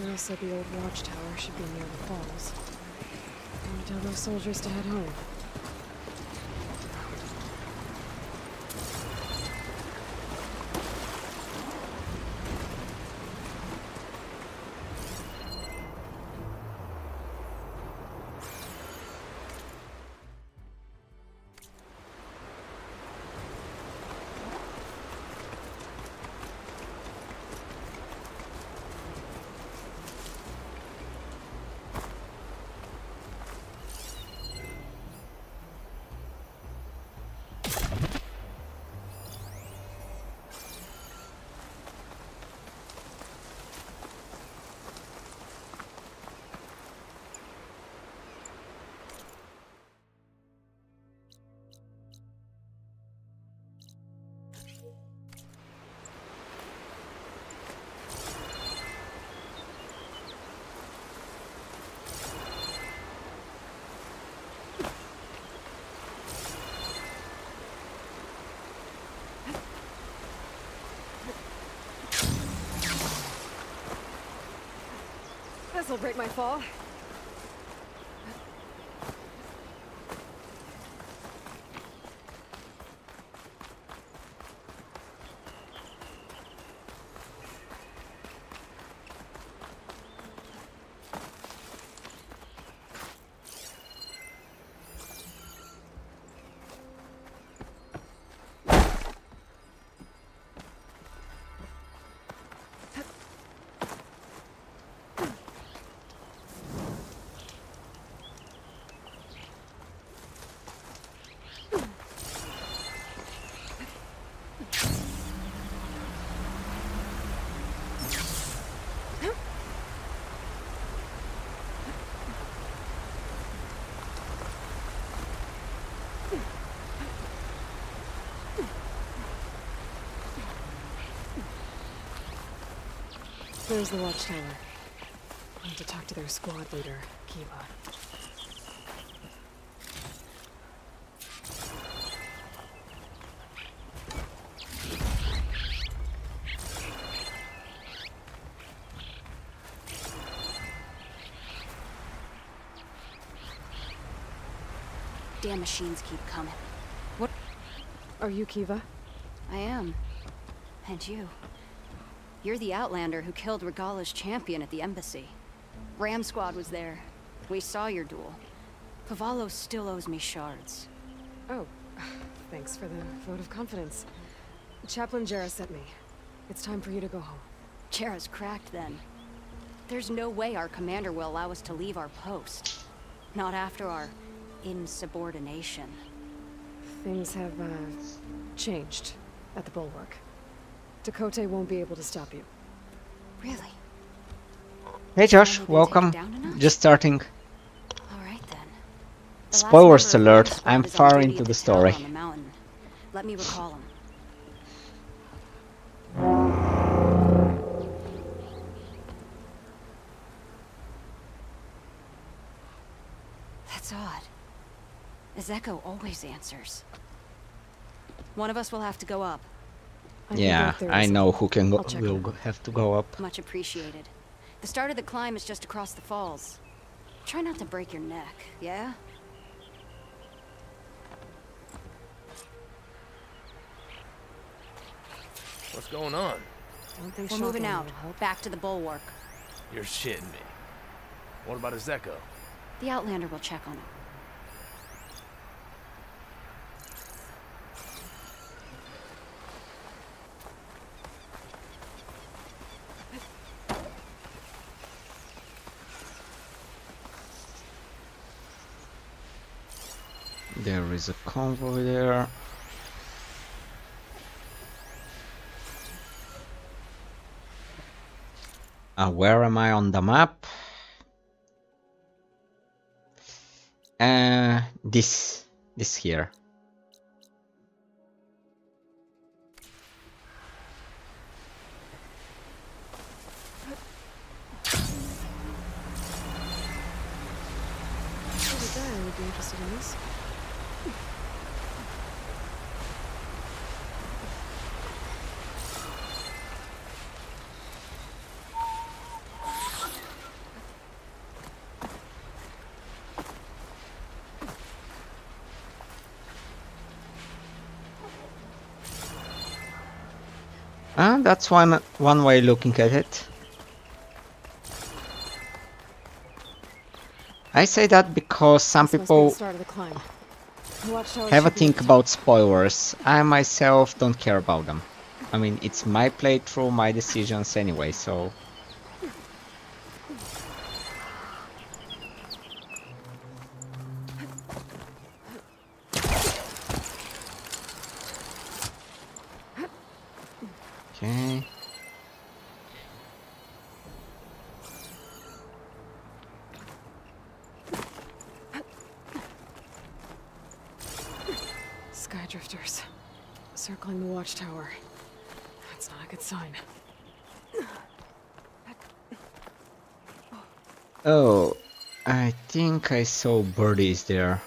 Cheryl said the old watchtower should be near the falls. And tell those soldiers to head home. This'll break my fall. There's the watchtower. I need to talk to their squad leader, Kiva. Damn machines keep coming. What? Are you Kiva? I am. And you. You're the Outlander who killed Regalla's champion at the embassy. Ram Squad was there. We saw your duel. Pavalo still owes me shards. Oh, thanks for the vote of confidence. Chaplain Jera sent me. It's time for you to go home. Jera's cracked then. There's no way our commander will allow us to leave our post. Not after our insubordination. Things have, uh, changed at the Bulwark. Dakota won't be able to stop you. Really? Hey Josh, welcome. taken down a notch? Just starting. Alright then. The Spoilers alert, I'm far into the story. the. Let me recall him. That's odd. Ezeko always answers. One of us will have to go up. I Yeah, go if there I know who can go, I'll check will on go, have to go up. Much appreciated. The start of the climb is just across the falls. Try not to break your neck, yeah? What's going on? Don't think We're moving out. Back to the bulwark. You're shitting me. What about Ezeko? The Outlander will check on him. There is a convoy there. Uh, where am I on the map? Uh, this, this here. Maybe Diane would be interested in this. Uh, that's one one way looking at it. I say that because some This must be the people start of the climb. The watchtower have a think about spoilers. I myself don't care about them. I mean, it's my playthrough, my decisions anyway, so... Okay. Skydrifters. Circling the watchtower. That's not a good sign. Oh, I think I saw birdies there.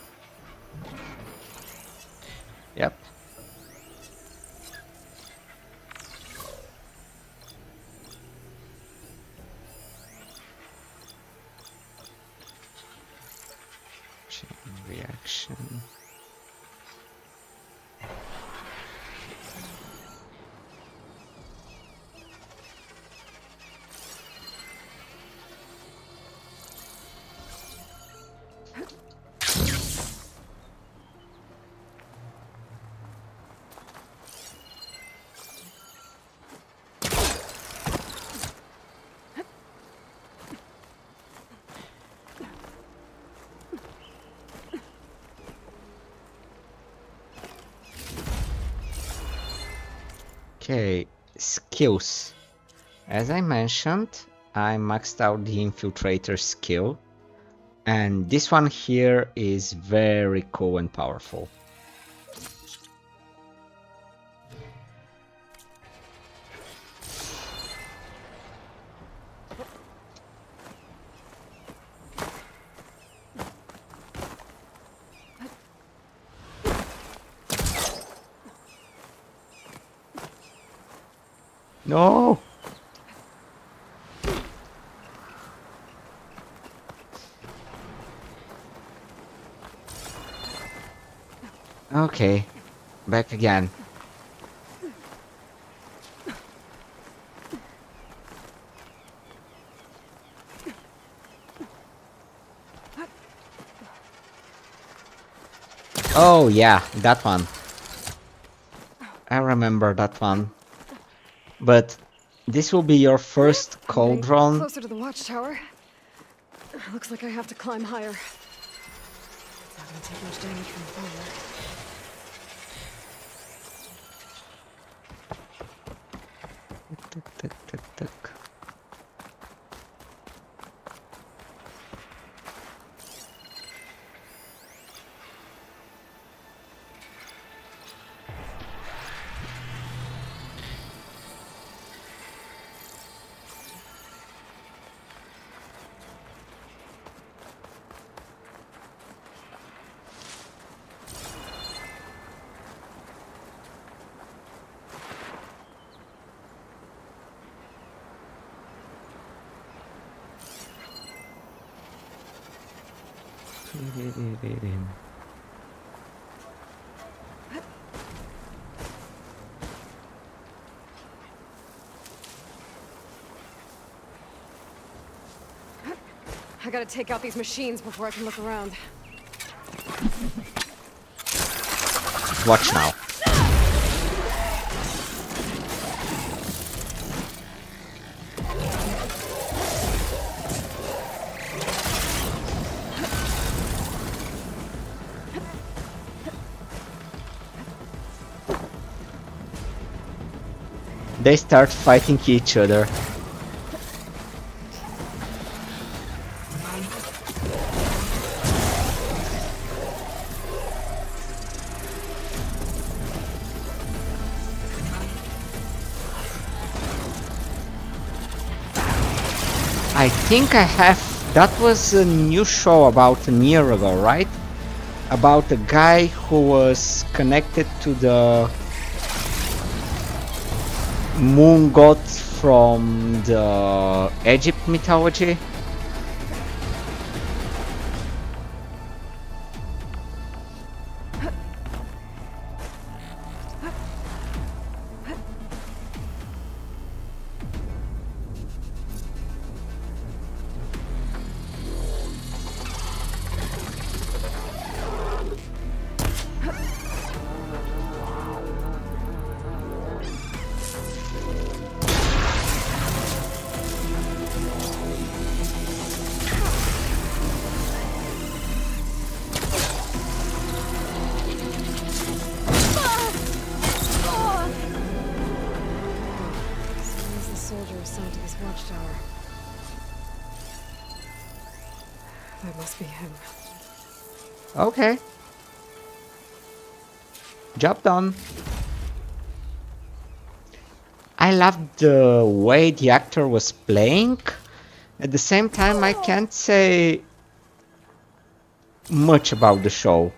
Skills. As I mentioned, I maxed out the infiltrator skill. And this one here is very cool and powerful. Back again. Oh yeah, that one. I remember that one. But this will be your first cauldron. Closer to the watchtower. Looks like I have to climb higher. It's not gonna take much damage from fire. Gotta take out these machines before I can look around. Watch now. They start fighting each other. Think I have. That was a new show about a year ago, right? About a guy who was connected to the moon god from the Egypt mythology. Done. I loved the way the actor was playing. At the same time, I can't say much about the show.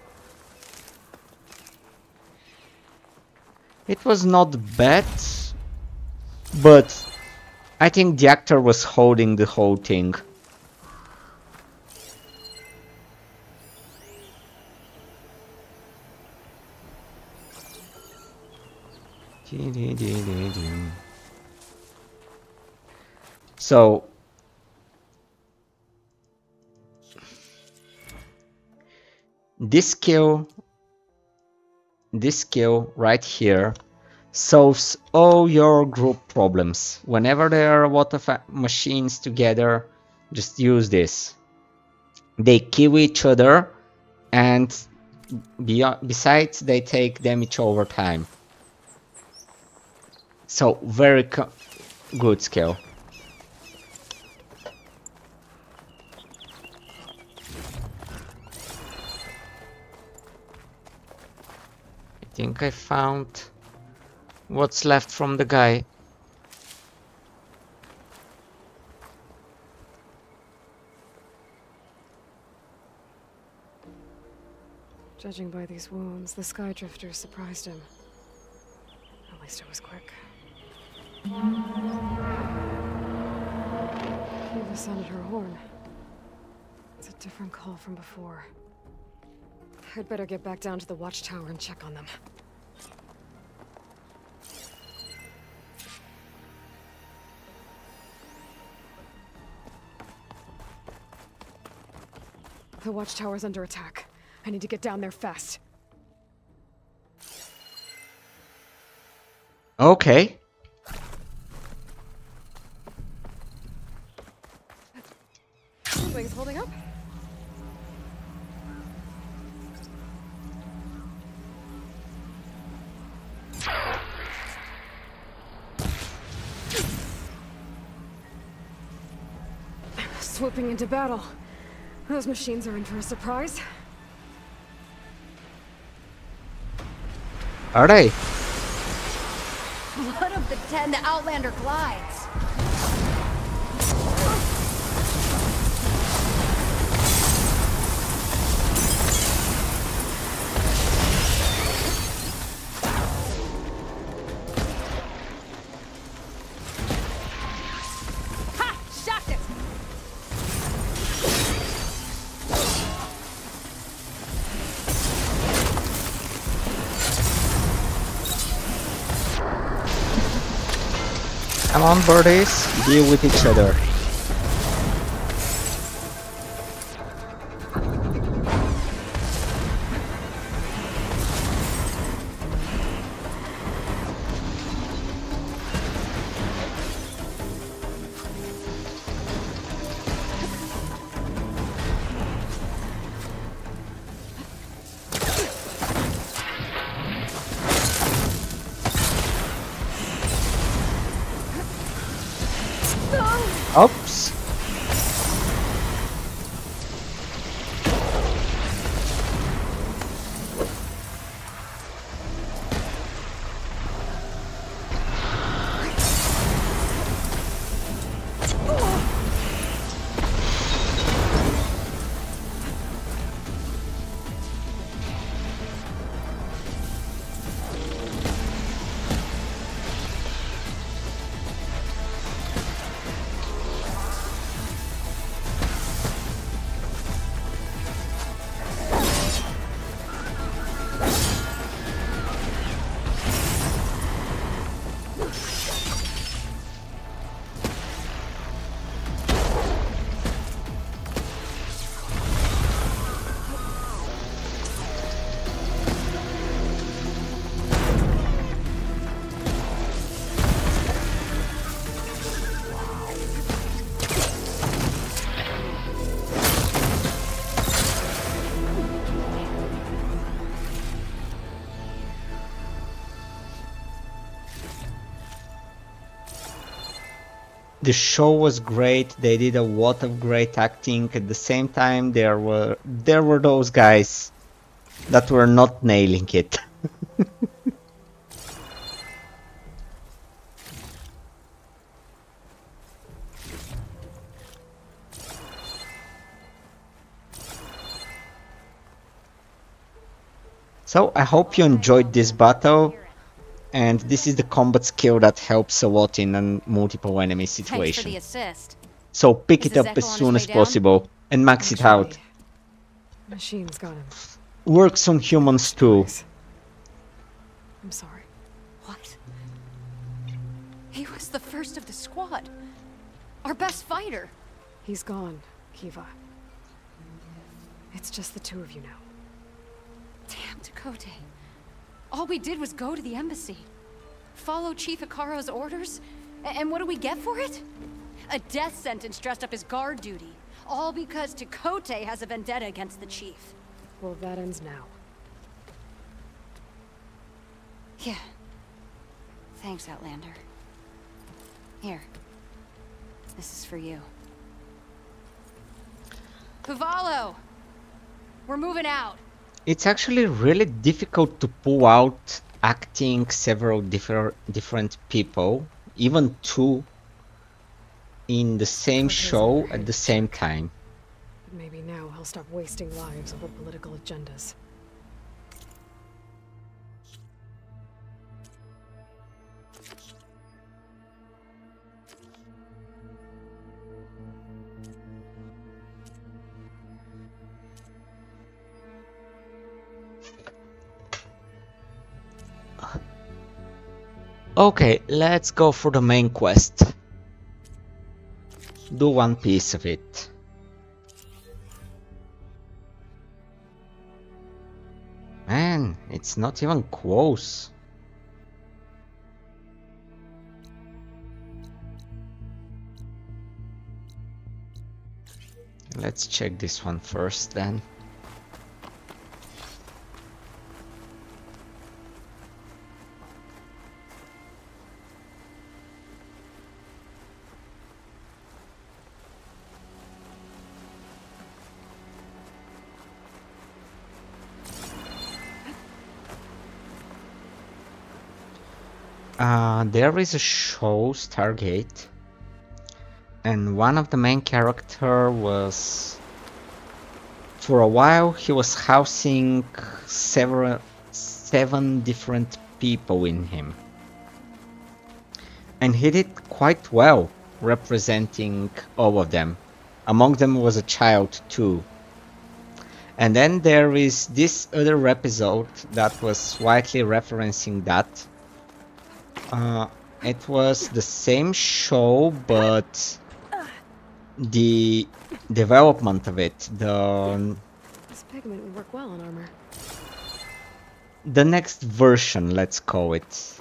It was not bad, but I think the actor was holding the whole thing. So this skill this skill right here solves all your group problems. Whenever there are a lot of machines together, just use this. They kill each other and beyond, besides they take damage over time. So very good skill. I think I found what's left from the guy. Judging by these wounds, the Sky Drifter surprised him. At least it was quick. Eva sounded her horn. It's a different call from before. I'd better get back down to the watchtower and check on them. The watchtower's under attack. I need to get down there fast. Okay. Wings holding up? Swooping into battle. Those machines are in for a surprise. Are they? Blood of the Ten, the Outlander glides. On, birdies. Deal with each other. The show was great. They did a lot of great acting. At the same time, there were there were those guys that were not nailing it. so I hope you enjoyed this battle and this is the combat skill that helps a lot in a multiple enemy Thanks situation. So pick Is it up as soon as down? possible and max it out. Actually, Machine's got him. Works on humans too. I'm sorry. What? He was the first of the squad. Our best fighter. He's gone, Kiva. It's just the two of you now. Damn Dakota. All we did was go to the embassy. Follow Chief Hekarro's orders? And what do we get for it? A death sentence dressed up as guard duty. All because Takote has a vendetta against the chief. Well, that ends now. Yeah. Thanks, Outlander. Here. This is for you. Pavalo! We're moving out. It's actually really difficult to pull out acting several different different people, even two, in the same show at the same time. But maybe now he'll stop wasting lives over political agendas. Okay, let's go for the main quest. Do one piece of it. Man, it's not even close. Let's check this one first then. Uh, there is a show, Stargate, and one of the main character was, for a while, he was housing several, seven different people in him, and he did quite well representing all of them. Among them was a child too. And then there is this other episode that was slightly referencing that. Uh, it was the same show, but the development of it, the This pigment would work well on armor. the next version, let's call it.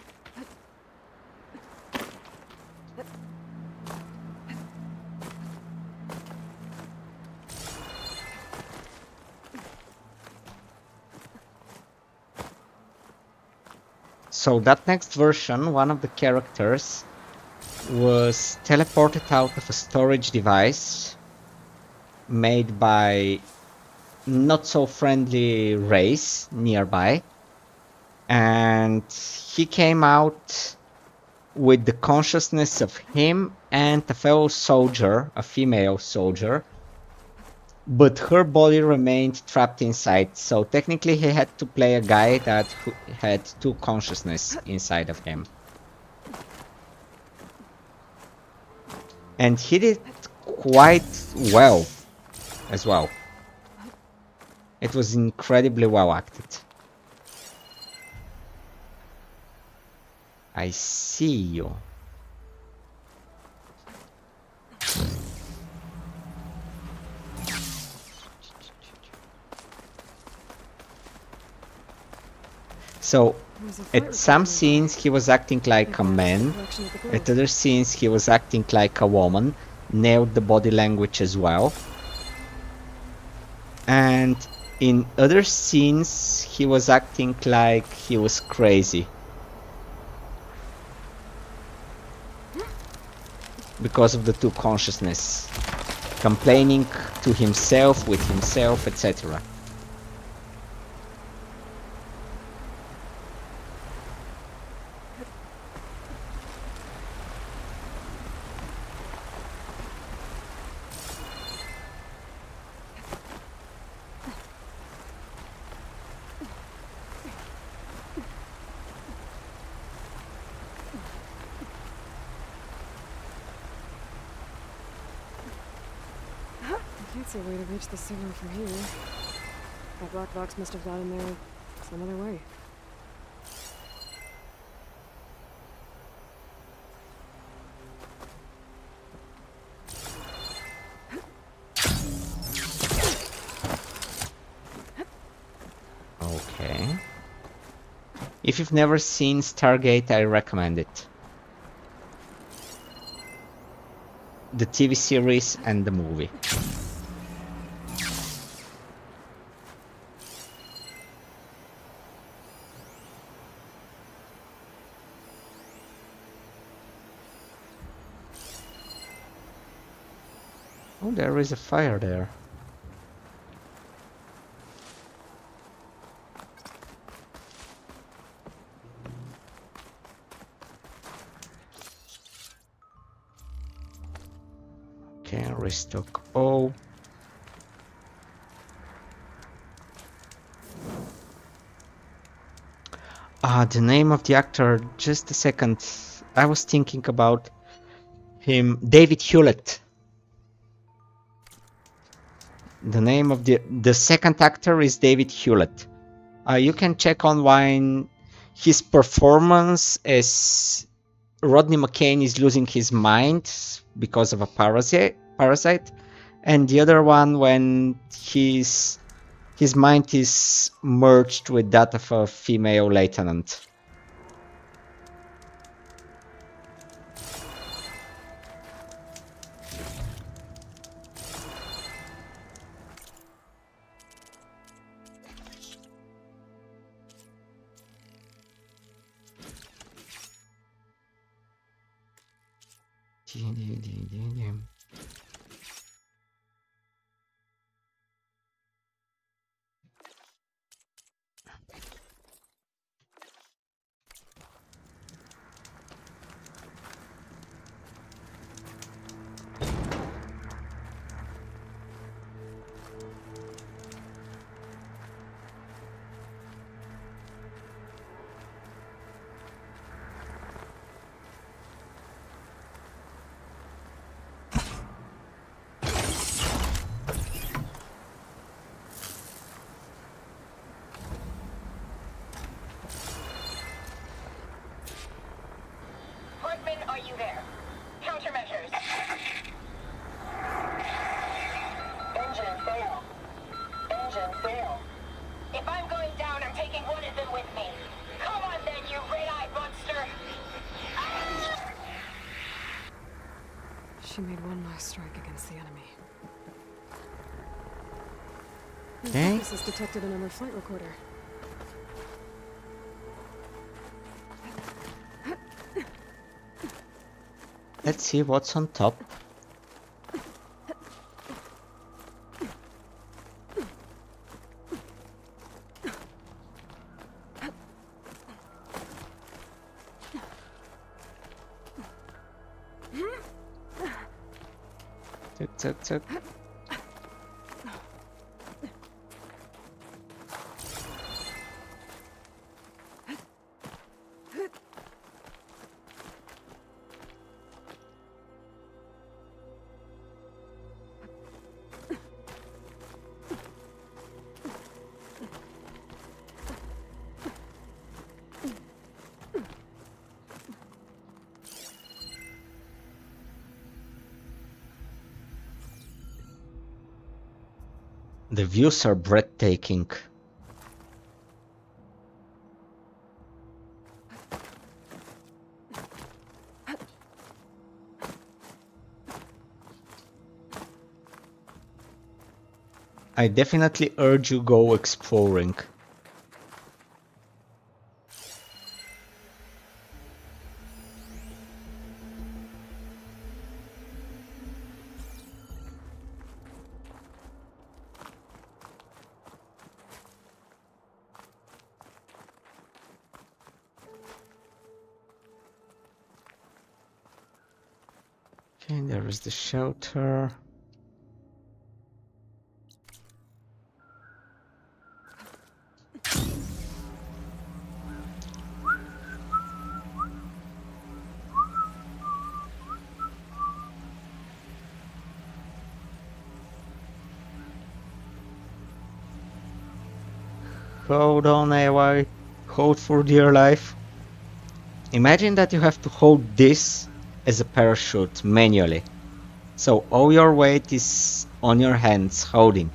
So that next version, one of the characters was teleported out of a storage device made by not so friendly race nearby. And he came out with the consciousness of him and a fellow soldier, a female soldier, but her body remained trapped inside. So technically, he had to play a guy that had two consciousness inside of him, and he did quite well as well. It was incredibly well acted. I see you. So, There was a fight at some scenes he was acting like a man, Direction of the globe. at other scenes he was acting like a woman, nailed the body language as well. And in other scenes he was acting like he was crazy. because of the two consciousness, complaining to himself, with himself, etc. Can't see a sewer from here. That black box must have got in there some other way. Okay. If you've never seen Stargate, I recommend it. The TV series and the movie. Oh, there is a fire there. Okay, restock O. Ah, the name of the actor, just a second. I was thinking about him, David Hewlett. The name of the the second actor is David Hewlett. Uh, you can check online his performance as Rodney McKay is losing his mind because of a parasite, parasite, and the other one when his his mind is merged with that of a female lieutenant. See what's on top. Views are breathtaking. I definitely urge you go exploring. Hold on, AY. Hold for dear life. Imagine that you have to hold this as a parachute manually. So all your weight is on your hands holding.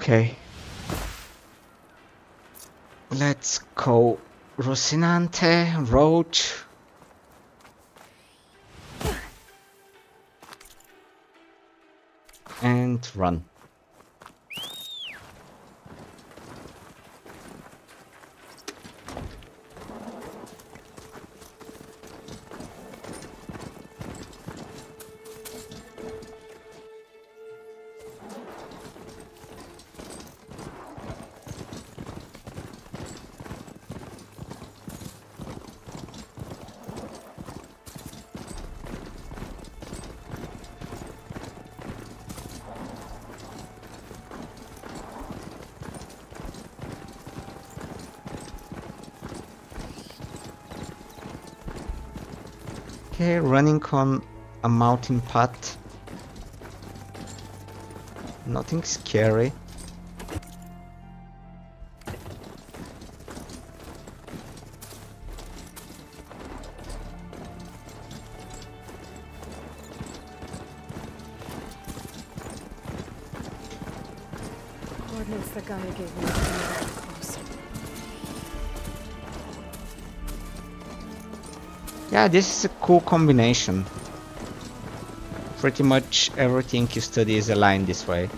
Okay. Let's go Rocinante, Roach. And run. Running on a mountain path. Nothing scary. Yeah, this is a cool combination. Pretty much everything you study is aligned this way.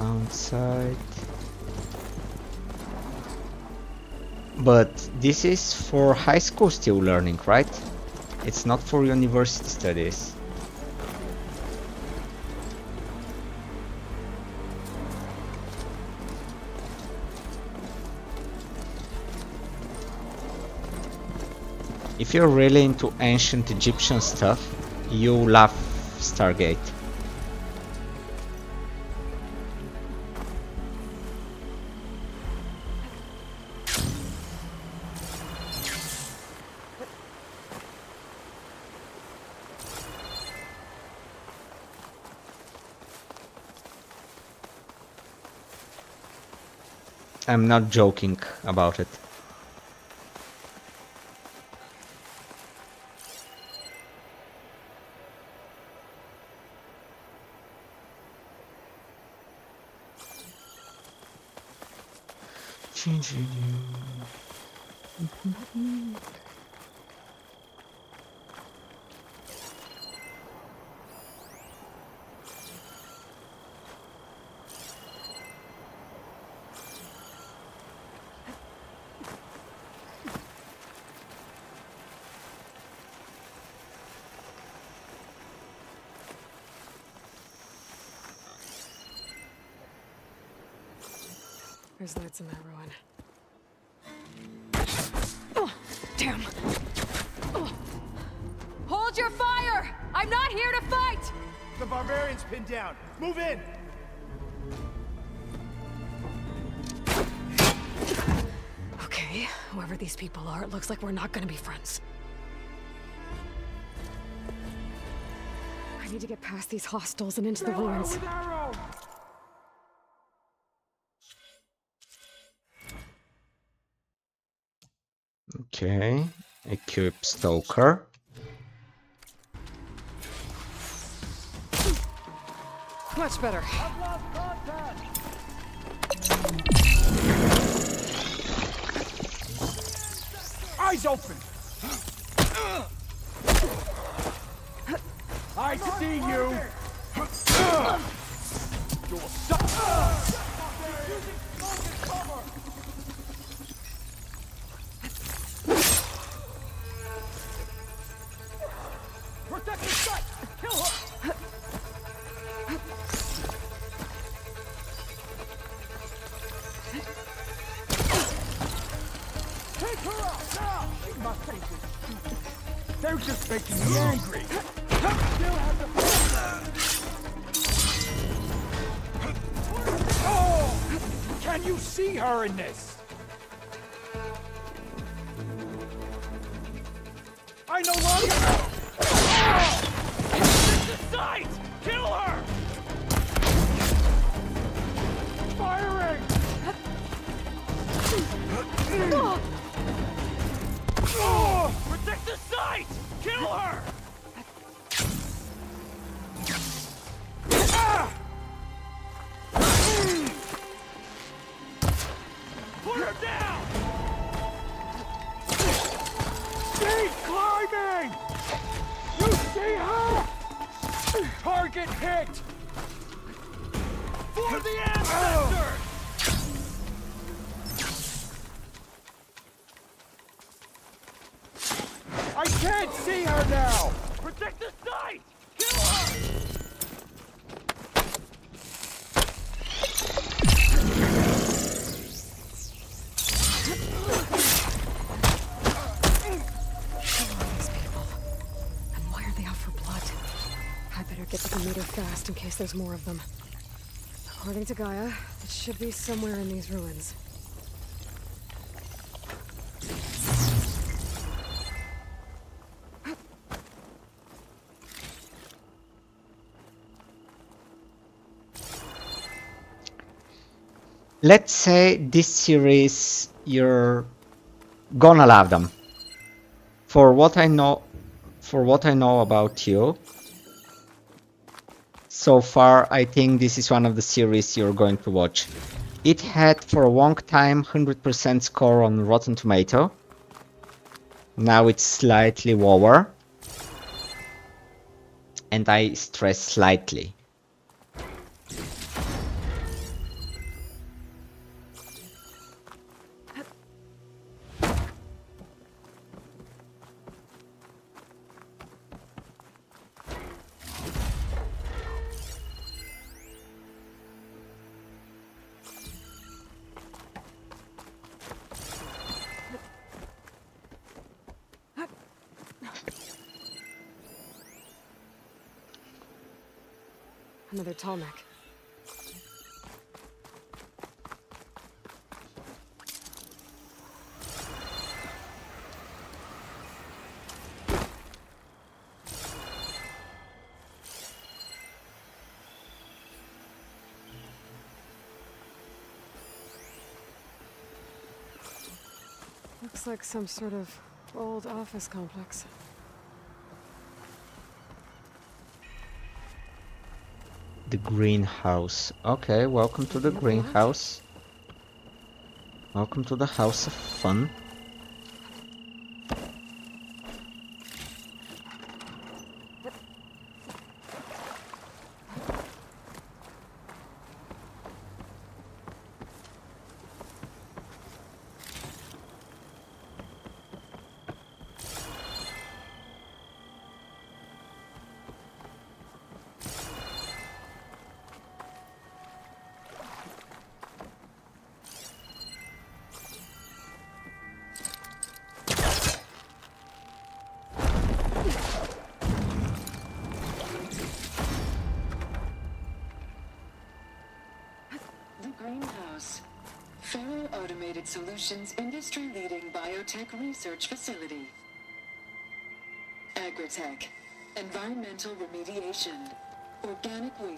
Inside. But this is for high school still learning, right? It's not for university studies. If you're really into ancient Egyptian stuff, you love Stargate. I'm not joking about it. Get past these hostels and into the ruins. Okay, equip Stoker. Much better. Eyes open. I see you. There's more of them. According to Gaia, it should be somewhere in these ruins. Let's say this series you're gonna love them. For what I know for what I know about you so far I think this is one of the series you're going to watch. It had for a long time 100% score on Rotten Tomato. Now it's slightly lower. And I stress slightly. Some sort of old office complex. The greenhouse. Okay, welcome to the greenhouse. Welcome to the house of fun.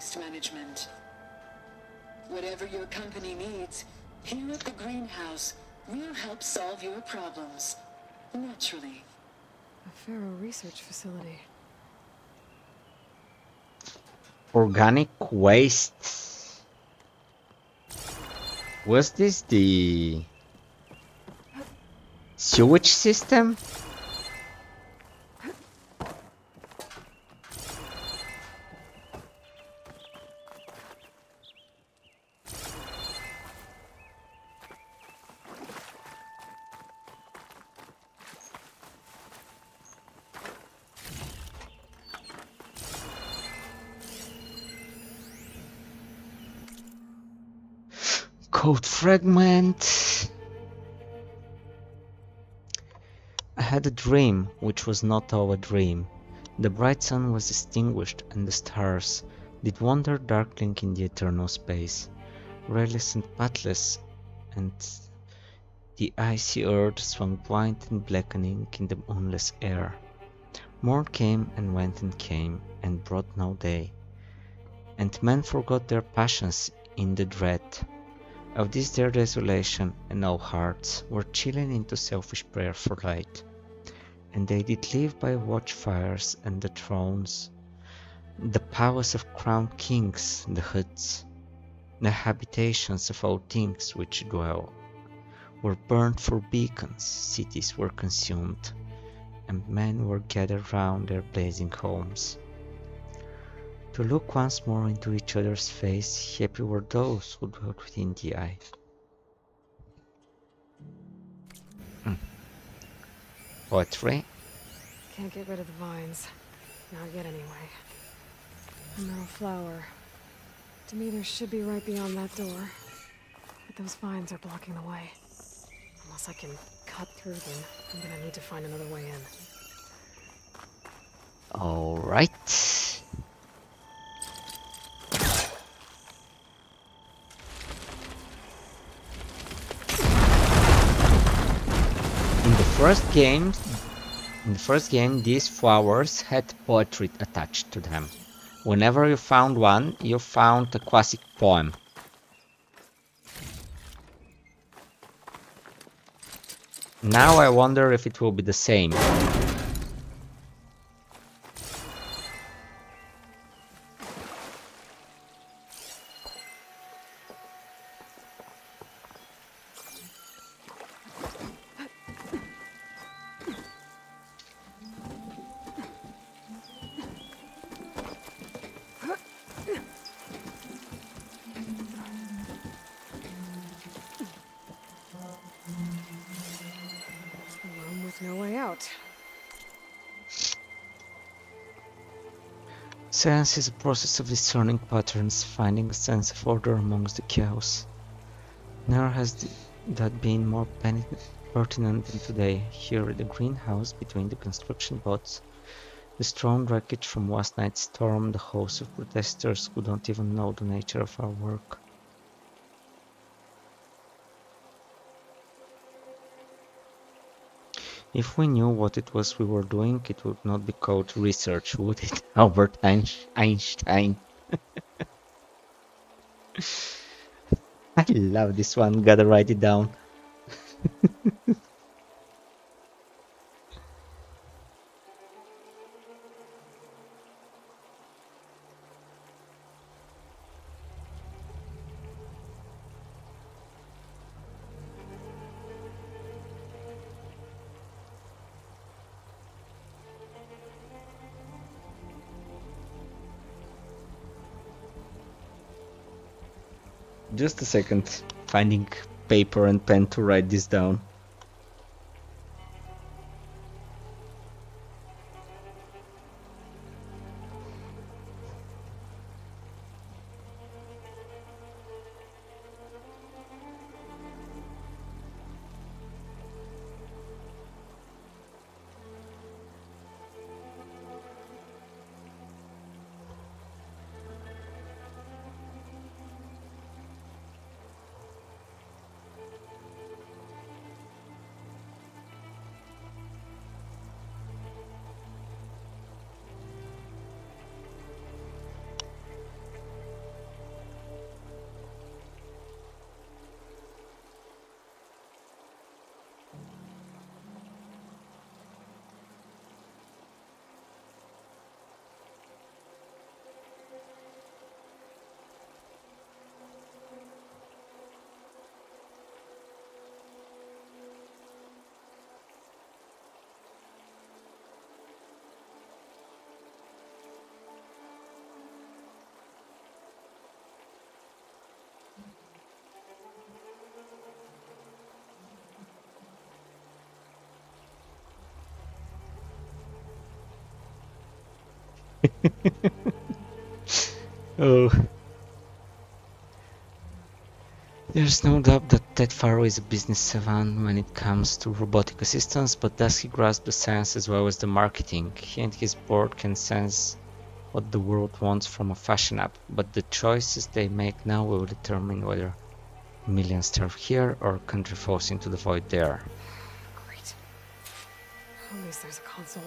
Waste management. Whatever your company needs, here at the Greenhouse, we'll help solve your problems. Naturally. A Faro research facility. Organic waste. Was this the sewage system? Code fragment. I had a dream, which was not our dream. The bright sun was extinguished, and the stars did wander darkling in the eternal space, rayless and pathless, and the icy earth swung blind and blackening in the moonless air. Morn came and went and came, and brought no day, and men forgot their passions in the dread of this their desolation, and all hearts were chilling into selfish prayer for light. And they did live by watchfires and the thrones, the palace of crowned kings, the huts, the habitations of all things which dwell, were burned for beacons, cities were consumed, and men were gathered round their blazing homes. To look once more into each other's face, happy were those who dwelt within the eye. Hmm. Poetry. Can't get rid of the vines. Not yet, anyway. A metal flower. Demeter should be right beyond that door. But those vines are blocking the way. Unless I can cut through them, I'm gonna need to find another way in. Alright. First game, in the first game, these flowers had poetry attached to them. Whenever you found one, you found a classic poem. Now I wonder if it will be the same. Science is a process of discerning patterns, finding a sense of order amongst the chaos. Never has that been more pertinent than today, here at the greenhouse between the construction bots The strong wreckage from last night's storm, the host of protesters who don't even know the nature of our work. If we knew what it was we were doing, it would not be called research, would it? Albert Einstein. I love this one, gotta write it down. Just a second. Finding paper and pen to write this down. oh. There's no doubt that Ted Faro is a business savant when it comes to robotic assistance, but does he grasp the science as well as the marketing? He and his board can sense what the world wants from a fashion app, but the choices they make now will determine whether millions starve here or country falls into the void there. Great. At least there's a console.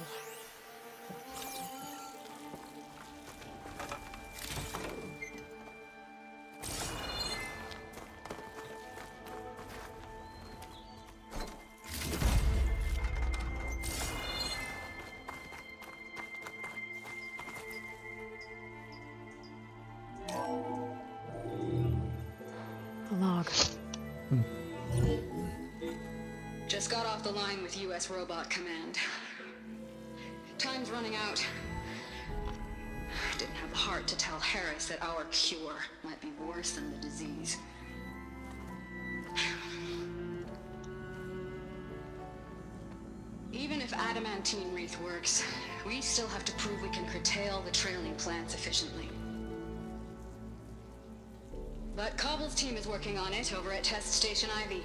It over at Test Station Ivy.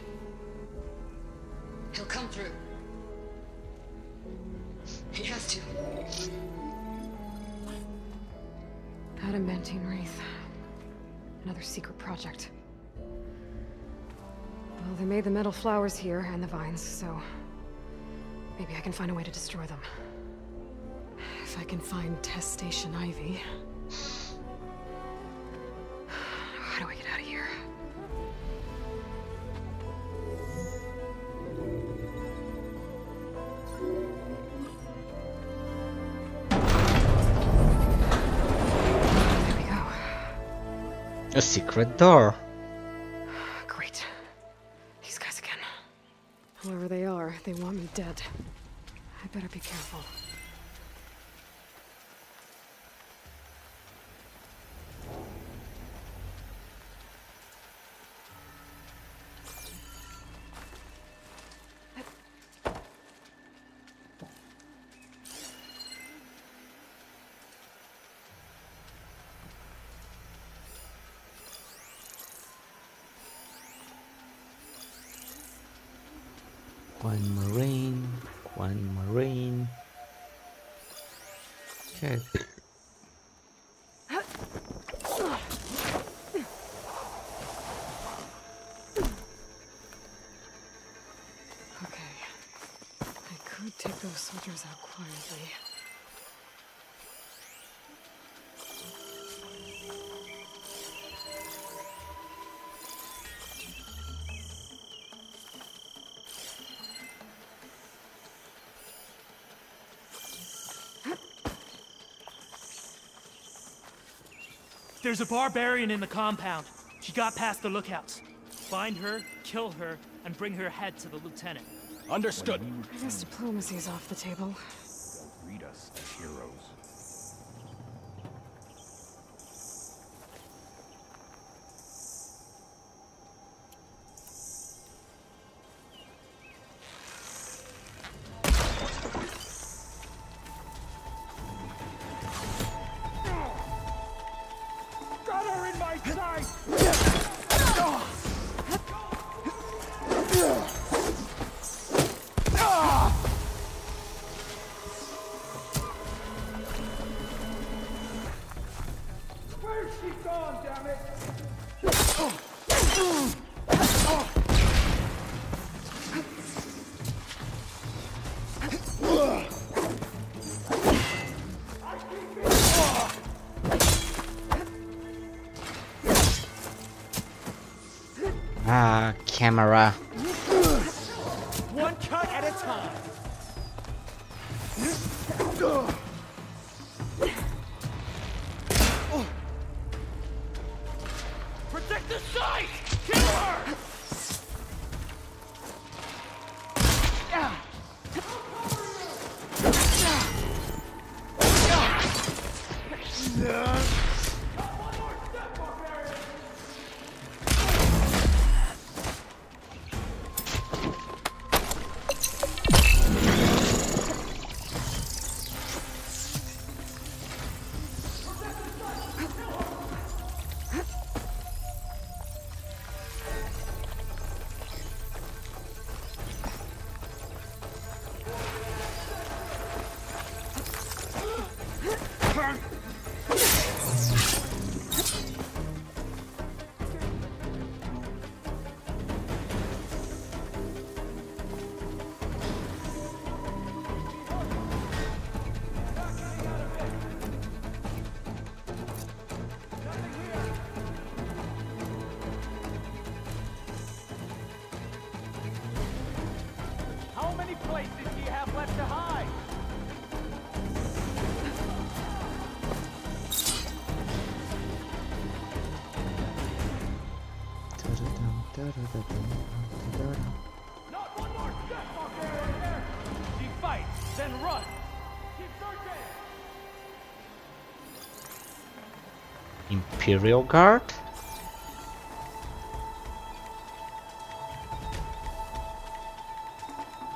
He'll come through. He has to. Adamantine Wreath. Another secret project. Well, they made the metal flowers here and the vines, so... Maybe I can find a way to destroy them. If I can find Test Station Ivy. How do I get out of here? A secret door. Great. These guys again. Whoever they are, they want me dead. I better be careful. There's a barbarian in the compound. She got past the lookouts. Find her, kill her, and bring her head to the lieutenant. Understood. I guess is off the table. Camera. Imperial Guard?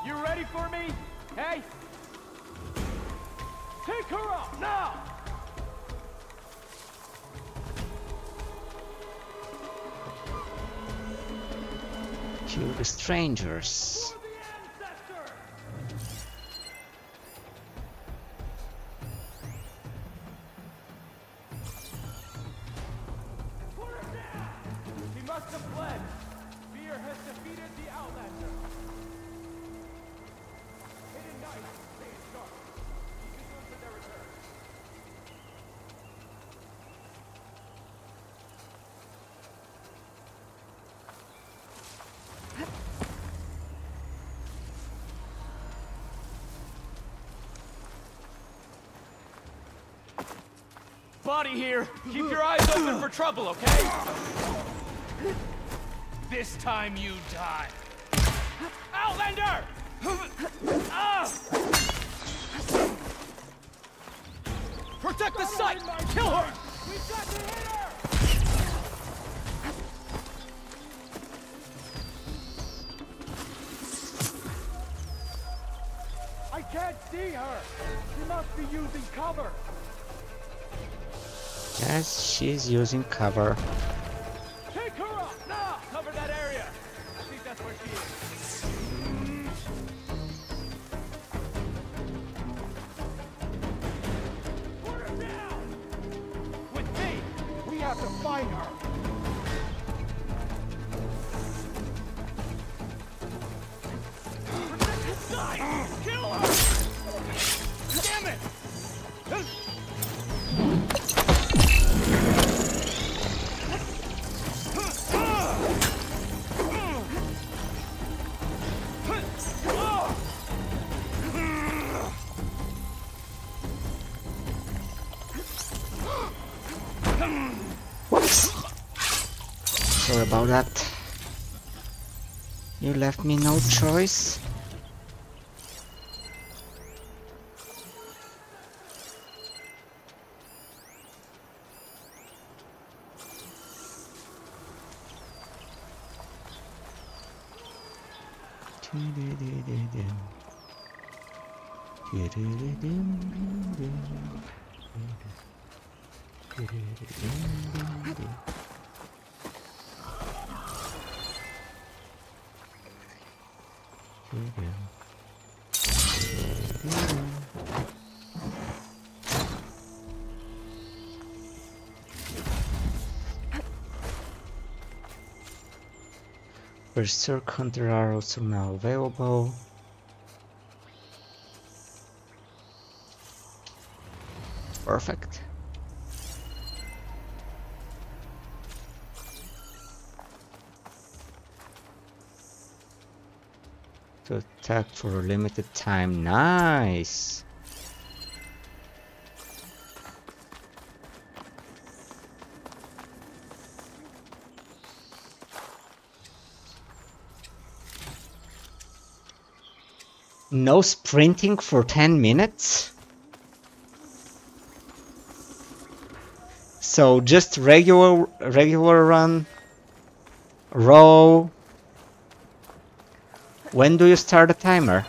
You ready for me? Hey? Take her out, now! Kill the strangers. Here. Keep your eyes open for trouble, okay? This time you die. Outlander! Ah! Protect the site! Kill her! We've got to hit her! I can't see her! She must be using cover! Yes, she's using cover. Left me no choice. Berserk Hunter are also now available. Perfect. To attack for a limited time. Nice. No sprinting for 10 minutes? So just regular regular run row When do you start the timer?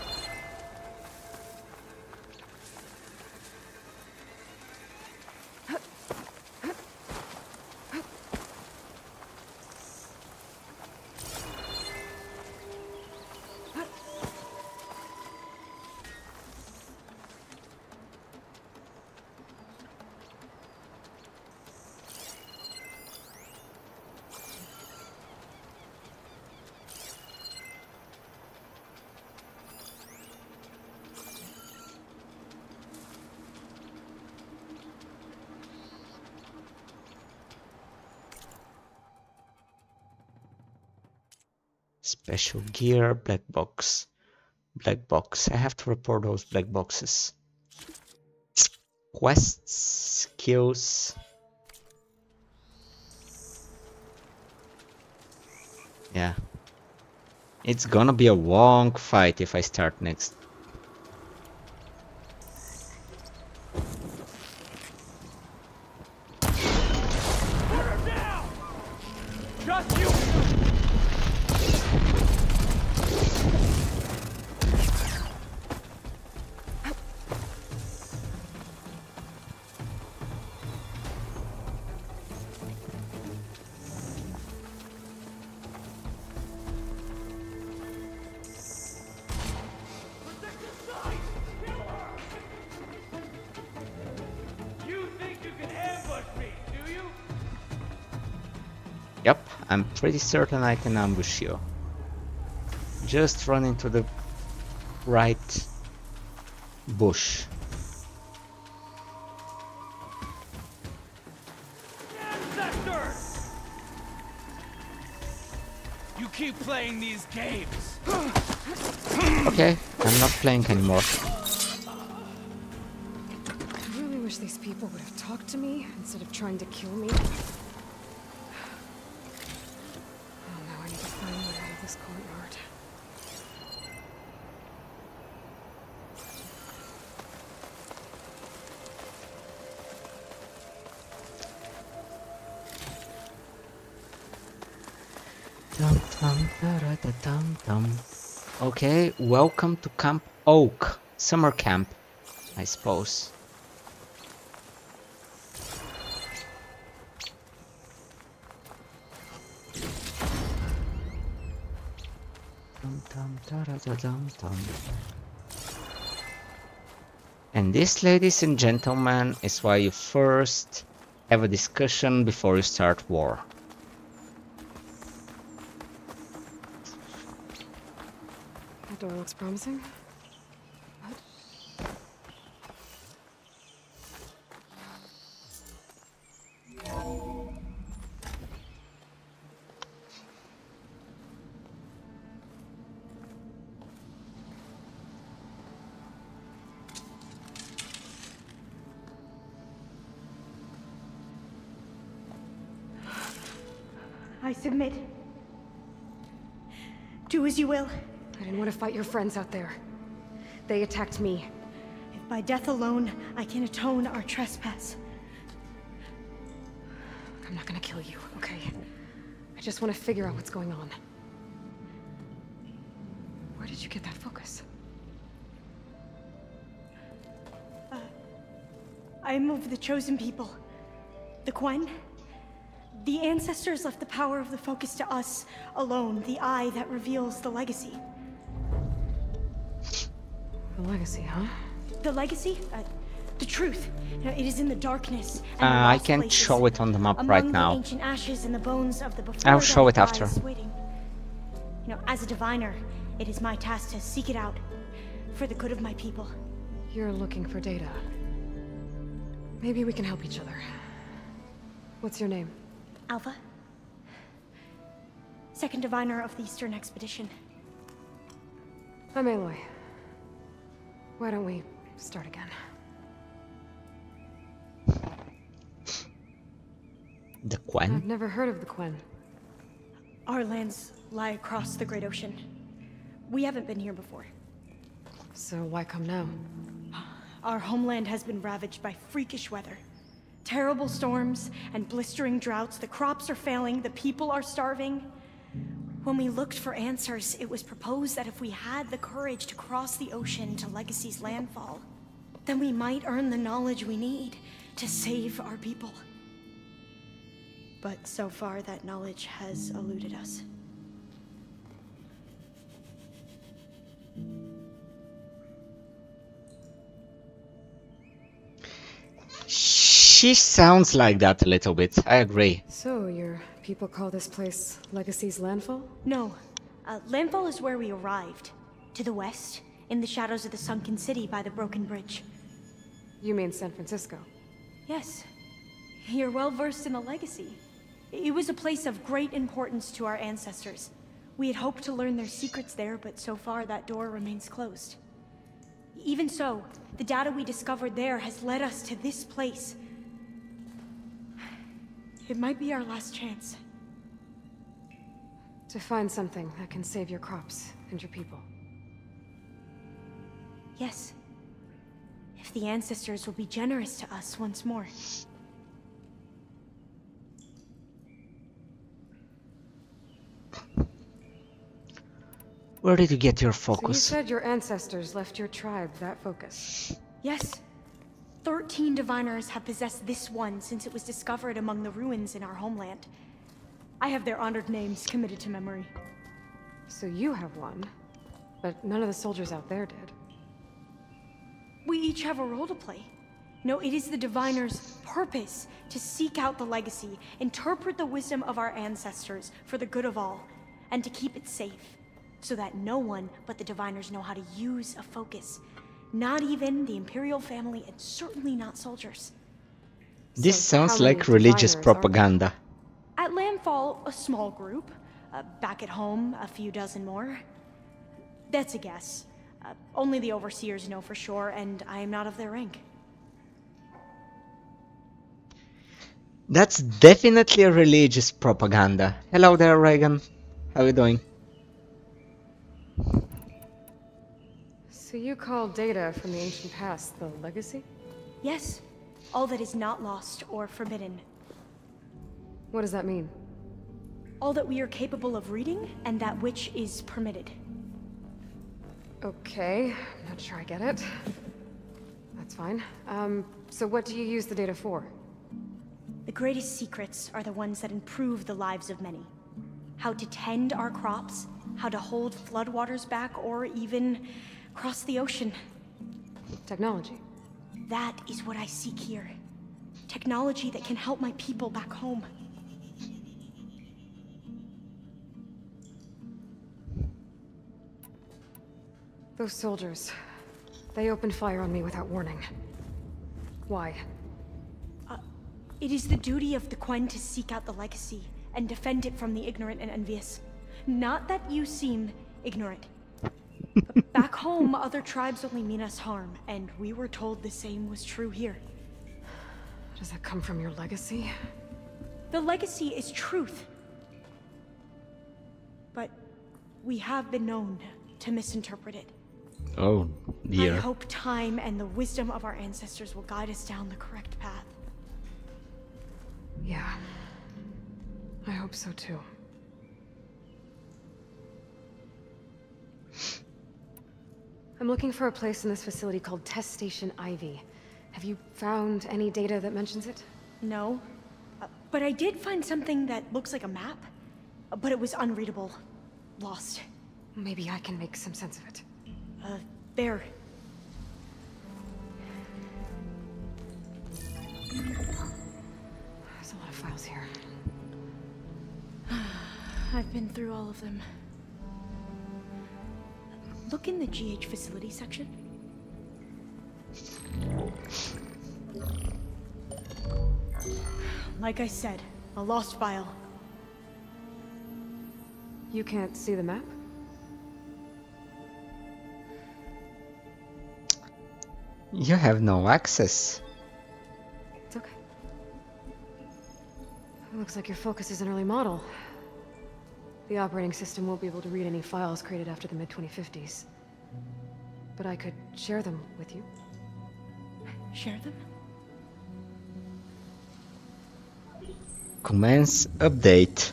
Special gear, black box. Black box. I have to report those black boxes. Quests, skills. Yeah. It's gonna be a long fight if I start next. Pretty certain I can ambush you. Just run into the right bush. You keep playing these games. Okay, I'm not playing anymore. I really wish these people would have talked to me instead of trying to kill me. Okay, welcome to Camp Oak. Summer camp, I suppose. And this, ladies and gentlemen, is why you first have a discussion before you start war. That door looks promising. What? I submit. Do as you will. I didn't want to fight your friends out there. They attacked me. If by death alone I can atone our trespass. I'm not gonna kill you, okay? I just want to figure out what's going on. Where did you get that focus? Uh, I am of the chosen people. The Quen. The ancestors left the power of the focus to us alone, the eye that reveals the legacy. The legacy, huh? The legacy? Uh, the truth. You it is in the darkness. and the Uh, I can't places. show it on the map Among right the now. ancient ashes and the bones of the before I'll show it after. waiting. You know, as a diviner, it is my task to seek it out for the good of my people. You're looking for data. Maybe we can help each other. What's your name? Alva? Second diviner of the Eastern Expedition. I'm Aloy. Why don't we start again? The Quen? I've never heard of the Quen. Our lands lie across the Great Ocean. We haven't been here before. So why come now? Our homeland has been ravaged by freakish weather. Terrible storms and blistering droughts. The crops are failing, the people are starving. When we looked for answers, it was proposed that if we had the courage to cross the ocean to Legacy's landfall, then we might earn the knowledge we need to save our people. But so far, that knowledge has eluded us. She sounds like that a little bit, I agree. So, your people call this place Legacy's Landfall? No. Uh, landfall is where we arrived. To the west, in the shadows of the sunken city by the broken bridge. You mean San Francisco? Yes. You're well versed in the legacy. It was a place of great importance to our ancestors. We had hoped to learn their secrets there, but so far that door remains closed. Even so, the data we discovered there has led us to this place. It might be our last chance. To find something that can save your crops and your people. Yes. If the ancestors will be generous to us once more. Where did you get your So you said your ancestors left your tribe that focus. Yes. Thirteen diviners have possessed this one since it was discovered among the ruins in our homeland. I have their honored names committed to memory. So you have one, but none of the soldiers out there did. We each have a role to play. No, it is the diviner's purpose to seek out the legacy, interpret the wisdom of our ancestors for the good of all, and to keep it safe, so that no one but the diviners know how to use a focus. Not even the Imperial family, and certainly not soldiers. This So sounds like religious propaganda. At landfall, a small group. Uh, back at home, a few dozen more. That's a guess. Uh, only the overseers know for sure, and I am not of their rank. That's definitely a religious propaganda. Hello there, Reagan. How are you doing? So you call data from the ancient past the legacy? Yes, all that is not lost or forbidden. What does that mean? All that we are capable of reading, and that which is permitted. Okay, I'm not sure I get it. That's fine. Um, so what do you use the data for? The greatest secrets are the ones that improve the lives of many. How to tend our crops, how to hold floodwaters back, or even cross the ocean. Technology. That is what I seek here. Technology that can help my people back home. Those soldiers. They opened fire on me without warning. Why? Uh, it is the duty of the Quen to seek out the legacy and defend it from the ignorant and envious. Not that you seem ignorant. But back home, other tribes only mean us harm, and we were told the same was true here. Does that come from your legacy? The legacy is truth. But we have been known to misinterpret it. Oh yeah. I hope time and the wisdom of our ancestors will guide us down the correct path. Yeah. I hope so too. I'm looking for a place in this facility called Test Station Ivy. Have you found any data that mentions it? No. Uh, but I did find something that looks like a map. But it was unreadable. Lost. Maybe I can make some sense of it. Uh, there. There's a lot of files here. I've been through all of them. Look in the GH facility section. Like I said, a lost file. You can't see the map? You have no access. It's okay. It looks like your focus is an early model. The operating system won't be able to read any files created after the mid-2050s. But I could share them with you. Share them? Commence update.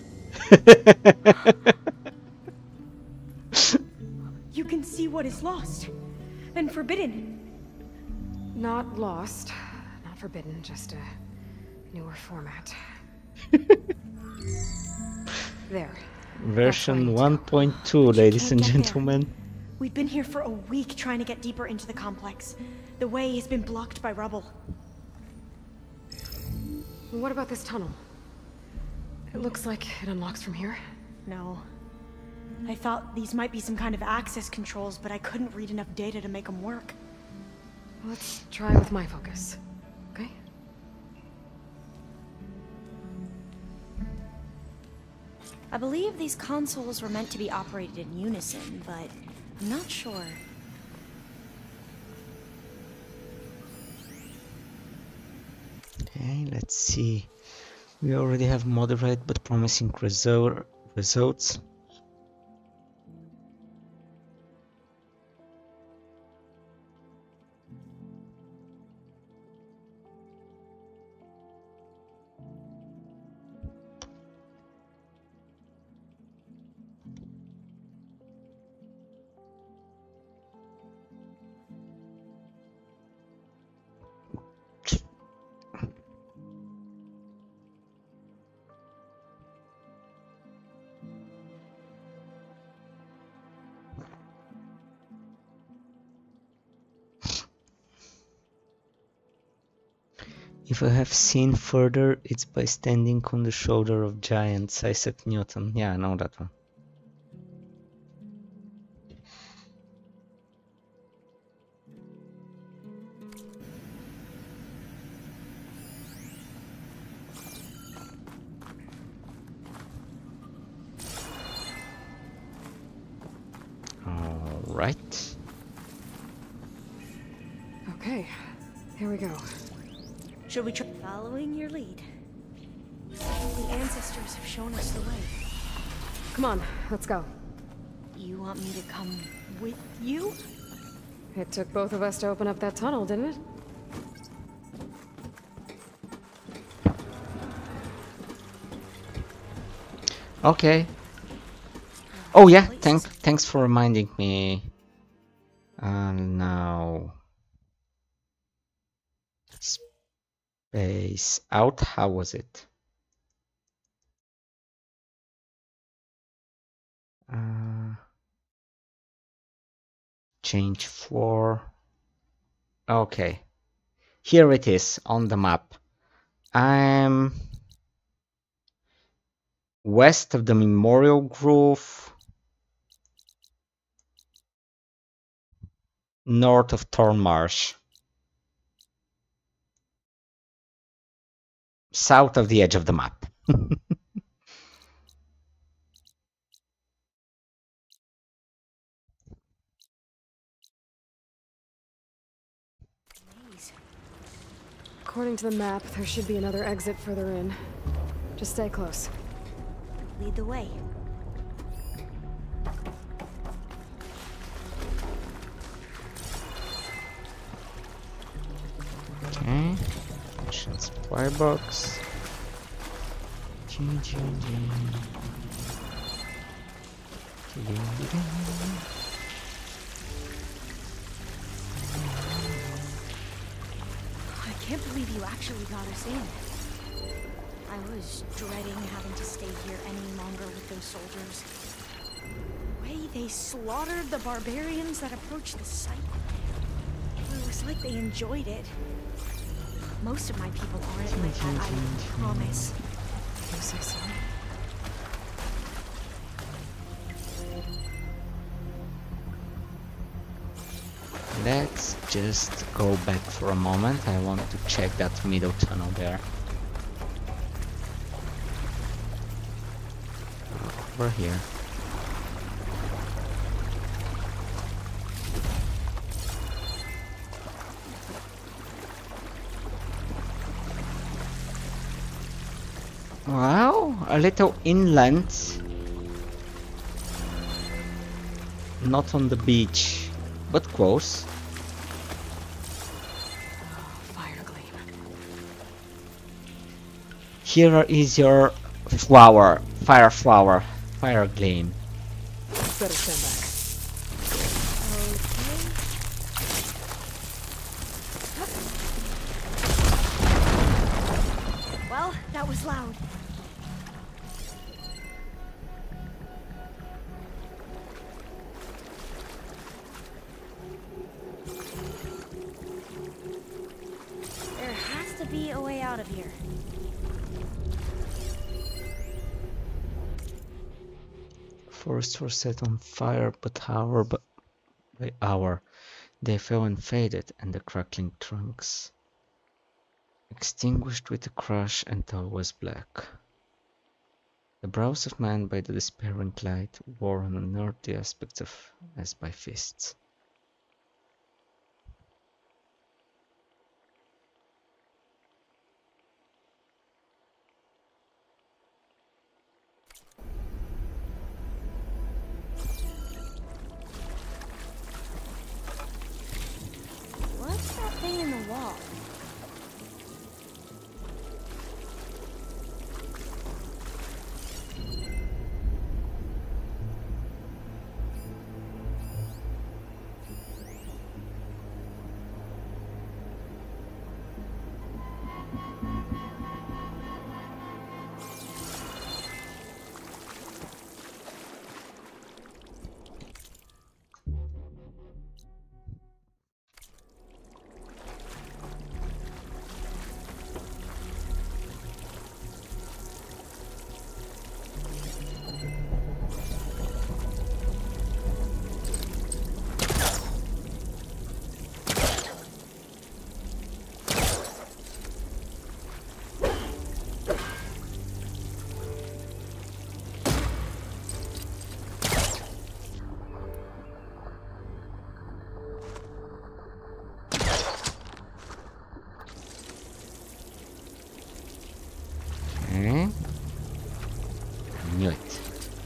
You can see what is lost and forbidden. Not lost, not forbidden, just a newer format. there. Version 1.2, ladies and get there. gentlemen. We've been here for a week trying to get deeper into the complex. The way has been blocked by rubble. What about this tunnel? It looks like it unlocks from here. No. I thought these might be some kind of access controls, but I couldn't read enough data to make them work. Let's try with my focus. I believe these consoles were meant to be operated in unison, but I'm not sure. Okay, let's see. We already have moderate but promising result results. I have seen further, it's by standing on the shoulder of giants, Isaac Newton. Yeah, I know that one. Let's go. You want me to come with you? It took both of us to open up that tunnel, didn't it? Okay. Oh yeah, thank thanks for reminding me. And now space out. How was it? Uh, change floor. Okay, here it is on the map. I'm west of the Memorial Grove, north of Thornmarsh, south of the edge of the map. According to the map, there should be another exit further in. Just stay close. Lead the way. Okay. Mission supply box. G, can't believe you actually got us in. I was dreading having to stay here any longer with those soldiers. The way they slaughtered the barbarians that approached the site. It was like they enjoyed it. Most of my people aren't like that, I promise. Say so? Let's just go back for a moment. I want to check that middle tunnel there. Over here. Wow, a little inland. Not on the beach, but close. Here is your flower, fire flower, fire gleam. Better stand back. Were set on fire, but hour by hour they fell and faded, and the crackling trunks extinguished with a crash, until all was black. The brows of man by the despairing light wore an unearthly aspect of as by fists.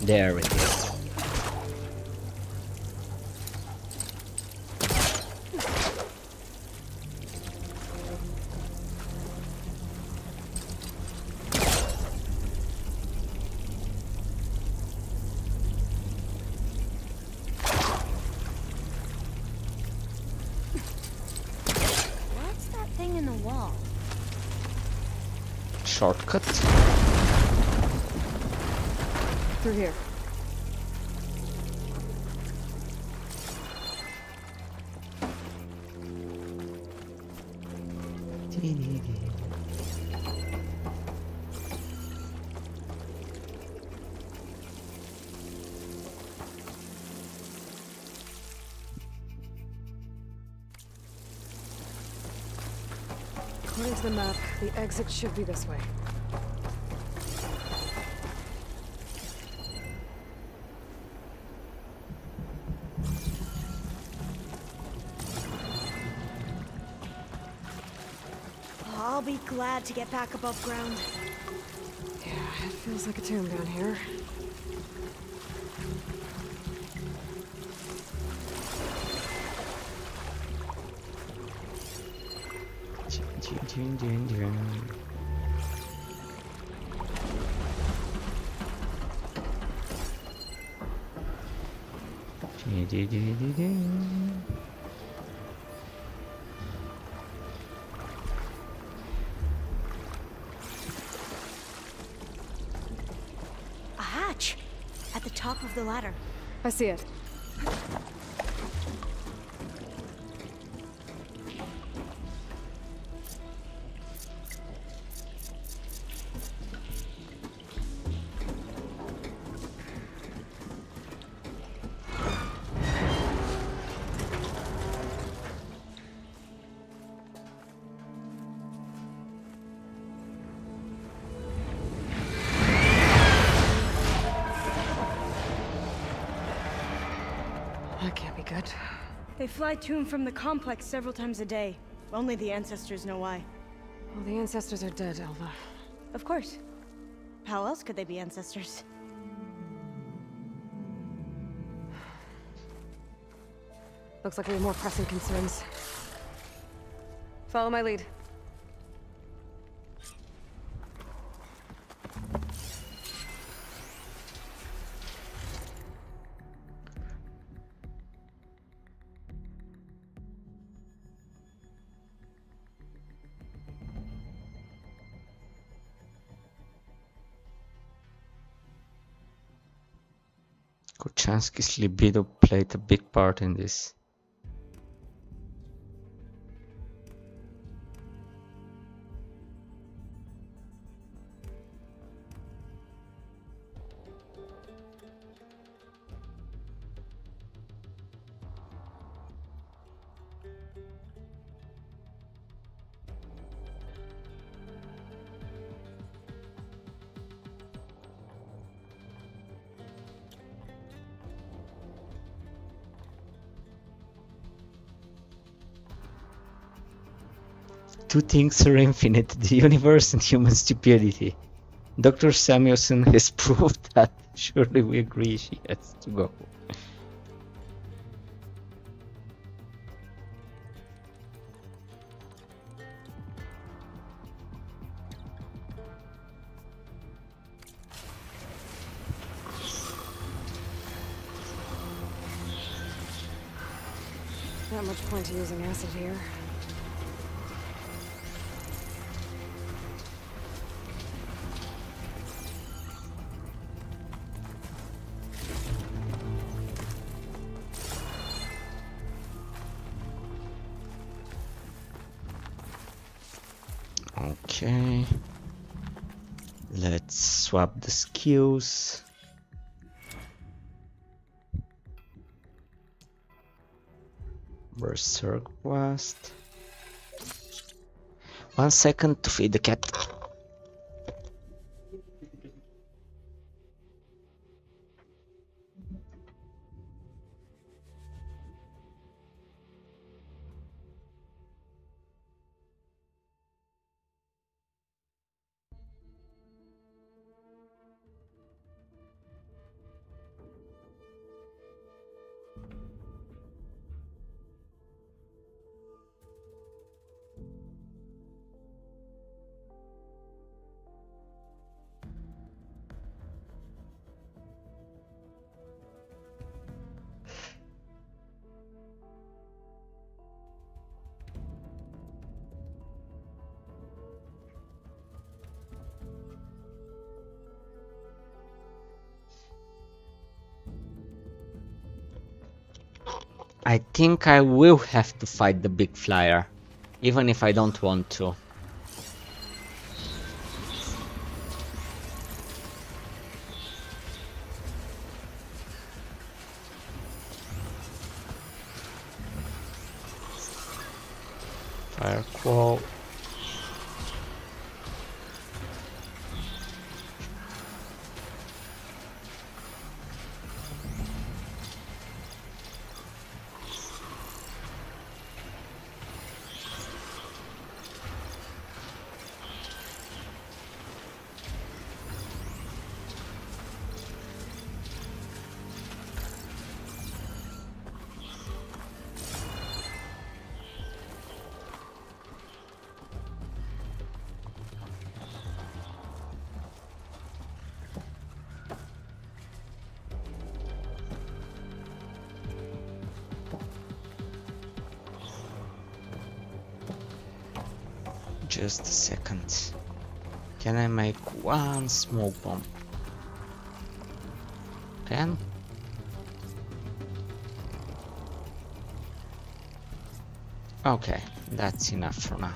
There it is. What's that thing in the wall? Shortcut. through here. According to the map, the exit should be this way. Glad to get back above ground. Yeah, it feels like a tomb down here. Dun, dun, dun, dun. Dun, dun, dun, dun, the ladder. I see it. Fly to and from the complex several times a day. Only the ancestors know why. Well, the ancestors are dead, Alva. Of course. How else could they be ancestors? Looks like we have more pressing concerns. Follow my lead. Kochanski's libido played a big part in this. Two things are infinite the universe and human stupidity. Dr. Samuelson has proved that. Surely we agree she has to go. Not much point to using acid here. The skills. Berserk Blast. One second to feed the cat. Think I will have to fight the big flyer, even if I don't want to. Just a second. Can I make one smoke bomb? Can? Okay, that's enough for now.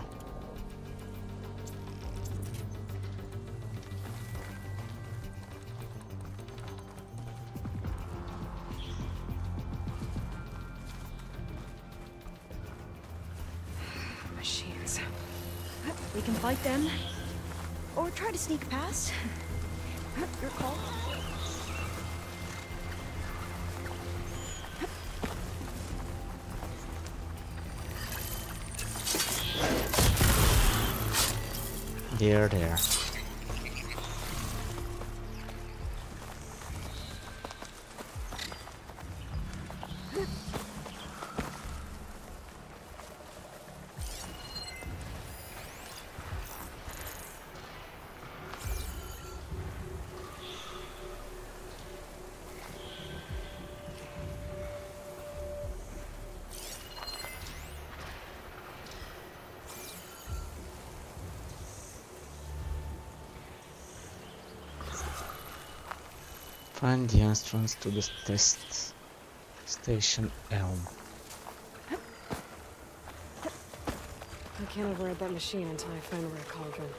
Find the entrance to the test station Elm. I can't override that machine until I find where cauldron.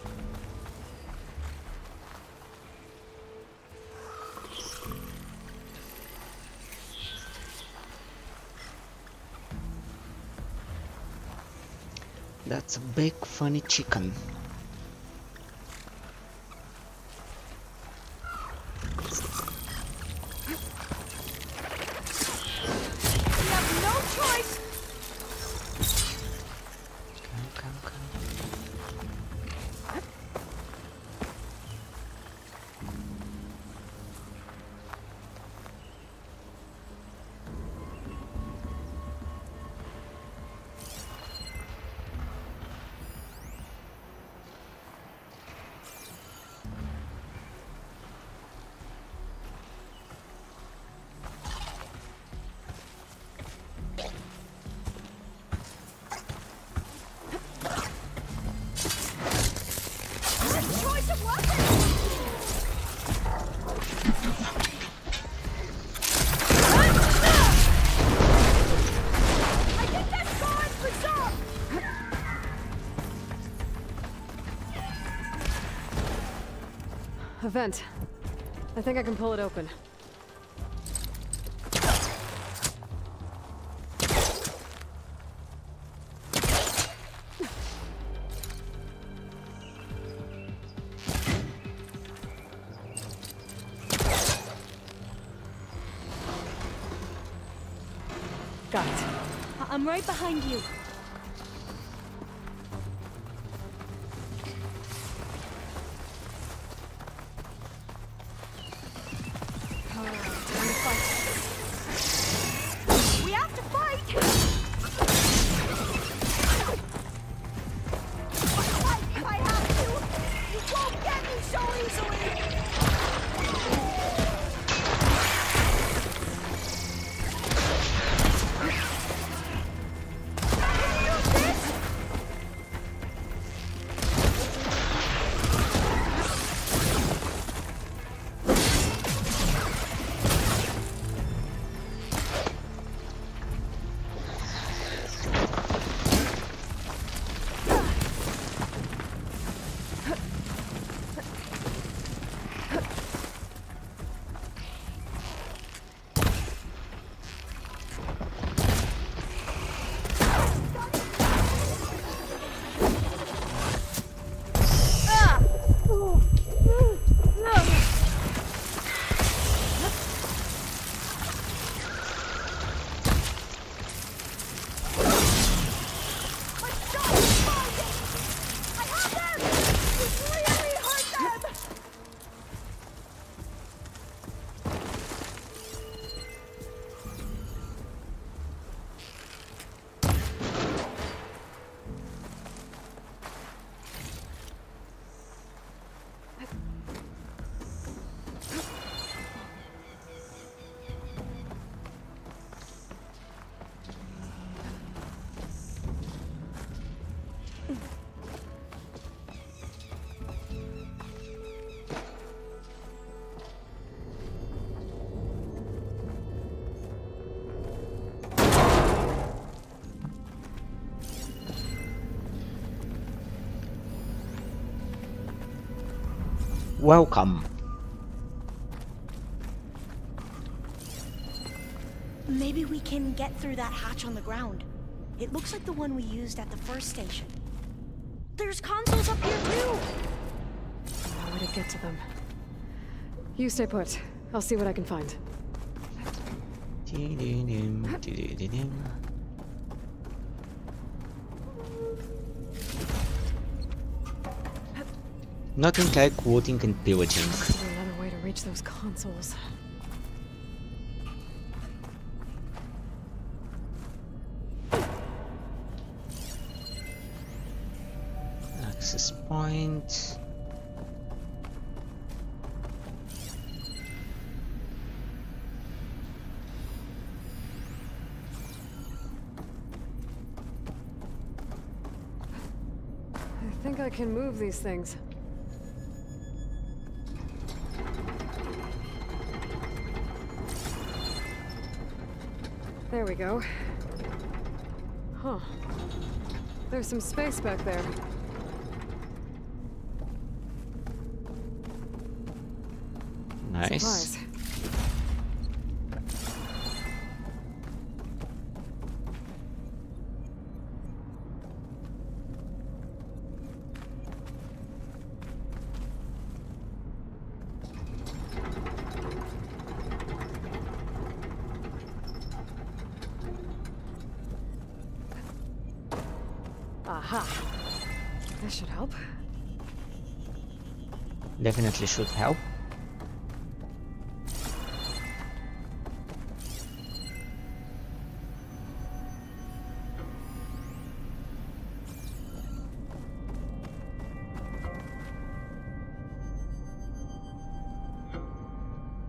That's a big funny chicken. Vent. I think I can pull it open. Got it. I- I'm right behind you. Welcome. Maybe we can get through that hatch on the ground. It looks like the one we used at the first station. There's consoles up here too! No way to get to them. You stay put. I'll see what I can find. Nothing like looting and pillaging. Another way to reach those consoles. Access point. I think I can move these things. There we go. Huh. There's some space back there. Definitely should help.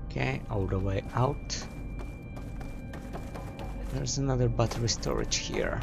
Okay, all the way out. There's another battery storage here.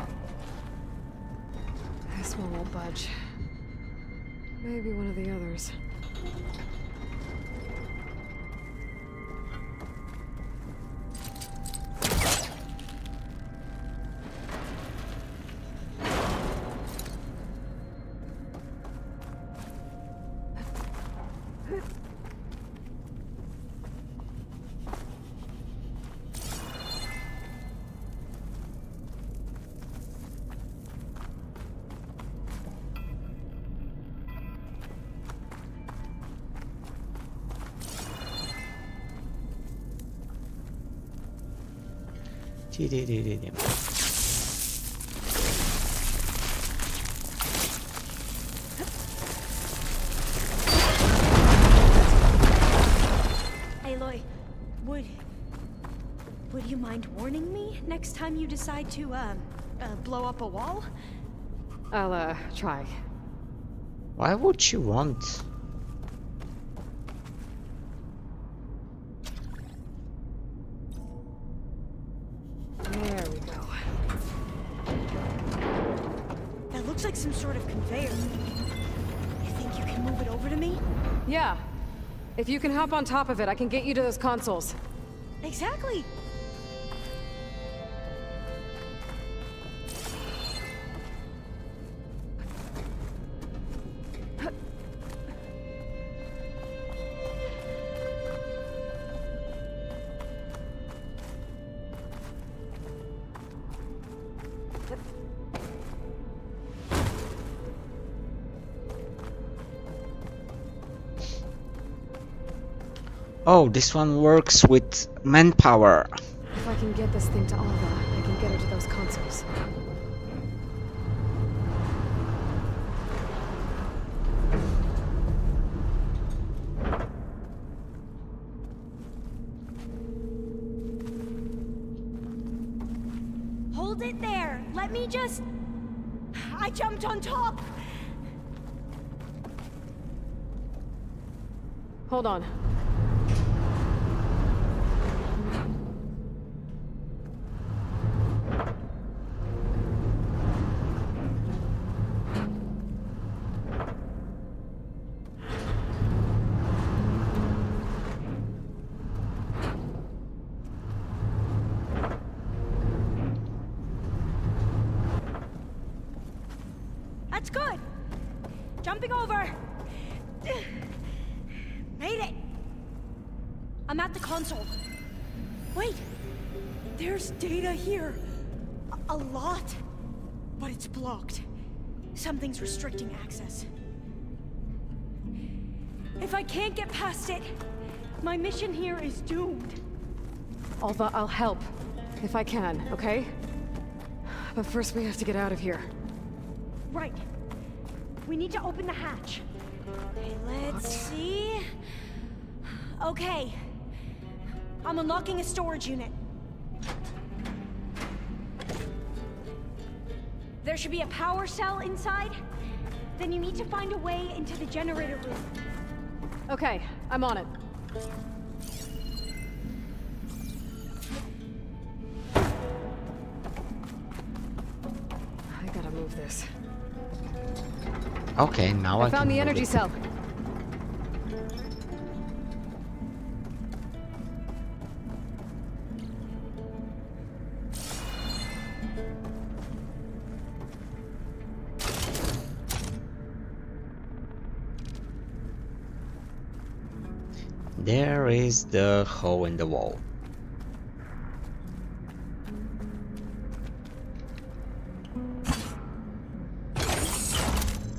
Aloy, would... Would you mind warning me next time you decide to, um, uh, blow up a wall? I'll, uh, try. Why would you want? If you can hop on top of it, I can get you to those consoles. Exactly! Oh, this one works with manpower. If I can get this thing to Alva, I can get her to those consoles. Hold it there! Let me just... I jumped on top! Hold on. Can't get past it, my mission here is doomed. Alva, I'll help. If I can, okay? But first we have to get out of here. Right. We need to open the hatch. Okay, let's see. Okay. I'm unlocking a storage unit. There should be a power cell inside. Then you need to find a way into the generator room. Okay, I'm on it. I gotta move this. Okay, now I, I found the energy it. cell. There is the hole in the wall.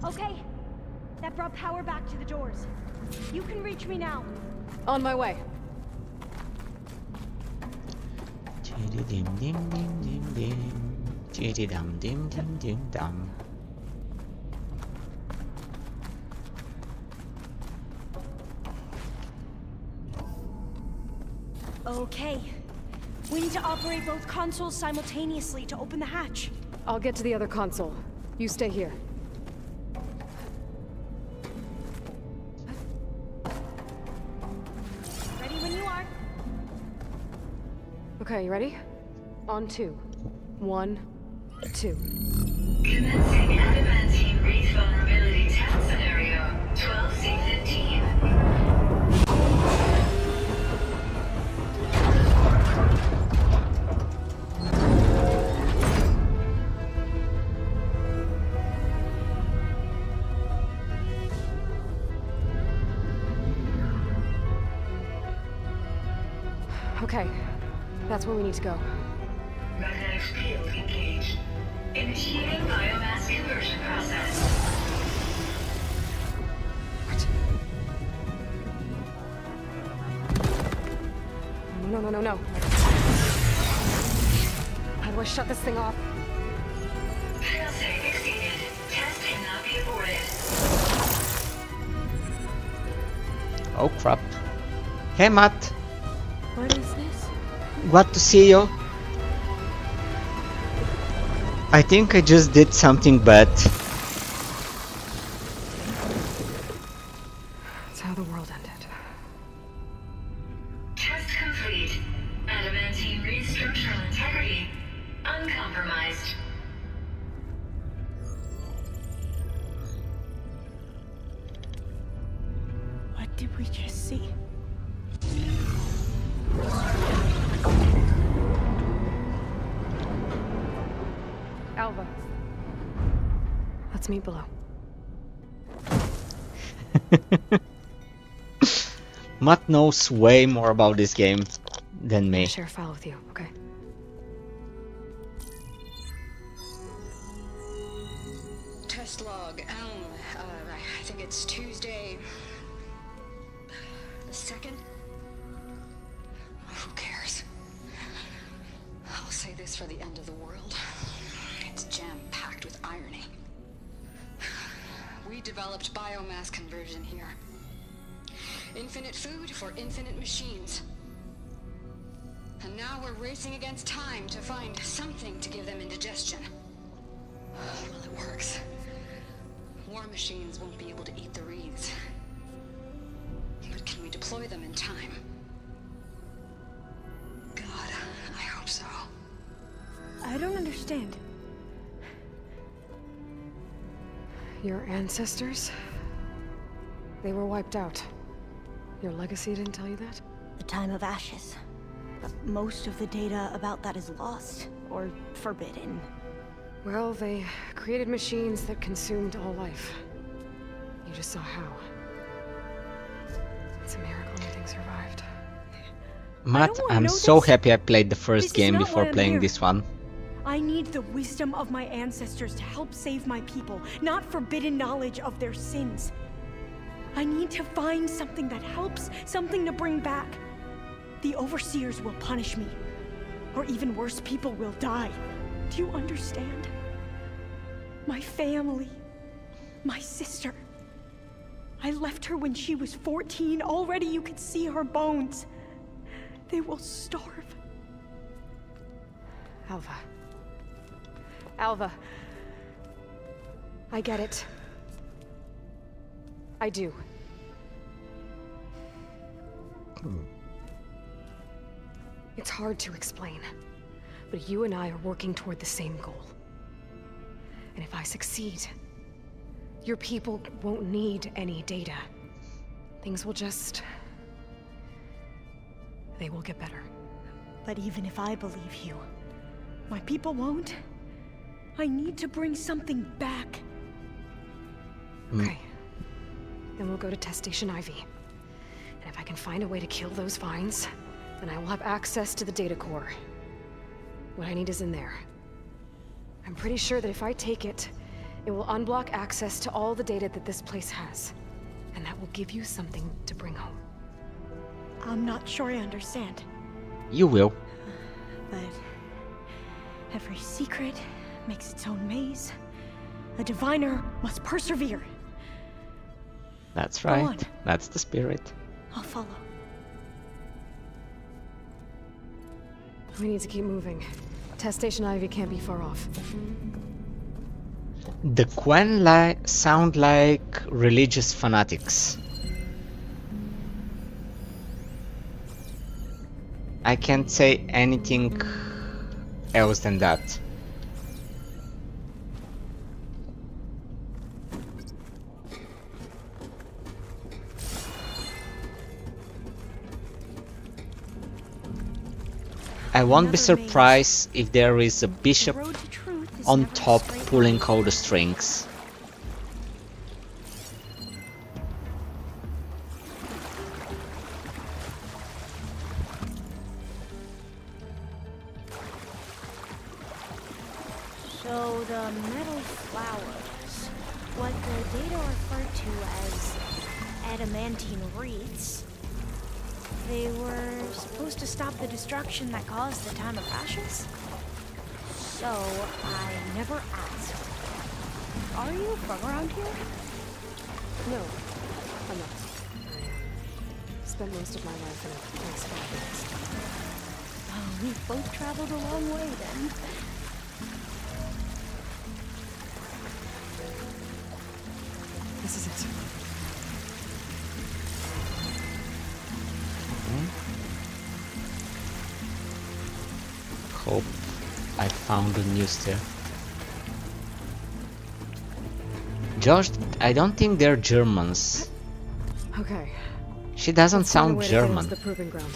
Okay. That brought power back to the doors. You can reach me now. On my way. Chidi-dim-dim-dim-dim-dim. Chidi-dum-dim-dim-dim-dum. Okay. We need to operate both consoles simultaneously to open the hatch. I'll get to the other console. You stay here. Ready when you are. Okay, you ready? On two. One, two. Commencing adamantine wreath vulnerability test scenario 12C15. That's where we need to go. Magnetic field engaged. Initiating biomass conversion process. No, no, no, no. How do I shut this thing off? Failsafe exceeded. Test cannot be aborted. Oh crap. Hey Matt, What? Glad to see you. I think I just did something bad. Matt knows way more about this game than me. I'll share a file with you, okay? Test log, Elm. Uh, I think it's Tuesday. The second? Who cares? I'll say this for the end of the world. It's jam-packed with irony. We developed biomass food for infinite machines. And now we're racing against time to find something to give them indigestion. Well, it works. War machines won't be able to eat the reeds. But can we deploy them in time? God, I hope so. I don't understand. Your ancestors? They were wiped out. Your legacy didn't tell you that? The time of ashes. But most of the data about that is lost or forbidden. Well, they created machines that consumed all life. You just saw how. It's a miracle anything survived. Matt, I'm so this. happy I played the first is game before playing here. this one. I need the wisdom of my ancestors to help save my people, not forbidden knowledge of their sins. I need to find something that helps, something to bring back. The overseers will punish me. Or even worse, people will die. Do you understand? My family. My sister. I left her when she was 14. Already you could see her bones. They will starve. Alva. Alva. I get it. I do. Hmm. It's hard to explain, but you and I are working toward the same goal. And if I succeed, your people won't need any data. Things will just. They will get better. But even if I believe you, my people won't. I need to bring something back. Okay. Then we'll go to test station Ivy. And if I can find a way to kill those vines, then I will have access to the data core. What I need is in there. I'm pretty sure that if I take it, it will unblock access to all the data that this place has. And that will give you something to bring home. I'm not sure I understand, You will. but every secret makes its own maze. A diviner must persevere. That's right. That's the spirit. I'll follow. We need to keep moving. Test station Ivy can't be far off. The Quen li sound like religious fanatics. I can't say anything else than that. I won't be surprised if there is a bishop on top pulling all the strings. So the metal flowers, what the data referred to as adamantine wreaths, they were to stop the destruction that caused the time of ashes? So I never asked. Are you from around here? No, I'm not. I spent most of my life in a place called Next. Oh, we've both traveled a long way then. This is it. Mm-hmm. Hope I found the news there. Josh, I don't think they're Germans. Okay. She doesn't let's sound way to get into German. the proving ground.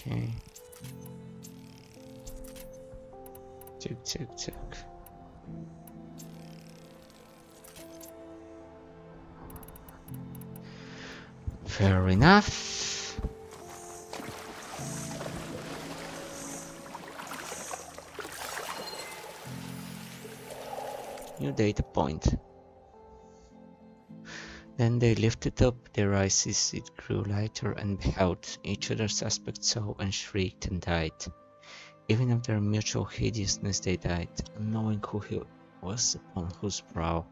Okay. Check, check, check. Fair enough. New data point. Then they lifted up their eyes it grew lighter and beheld each other's aspect saw and shrieked and died. Even of their mutual hideousness they died, knowing who he was upon whose brow.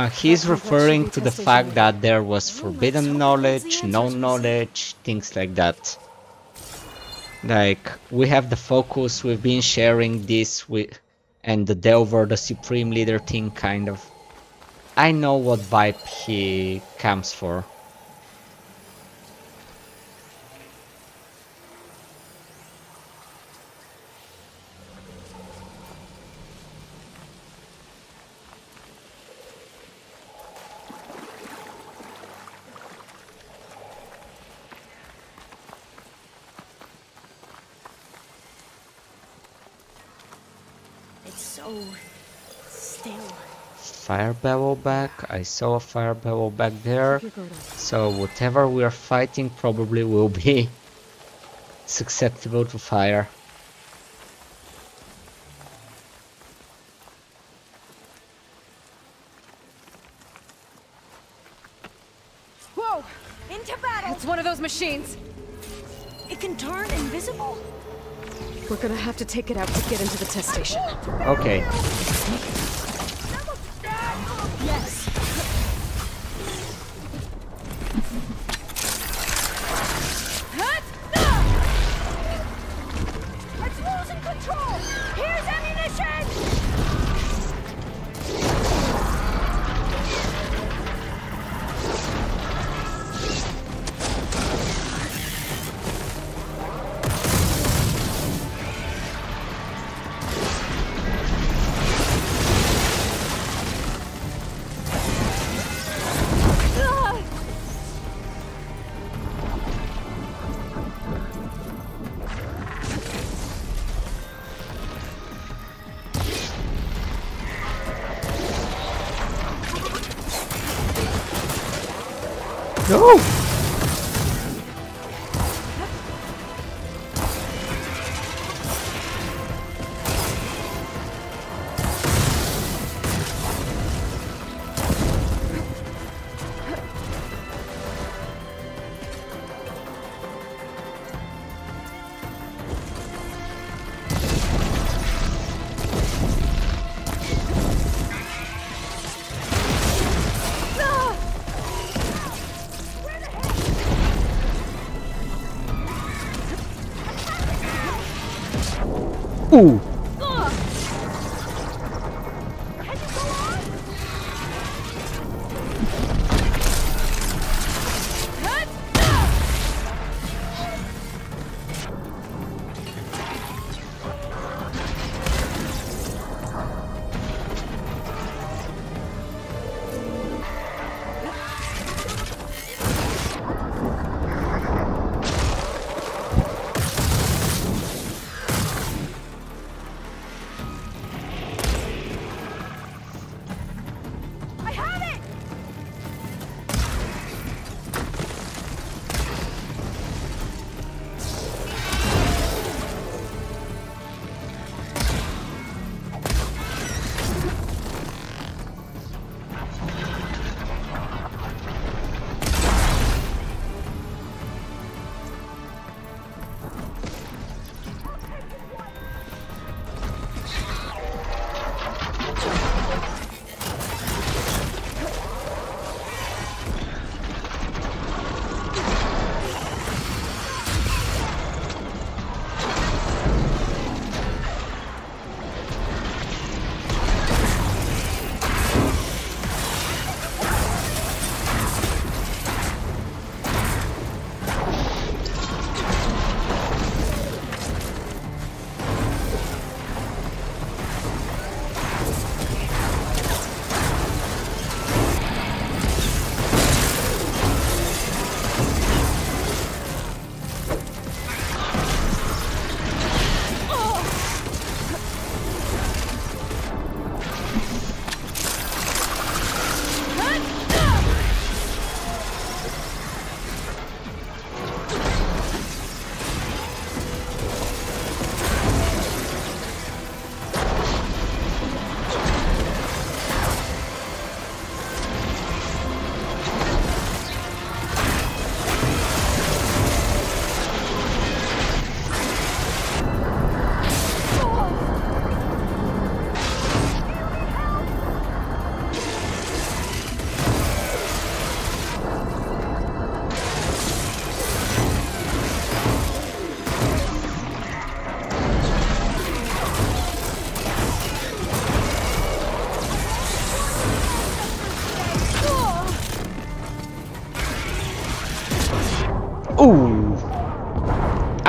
Uh, he's referring to the fact that there was forbidden knowledge, seek. knowledge, things like that. Like we have the focus, we've been sharing this with and the Delver, the Supreme Leader thing kind of. I know what vibe he comes for. It's so still. Fire barrel back. I saw a fire barrel back there. So whatever we are fighting probably will be susceptible to fire. Whoa! Into battle! It's one of those machines. It can turn invisible? We're gonna have to take it out to get into the test station. Okay.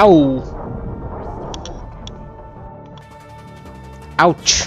Au! Ouch!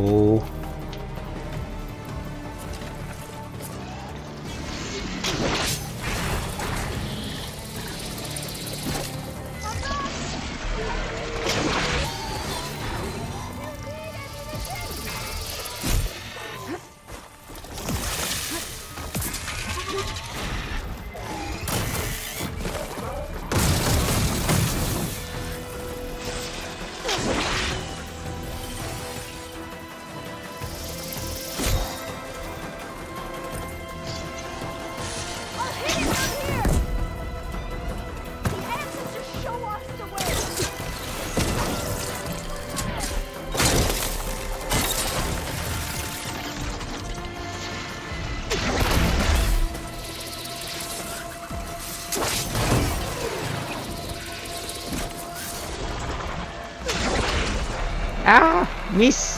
Oh. Miss.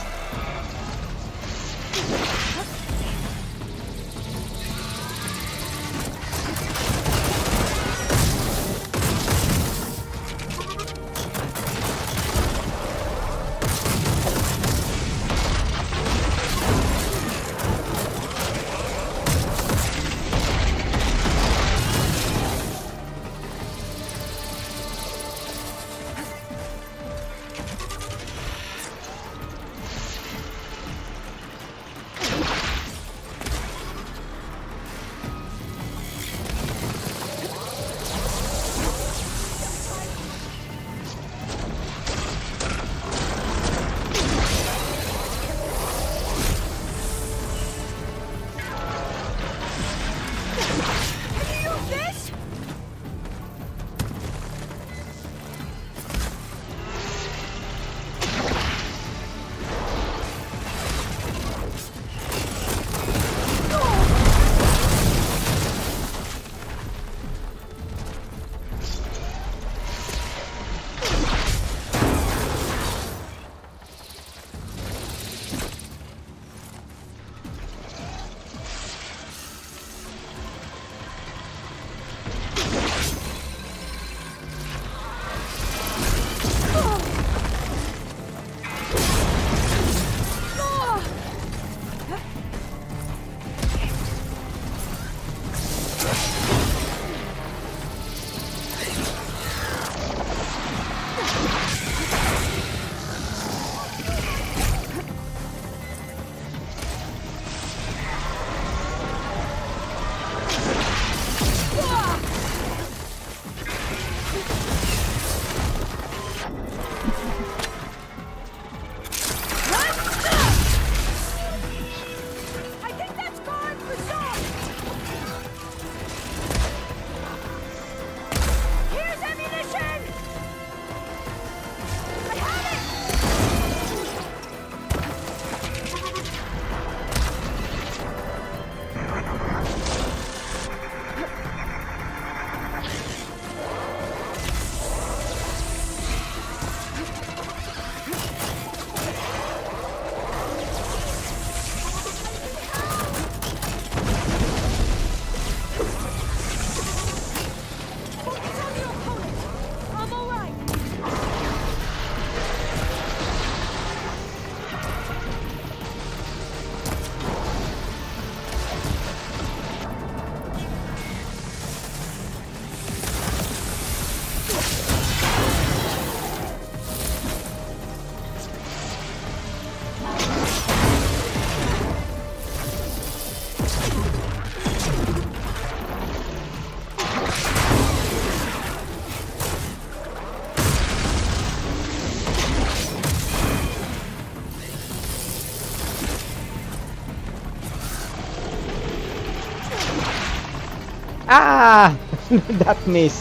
that miss.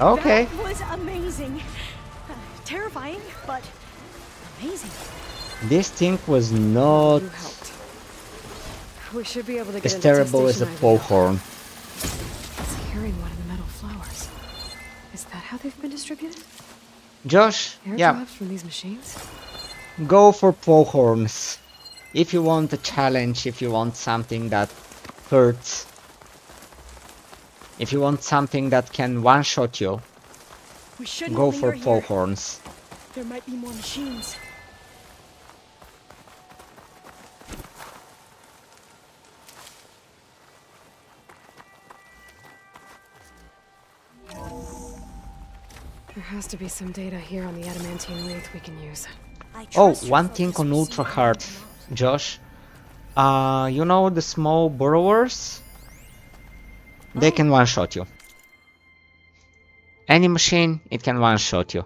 Okay. That was amazing. Uh, terrifying, but amazing. This thing was not We should be able to get as terrible as a Test pole Station horn. Securing one of the metal flowers. Is that how they've been distributed? Josh, Airdrops yeah, from these machines? go for pole horns. If you want a challenge, if you want something that hurts, if you want something that can one-shot you, We go for pole horns. There might be more machines. There has to be some data here on the adamantine wreath we can use. I Oh, trust your one thing on ultra see hard. Josh. Uh, you know the small burrowers? They can one-shot you. Any machine, it can one-shot you.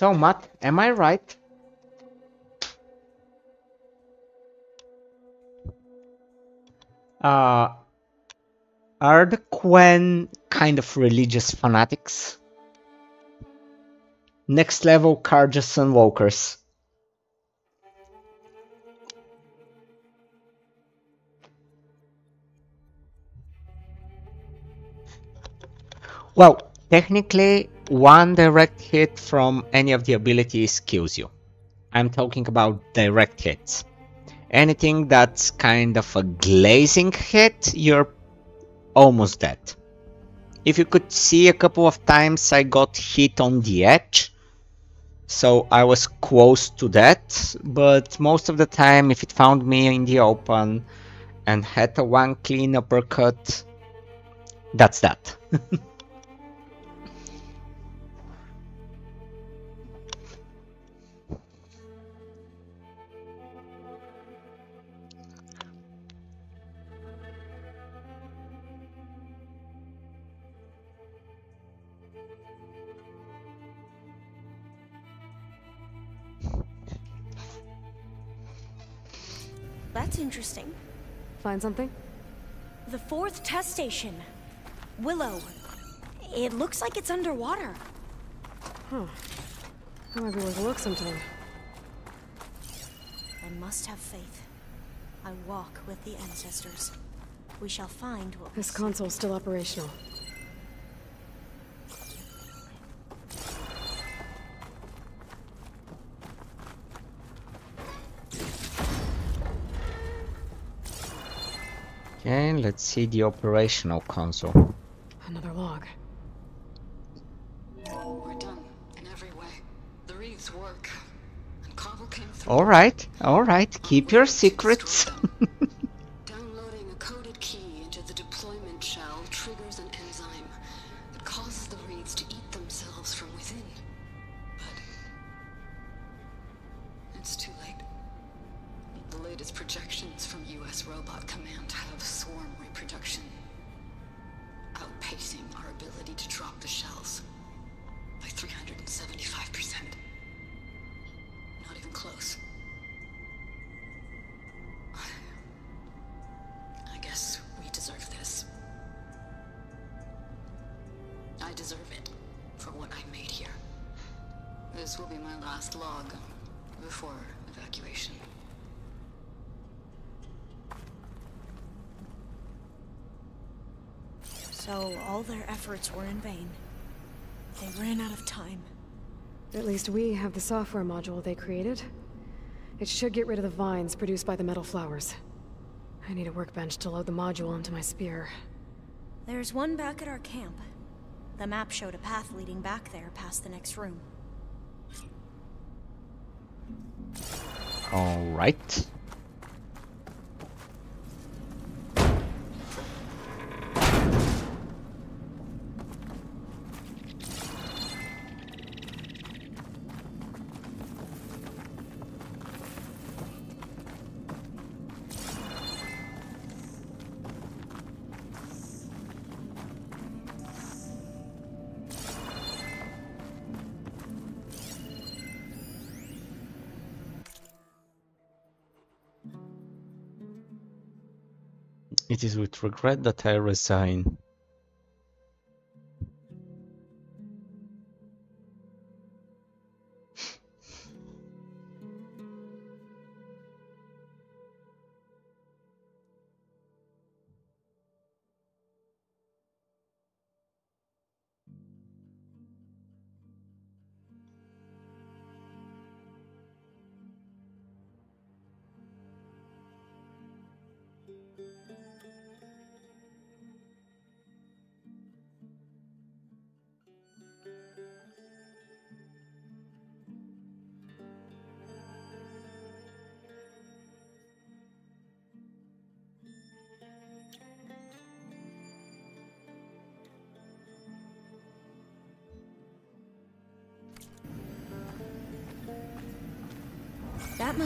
So, Matt, am I right? Uh, are the Quen kind of religious fanatics? Next level Carjason walkers. Well, technically, one direct hit from any of the abilities kills you. I'm talking about direct hits. Anything that's kind of a glazing hit, you're almost dead. If you could see a couple of times I got hit on the edge, so I was close to that, but most of the time if it found me in the open and had a one clean uppercut, that's that. That's interesting. Find something? The fourth test station. Willow. It looks like it's underwater. Huh. That might be worth a look sometime. I must have faith. I walk with the ancestors. We shall find what This console's still operational. Okay, let's see the operational console. Another log. We're done in every way. The wreaths work. And came through. Alright, alright, keep your secrets. we have the software module they created. It should get rid of the vines produced by the metal flowers. I need a workbench to load the module into my spear. There's one back at our camp. The map showed a path leading back there past the next room. Alright. It is with regret that I resign.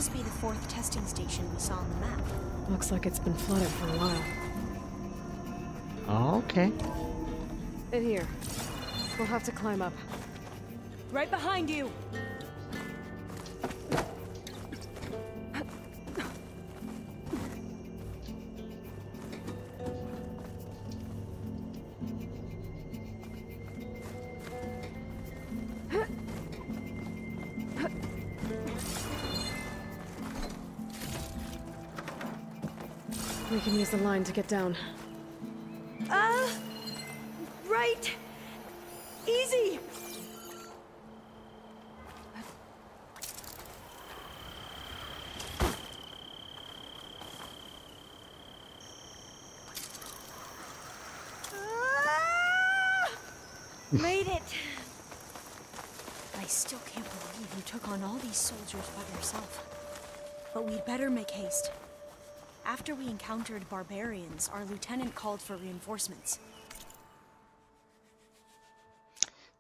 Must be the fourth testing station we saw on the map. Looks like it's been flooded for a while. Okay. In here. We'll have to climb up. Right behind you! The line to get down. Uh, right. Easy. Ah! Made it. I still can't believe you took on all these soldiers by yourself. But we'd better make haste. After we encountered barbarians, our lieutenant called for reinforcements.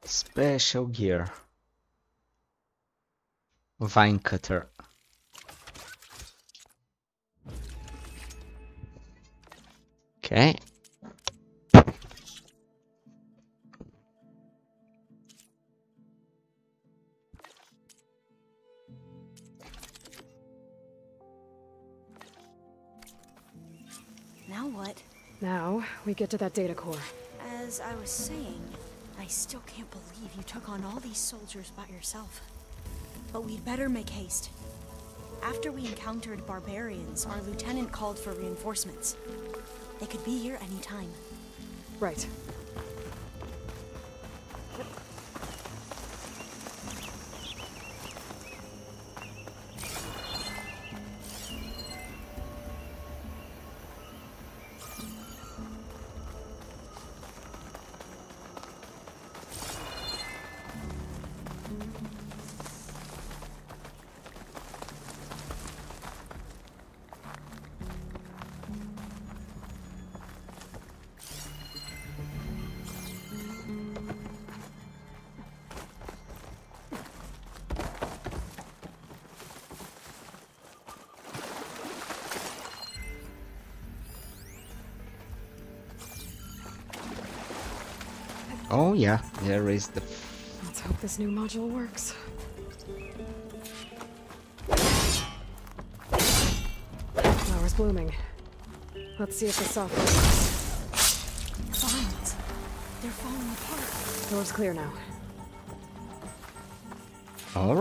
Special gear. Vine cutter. Get to that data core. As I was saying, I still can't believe you took on all these soldiers by yourself. But we'd better make haste. After we encountered barbarians, our lieutenant called for reinforcements. They could be here any time. Right. There is the Let's hope this new module works. Flower's blooming. Let's see if the software works. Vines. They're falling apart. Door's clear now. All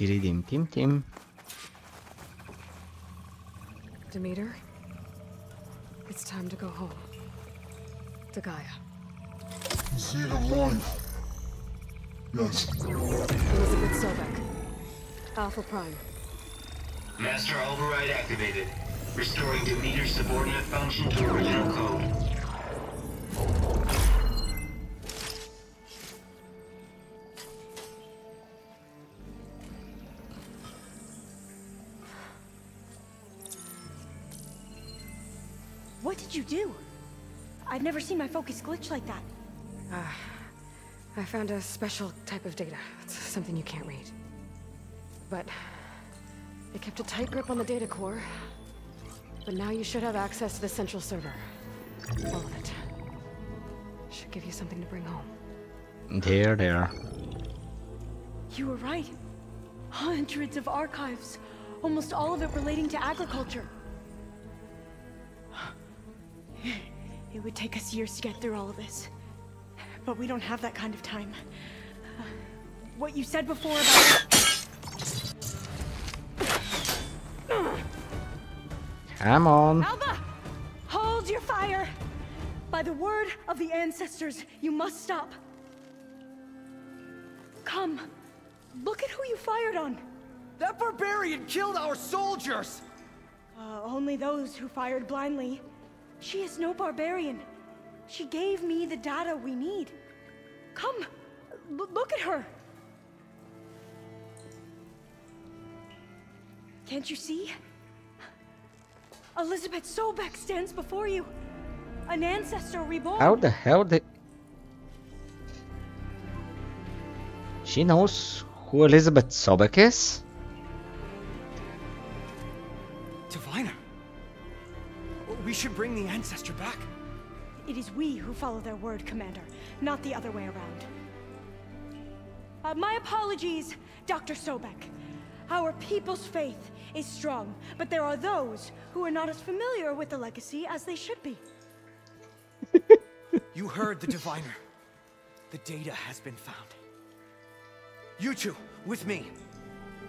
Tiridim tim tim. Demeter? It's time to go home. To Gaia. See the light. Yes. Elizabeth Sobek. Alpha Prime. Master override activated. Restoring Demeter's subordinate function to original code. Never seen my focus glitch like that. Ah, I found a special type of data. It's something you can't read. But They kept a tight grip on the data core. But now you should have access to the central server. All of it. Should give you something to bring home. There, there. You were right. Hundreds of archives. Almost all of it relating to agriculture. It would take us years to get through all of this. But we don't have that kind of time. Uh, What you said before about... Come on. Alva! Hold your fire! By the word of the ancestors, you must stop. Come. Look at who you fired on. That barbarian killed our soldiers! Uh, only those who fired blindly. She is no barbarian. She gave me the data we need. Come, look at her. Can't you see? Elizabeth Sobek stands before you. An ancestor reborn. How the hell did... She knows who Elizabeth Sobek is? Should bring the ancestor back. It is we who follow their word, Commander, not the other way around. Uh, my apologies, Dr. Sobek. Our people's faith is strong, but there are those who are not as familiar with the legacy as they should be. You heard the diviner. The data has been found. You two, with me.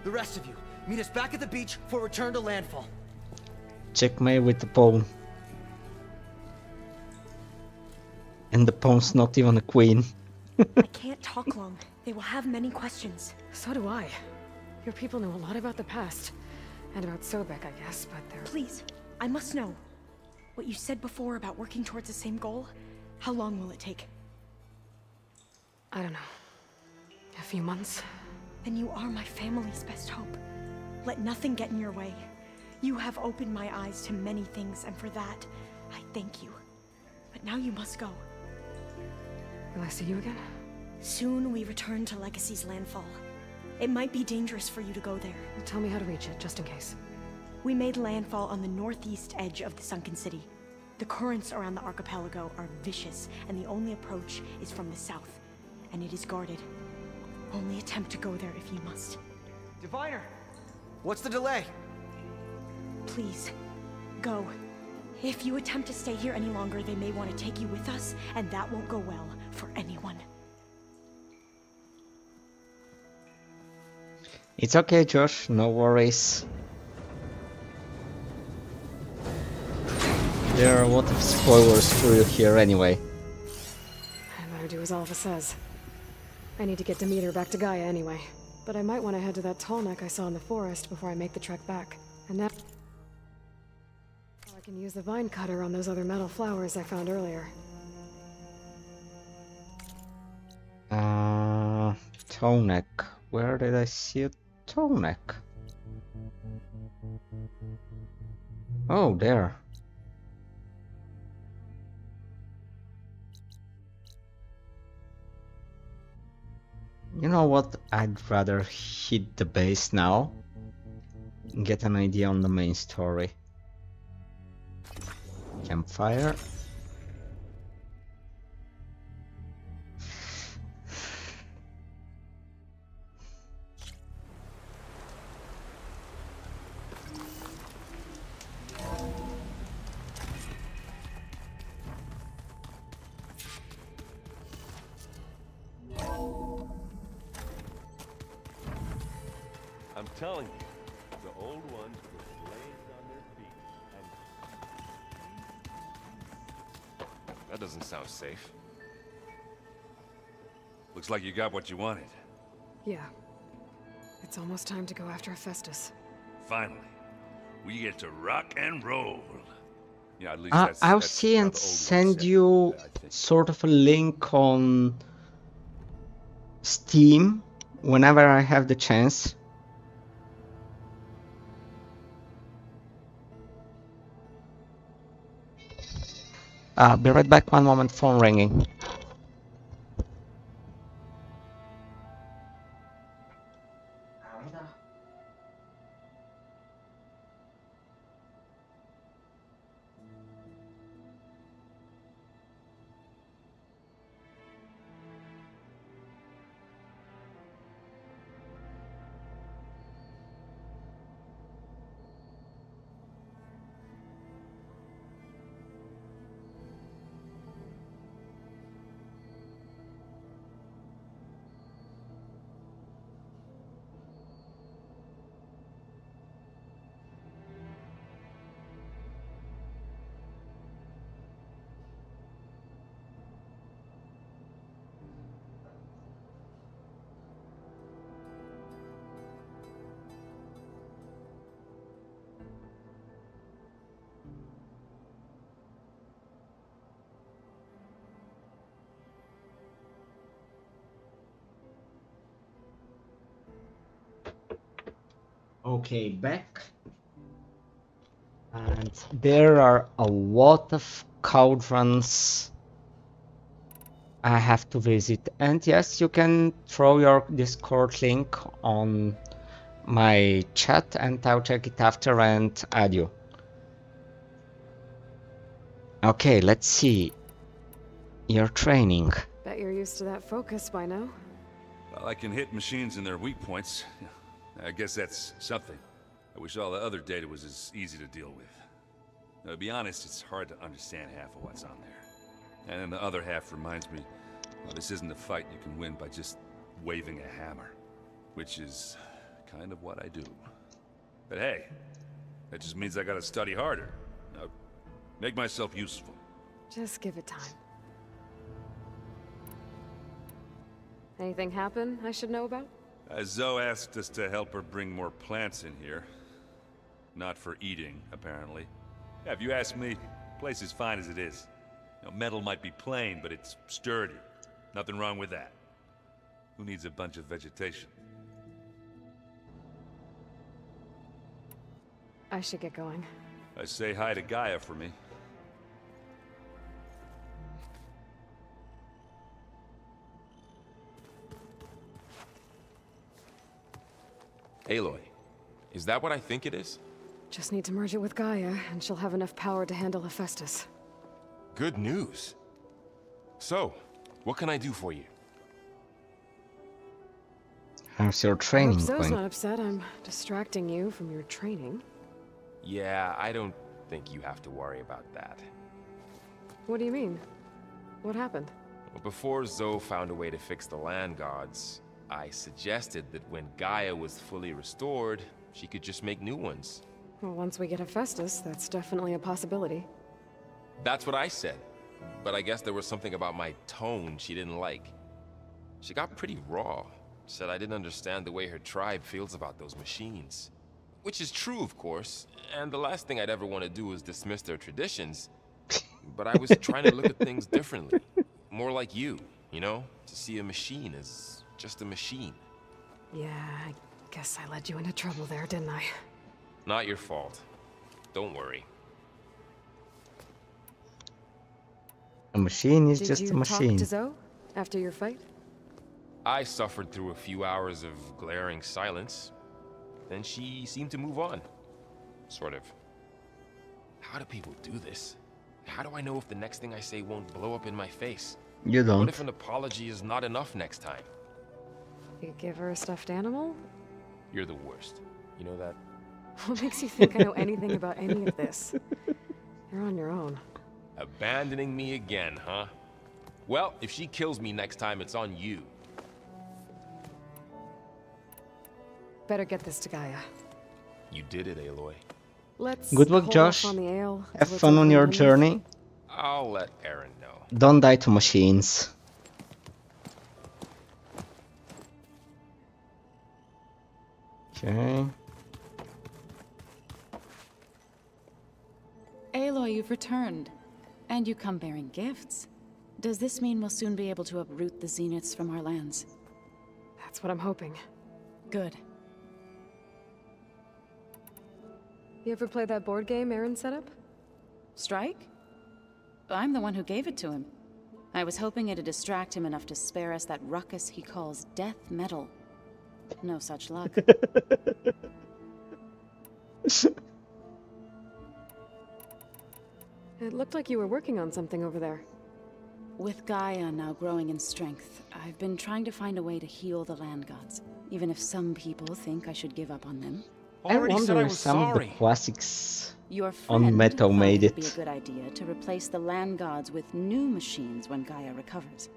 The rest of you, meet us back at the beach for return to landfall. Checkmate with the pawn. And the pawn's not even a queen. I can't talk long. They will have many questions. So do I. Your people know a lot about the past. And about Sobek, I guess, but they're... Please, I must know. What you said before about working towards the same goal, how long will it take? I don't know. A few months? Then you are my family's best hope. Let nothing get in your way. You have opened my eyes to many things, and for that, I thank you. But now you must go. Will I see you again? Soon we return to Legacy's landfall. It might be dangerous for you to go there. Tell me how to reach it, just in case. We made landfall on the northeast edge of the sunken city. The currents around the archipelago are vicious, and the only approach is from the south, and it is guarded. Only attempt to go there if you must. Diviner! What's the delay? Please, go. If you attempt to stay here any longer, they may want to take you with us, and that won't go well for anyone. It's okay, Josh. No worries. There are a lot of spoilers for you here anyway. I better do as Alva says. I need to get Demeter back to Gaia anyway. But I might want to head to that tall neck I saw in the forest before I make the trek back. And that... I can use the vine cutter on those other metal flowers I found earlier. Uh, Tonek. Where did I see a Tonek? Oh, there. You know what? I'd rather hit the base now. and Get an idea on the main story. Campfire. Got what you wanted. Yeah. It's almost time to go after Hephaestus. Finally, we get to rock and roll. Yeah, at least Uh, that's, I'll that's see and the old ones send said you sort of a link on Steam whenever I have the chance. Uh, be right back, one moment, phone ringing. Okay, back. And there are a lot of cauldrons I have to visit. And yes, you can throw your Discord link on my chat and I'll check it after and add you. Okay, let's see. Your training. Bet you're used to that focus by now. Well, I can hit machines in their weak points. I guess that's something. I wish all the other data was as easy to deal with. Now, to be honest, it's hard to understand half of what's on there. And then the other half reminds me, well, this isn't a fight you can win by just waving a hammer. Which is kind of what I do. But hey, that just means I gotta study harder. Now, make myself useful. Just give it time. Anything happen I should know about? Uh, Zo asked us to help her bring more plants in here. Not for eating, apparently. Yeah, if you ask me, place is fine as it is. You know, metal might be plain, but it's sturdy. Nothing wrong with that. Who needs a bunch of vegetation? I should get going. I say hi to Gaia for me. Aloy, is that what I think it is? Just need to merge it with Gaia, and she'll have enough power to handle Hephaestus. Good news. So, what can I do for you? How's your I training hope Zo's going? not upset I'm distracting you from your training. Yeah, I don't think you have to worry about that. What do you mean? What happened? Before Zo found a way to fix the land gods, I suggested that when Gaia was fully restored, she could just make new ones. Well, once we get Hephaestus, that's definitely a possibility. That's what I said. But I guess there was something about my tone she didn't like. She got pretty raw. Said I didn't understand the way her tribe feels about those machines. Which is true, of course, and the last thing I'd ever want to do is dismiss their traditions. But I was trying to look at things differently. More like you, you know? To see a machine as just a machine. Yeah, I guess I led you into trouble there, didn't I? Not your fault. Don't worry. A machine is Did just a machine. Did you talk to Zo after your fight? I suffered through a few hours of glaring silence. Then she seemed to move on. Sort of. How do people do this? How do I know if the next thing I say won't blow up in my face? You don't. What if an apology is not enough next time? You give her a stuffed animal? You're the worst. You know that? What makes you think I know anything about any of this? You're on your own. Abandoning me again, huh? Well, if she kills me next time, it's on you. Better get this to Gaia. You did it, Aloy. Let's Good work, Josh. on the ale Have fun on your journey. I'll let Aaron know. Don't die to machines. Okay. Aloy, you've returned. And you come bearing gifts. Does this mean we'll soon be able to uproot the Zeniths from our lands? That's what I'm hoping. Good. You ever play that board game Aaron set up? Strike? I'm the one who gave it to him. I was hoping it'd distract him enough to spare us that ruckus he calls death metal. No such luck. It looked like you were working on something over there. With Gaia now growing in strength, I've been trying to find a way to heal the land gods, even if some people think I should give up on them. I wonder if some of the classics Your friend on metal made it'd be a good idea to replace the land gods with new machines when Gaia recovers.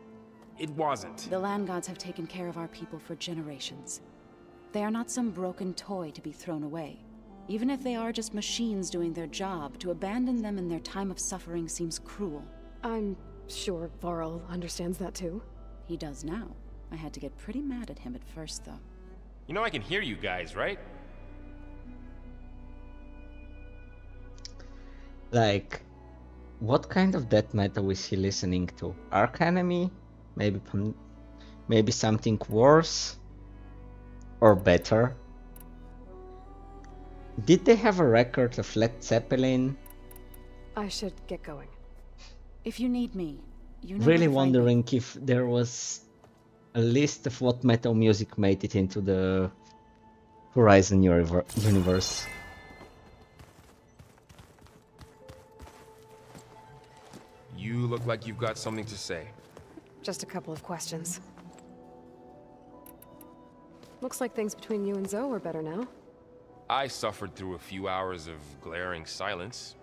It wasn't. The land gods have taken care of our people for generations. They are not some broken toy to be thrown away. Even if they are just machines doing their job, to abandon them in their time of suffering seems cruel. I'm sure Varl understands that too. He does now. I had to get pretty mad at him at first, though. You know I can hear you guys, right? Like, what kind of death metal is he listening to? Arch Enemy? Maybe, maybe something worse or better? Did they have a record of Led Zeppelin? I should get going. If you need me, you know really where me. wondering if there was a list of what metal music made it into the Horizon universe. You look like you've got something to say. Just a couple of questions. Looks like things between you and Zo are better now. I suffered through a few hours of glaring silence.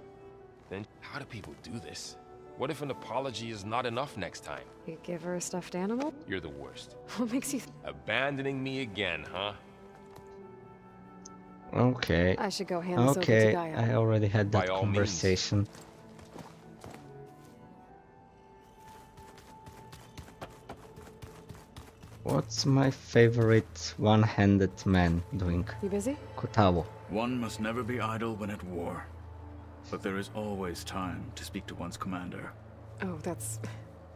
Then, how do people do this? What if an apology is not enough next time? You give her a stuffed animal? You're the worst. What makes you th Abandoning me again, huh? Okay. I should go hand this over to okay, I already had By that all means. conversation. What's my favorite one-handed man doing? You busy? Kotallo. One must never be idle when at war. But there is always time to speak to one's commander. Oh, that's...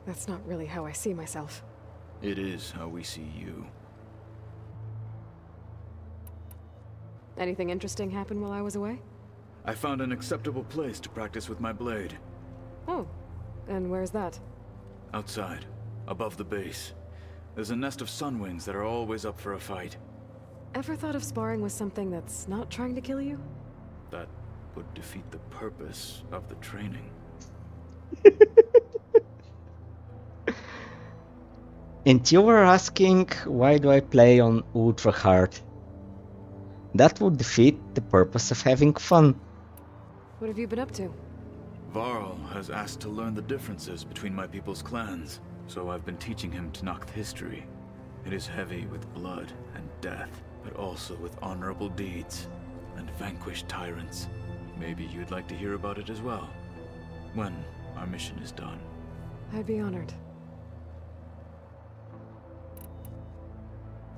that's not really how I see myself. It is how we see you. Anything interesting happened while I was away? I found an acceptable place to practice with my blade. Oh, and where's that? Outside, above the base. There's a nest of sunwings that are always up for a fight. Ever thought of sparring with something that's not trying to kill you? That would defeat the purpose of the training. And you were asking why do I play on ultra hard? That would defeat the purpose of having fun. What have you been up to? Varl has asked to learn the differences between my people's clans, so I've been teaching him Tenakth history. It is heavy with blood and death, but also with honorable deeds and vanquished tyrants. Maybe you'd like to hear about it as well, when our mission is done. I'd be honored.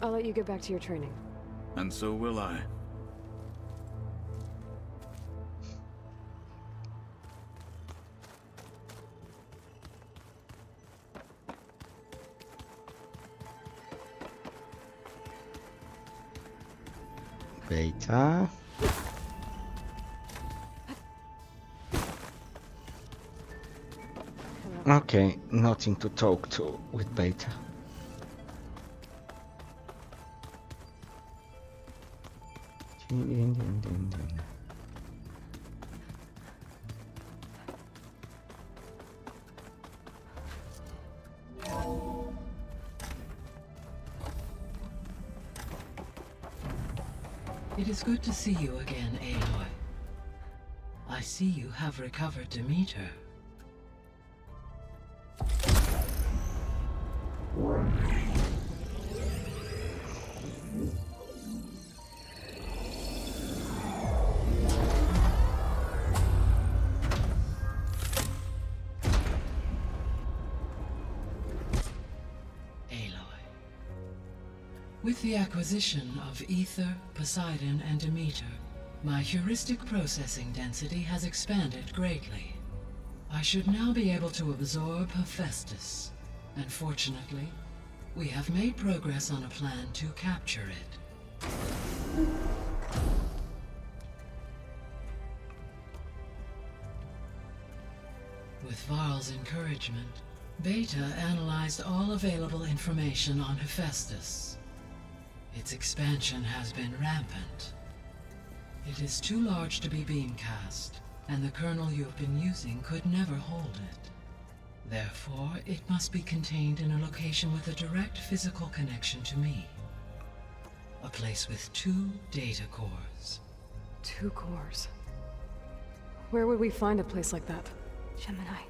I'll let you get back to your training. And so will I. Beta. Okay, nothing to talk to with Beta. Ding, ding, ding, It is good to see you again, Aloy. I see you have recovered Demeter. With the acquisition of Aether, Poseidon, and Demeter, my heuristic processing density has expanded greatly. I should now be able to absorb Hephaestus, and fortunately, we have made progress on a plan to capture it. With Varl's encouragement, Beta analyzed all available information on Hephaestus. Its expansion has been rampant. It is too large to be beamcast, and the kernel you have been using could never hold it. Therefore, it must be contained in a location with a direct physical connection to me. A place with two data cores. Two cores. Where would we find a place like that? Gemini.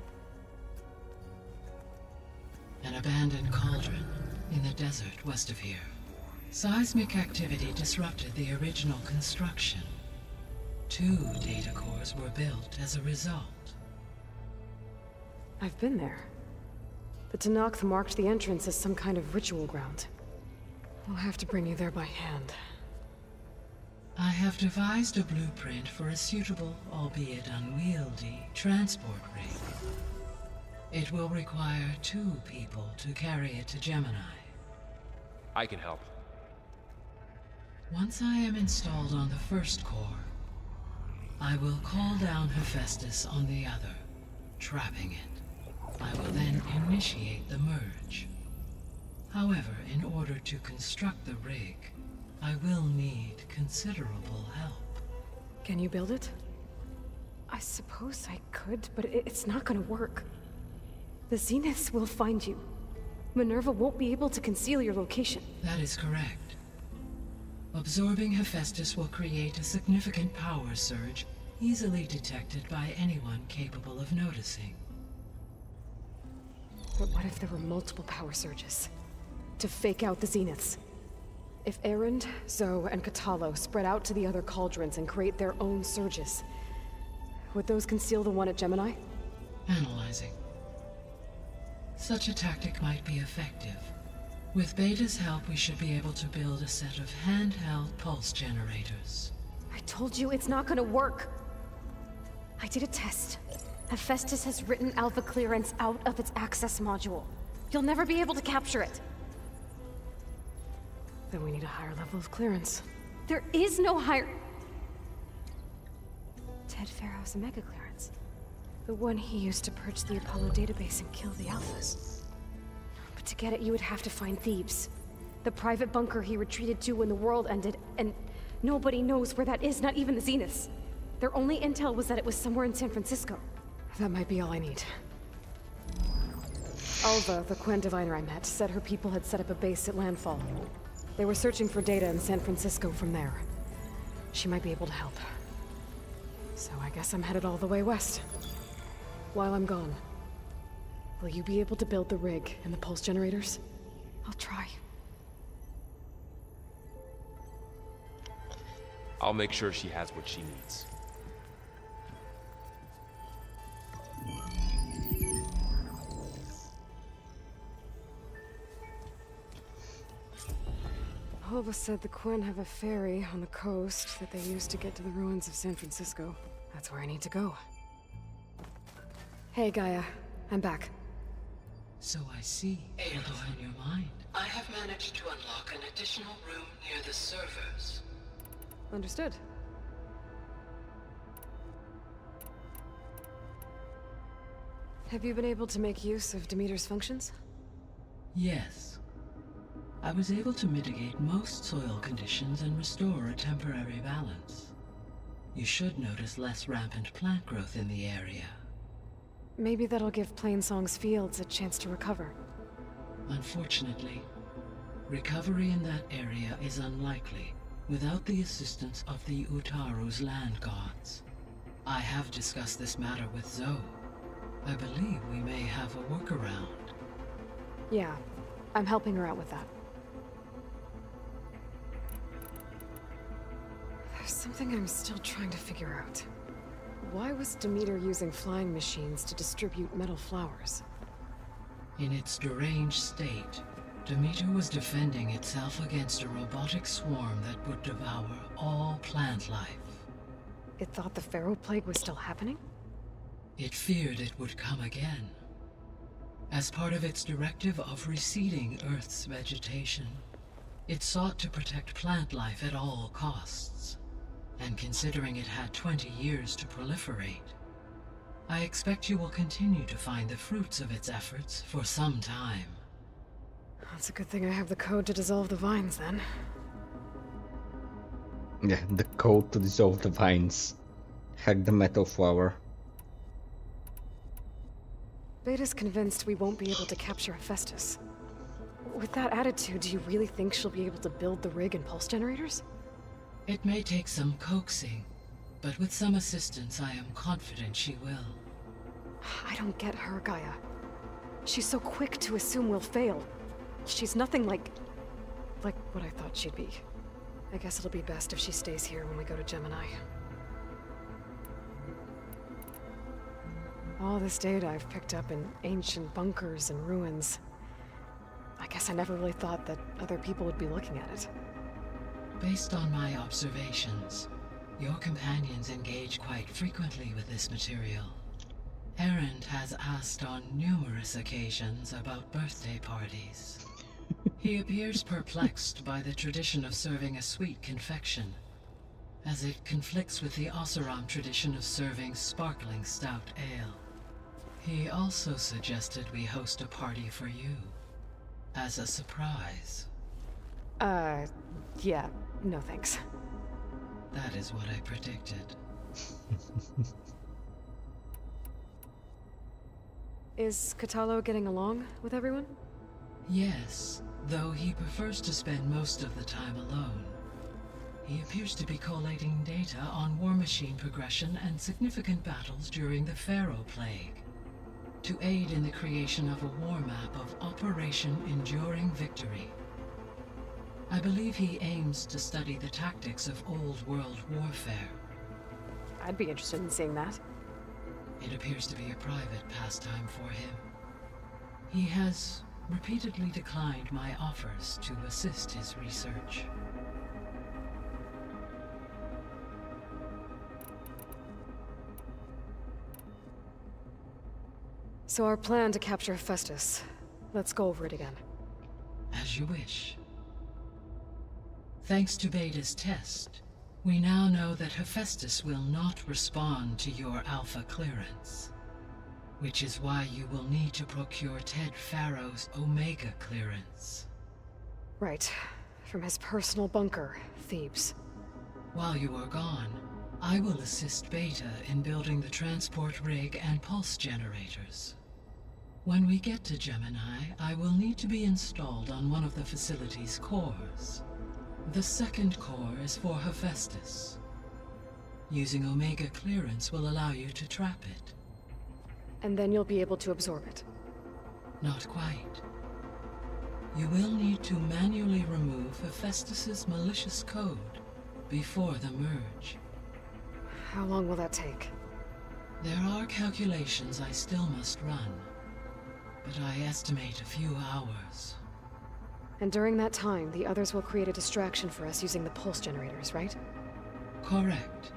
An abandoned cauldron in the desert west of here. Seismic activity disrupted the original construction. Two data cores were built as a result. I've been there. The Tenakth marked the entrance as some kind of ritual ground. We'll have to bring you there by hand. I have devised a blueprint for a suitable, albeit unwieldy, transport rig. It will require two people to carry it to Gemini. I can help. Once I am installed on the first core, I will call down Hephaestus on the other, trapping it. I will then initiate the merge. However, in order to construct the rig, I will need considerable help. Can you build it? I suppose I could, but it's not gonna work. The Zeniths will find you. Minerva won't be able to conceal your location. That is correct. Absorbing Hephaestus will create a significant power surge, easily detected by anyone capable of noticing. But what if there were multiple power surges? To fake out the Zeniths? If Erend, Zo, and Kotallo spread out to the other cauldrons and create their own surges, would those conceal the one at Gemini? Analyzing. Such a tactic might be effective. With Beta's help, we should be able to build a set of handheld pulse generators. I told you it's not gonna work. I did a test. Hephaestus has written Alpha Clearance out of its access module. You'll never be able to capture it. Then we need a higher level of clearance. There is no higher... Ted Faro's Mega Clearance. The one he used to purge the Apollo database and kill the Alphas. To get it, you would have to find Thebes. The private bunker he retreated to when the world ended, and nobody knows where that is, not even the Zeniths. Their only intel was that it was somewhere in San Francisco. That might be all I need. Alva, the Quen diviner I met, said her people had set up a base at Landfall. They were searching for data in San Francisco from there. She might be able to help. So I guess I'm headed all the way west. While I'm gone, will you be able to build the rig and the pulse generators? I'll try. I'll make sure she has what she needs. Alva said the Quen have a ferry on the coast that they use to get to the ruins of San Francisco. That's where I need to go. Hey, Gaia. I'm back. So I see. Able in your mind. I have managed to unlock an additional room near the servers. Understood. Have you been able to make use of Demeter's functions? Yes. I was able to mitigate most soil conditions and restore a temporary balance. You should notice less rampant plant growth in the area. Maybe that'll give Plainsong's fields a chance to recover. Unfortunately, recovery in that area is unlikely without the assistance of the Utaru's land gods. I have discussed this matter with Zo. I believe we may have a workaround. Yeah, I'm helping her out with that. There's something I'm still trying to figure out. Why was Demeter using flying machines to distribute metal flowers? In its deranged state, Demeter was defending itself against a robotic swarm that would devour all plant life. It thought the Faro Plague was still happening? It feared it would come again. As part of its directive of receding Earth's vegetation, it sought to protect plant life at all costs. And considering it had 20 years to proliferate, I expect you will continue to find the fruits of its efforts for some time. That's a good thing I have the code to dissolve the vines, then. Yeah, the code to dissolve the vines. Hack the metal flower. Beta's convinced we won't be able to capture Hephaestus. With that attitude, do you really think she'll be able to build the rig and pulse generators? It may take some coaxing, but with some assistance I am confident she will. I don't get her, Gaia. She's so quick to assume we'll fail. She's nothing like... like what I thought she'd be. I guess it'll be best if she stays here when we go to Gemini. All this data I've picked up in ancient bunkers and ruins. I guess I never really thought that other people would be looking at it. Based on my observations, your companions engage quite frequently with this material. Erend has asked on numerous occasions about birthday parties. he appears perplexed by the tradition of serving a sweet confection, as it conflicts with the Oseram tradition of serving sparkling stout ale. He also suggested we host a party for you, as a surprise. Uh, yeah, no thanks. That is what I predicted. Is Kotallo getting along with everyone? Yes, though he prefers to spend most of the time alone. He appears to be collating data on war machine progression and significant battles during the Faro Plague, to aid in the creation of a war map of Operation Enduring Victory. I believe he aims to study the tactics of Old World warfare. I'd be interested in seeing that. It appears to be a private pastime for him. He has repeatedly declined my offers to assist his research. So our plan to capture Festus. Let's go over it again. As you wish. Thanks to Beta's test, we now know that Hephaestus will not respond to your Alpha clearance. Which is why you will need to procure Ted Faro's Omega clearance. Right. From his personal bunker, Thebes. While you are gone, I will assist Beta in building the transport rig and pulse generators. When we get to Gemini, I will need to be installed on one of the facility's cores. The second core is for Hephaestus. Using Omega clearance will allow you to trap it. And then you'll be able to absorb it. Not quite. You will need to manually remove Hephaestus's malicious code before the merge. How long will that take? There are calculations I still must run, but I estimate a few hours. And during that time, the others will create a distraction for us using the pulse generators, right? Correct.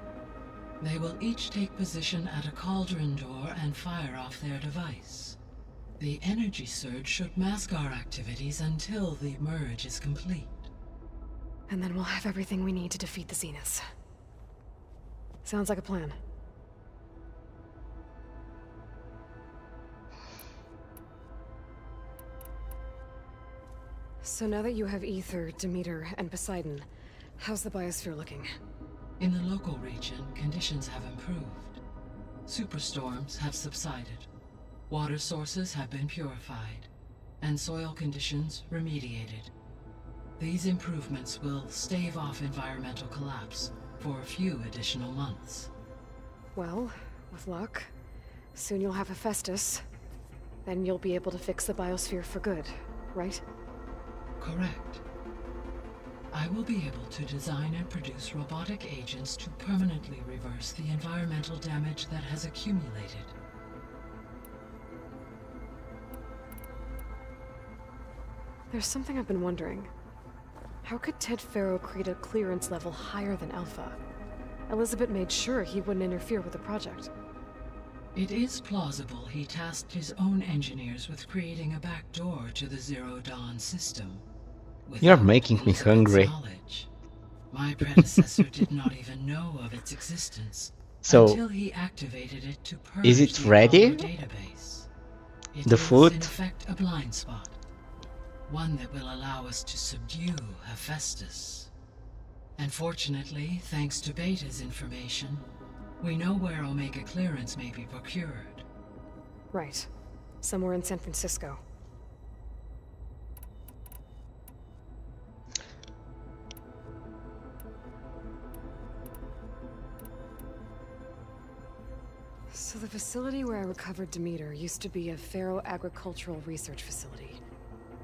They will each take position at a cauldron door and fire off their device. The energy surge should mask our activities until the merge is complete. And then we'll have everything we need to defeat the Zeniths. Sounds like a plan. So now that you have Aether, Demeter, and Poseidon, how's the biosphere looking? In the local region, conditions have improved. Superstorms have subsided. Water sources have been purified, and soil conditions remediated. These improvements will stave off environmental collapse for a few additional months. Well, with luck, soon you'll have Hephaestus. Then you'll be able to fix the biosphere for good, right? Correct. I will be able to design and produce robotic agents to permanently reverse the environmental damage that has accumulated. There's something I've been wondering. How could Ted Faro create a clearance level higher than Alpha? Elizabeth made sure he wouldn't interfere with the project. It is plausible he tasked his own engineers with creating a back door to the Zero Dawn system. You're making me hungry. My predecessor did not even know of its existence So, until he activated it to purge is it ready? Apollo database. It The food? in fact, a blind spot. One that will allow us to subdue Hephaestus. And fortunately, thanks to Beta's information, we know where Omega clearance may be procured. Right. Somewhere in San Francisco. So the facility where I recovered Demeter used to be a Faro agricultural research facility.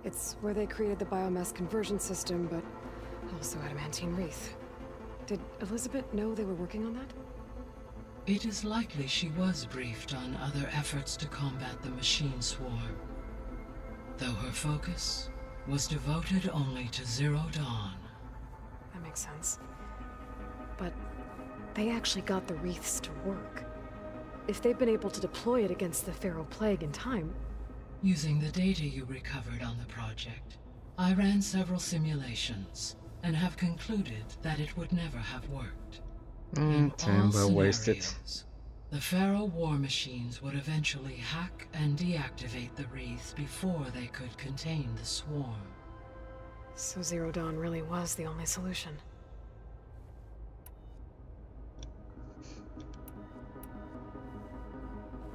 It's where they created the biomass conversion system, but also adamantine wreath. Did Elizabeth know they were working on that? It is likely she was briefed on other efforts to combat the machine swarm. Though her focus was devoted only to Zero Dawn. That makes sense. But they actually got the wreaths to work. If they've been able to deploy it against the Faro Plague in time, Using the data you recovered on the project, I ran several simulations and have concluded that it would never have worked. Mm, time well wasted. scenarios, The Faro war machines would eventually hack and deactivate the wreaths before they could contain the swarm. So Zero Dawn really was the only solution.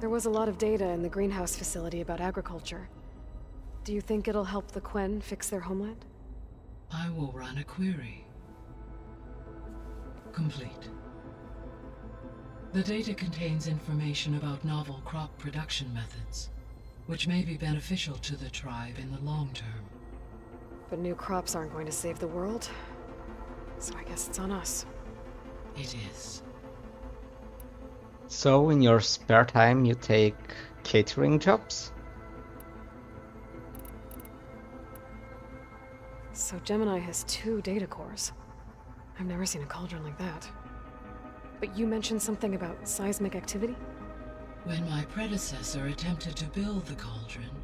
There was a lot of data in the greenhouse facility about agriculture. Do you think it'll help the Quen fix their homeland? I will run a query. Complete. The data contains information about novel crop production methods, which may be beneficial to the tribe in the long term. But new crops aren't going to save the world. So I guess it's on us. It is. So, in your spare time, you take catering jobs? So Gemini has two data cores. I've never seen a cauldron like that. But you mentioned something about seismic activity? When my predecessor attempted to build the cauldron,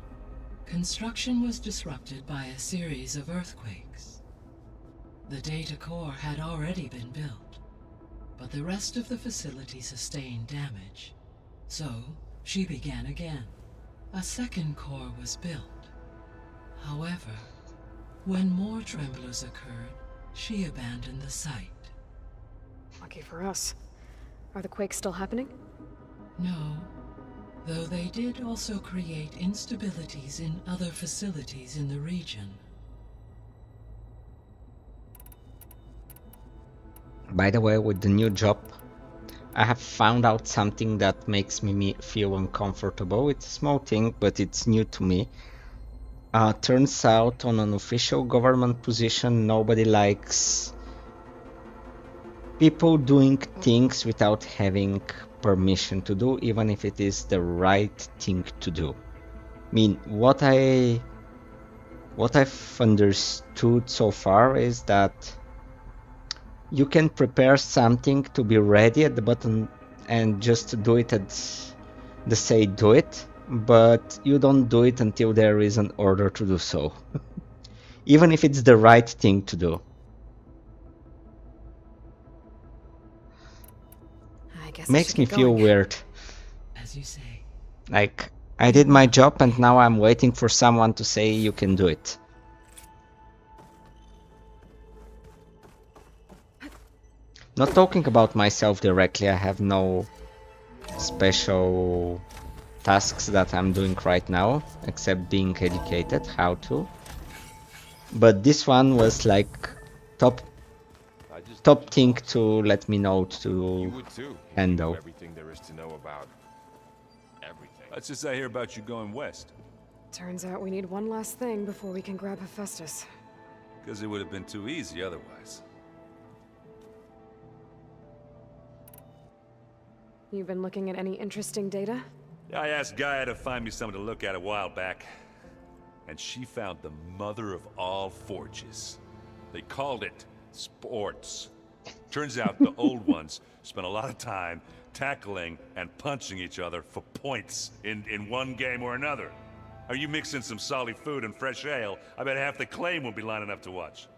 construction was disrupted by a series of earthquakes. The data core had already been built, but the rest of the facility sustained damage. So, she began again. A second core was built. However, when more tremblers occurred, she abandoned the site. Lucky for us. Are the quakes still happening? No, though they did also create instabilities in other facilities in the region. By the way, with the new job, I have found out something that makes me feel uncomfortable. It's a small thing, but it's new to me. Uh, turns out, on an official government position, nobody likes people doing things without having permission to do, even if it is the right thing to do. I mean, what I what I've understood so far is that you can prepare something to be ready at the button and just do it at the say do it, but you don't do it until there is an order to do so. Even if it's the right thing to do. I guess Makes should me feel going. weird. As you say, Like, I did my job and now I'm waiting for someone to say you can do it. Not talking about myself directly, I have no special tasks that I'm doing right now, except being educated how to. But this one was like top top thing to let me know to You would too. if you knew handle. Everything there is to know about everything. That's just I hear about you going west. Turns out we need one last thing before we can grab Hephaestus. Because it would have been too easy otherwise. You've been looking at any interesting data? I asked Gaia to find me something to look at a while back. And she found the mother of all forges. They called it sports. Turns out the old ones spent a lot of time tackling and punching each other for points in, in one game or another. Are you mixing some solid food and fresh ale? I bet half the claim will be lining up to watch.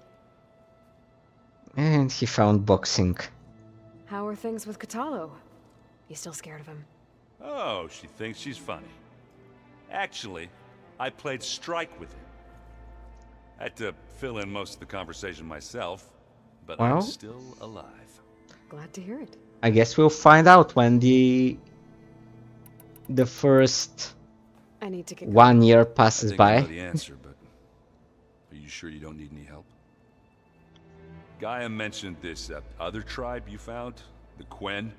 And he found boxing. How are things with Kotallo? You still scared of him? Oh, she thinks she's funny. Actually, I played strike with him. I had to fill in most of the conversation myself, but I'm still alive. Glad to hear it. I guess we'll find out when the the first I need to get one year I passes think I by. know the answer, but are you sure you don't need any help? Gaia mentioned this uh, other tribe you found, the Quen.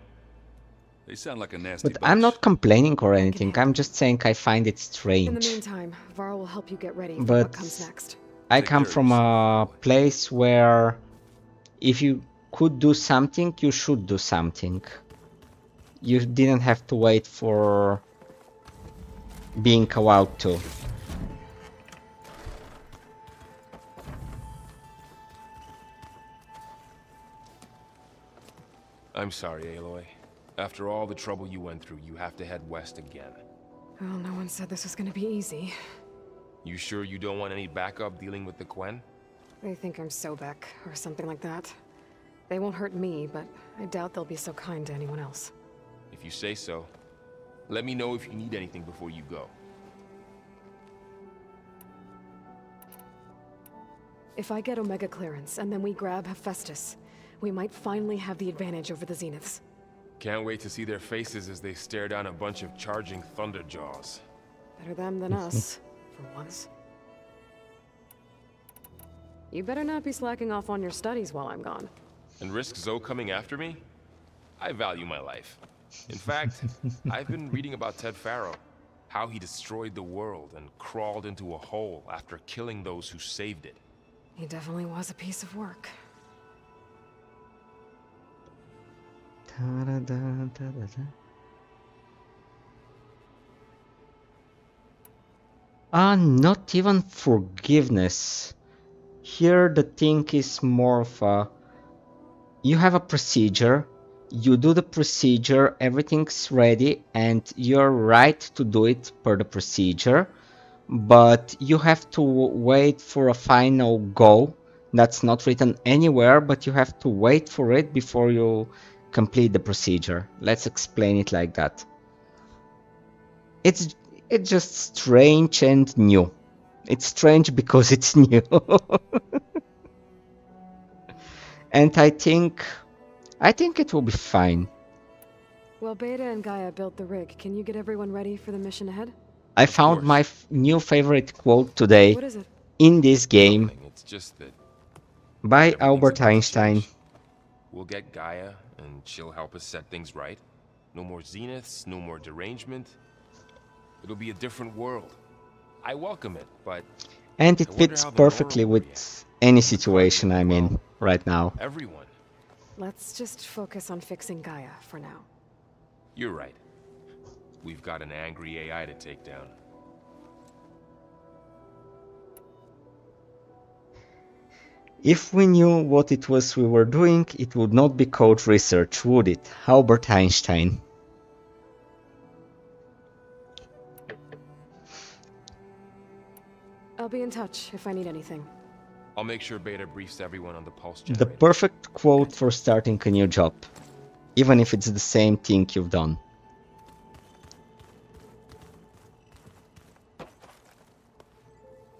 They sound like a nasty But bunch. I'm not complaining or anything. I'm just saying I find it In the strange. meantime, Varl will help you get ready for But what comes next. I come from a place where if you could do something, you should do something. You didn't have to wait for being allowed to. I'm sorry, Aloy. After all the trouble you went through, you have to head west again. Well, no one said this was gonna be easy. You sure you don't want any backup dealing with the Quen? They think I'm Sobeck, or something like that. They won't hurt me, but I doubt they'll be so kind to anyone else. If you say so. Let me know if you need anything before you go. If I get Omega clearance, and then we grab Hephaestus, we might finally have the advantage over the Zeniths. Can't wait to see their faces as they stare down a bunch of charging Thunderjaws. Better them than us, for once. You better not be slacking off on your studies while I'm gone. And risk Zo coming after me? I value my life. In fact, I've been reading about Ted Faro. How he destroyed the world and crawled into a hole after killing those who saved it. He definitely was a piece of work. Ah, not even forgiveness. Here the thing is more of a... You have a procedure, you do the procedure, everything's ready, and you're right to do it per the procedure, but you have to wait for a final go. That's not written anywhere, but you have to wait for it before you complete the procedure. Let's explain it like that. It's it's just strange and new. It's strange because it's new. and I think I think it will be fine. Well, Beta and Gaia built the rig. Can you get everyone ready for the mission ahead? I found my new favorite quote today What is it? in this game It's just that by Albert Einstein. We'll get Gaia and she'll help us set things right. No more zeniths, no more derangement. It'll be a different world. I welcome it, but And it fits perfectly with any situation I'm in right now. everyone. Let's just focus on fixing Gaia for now. You're right. We've got an angry AI to take down. If we knew what it was we were doing, it would not be called research, would it? Albert Einstein. I'll be in touch if I need anything. I'll make sure Beta briefs everyone on the pulse The perfect quote for starting a new job. Even if it's the same thing you've done.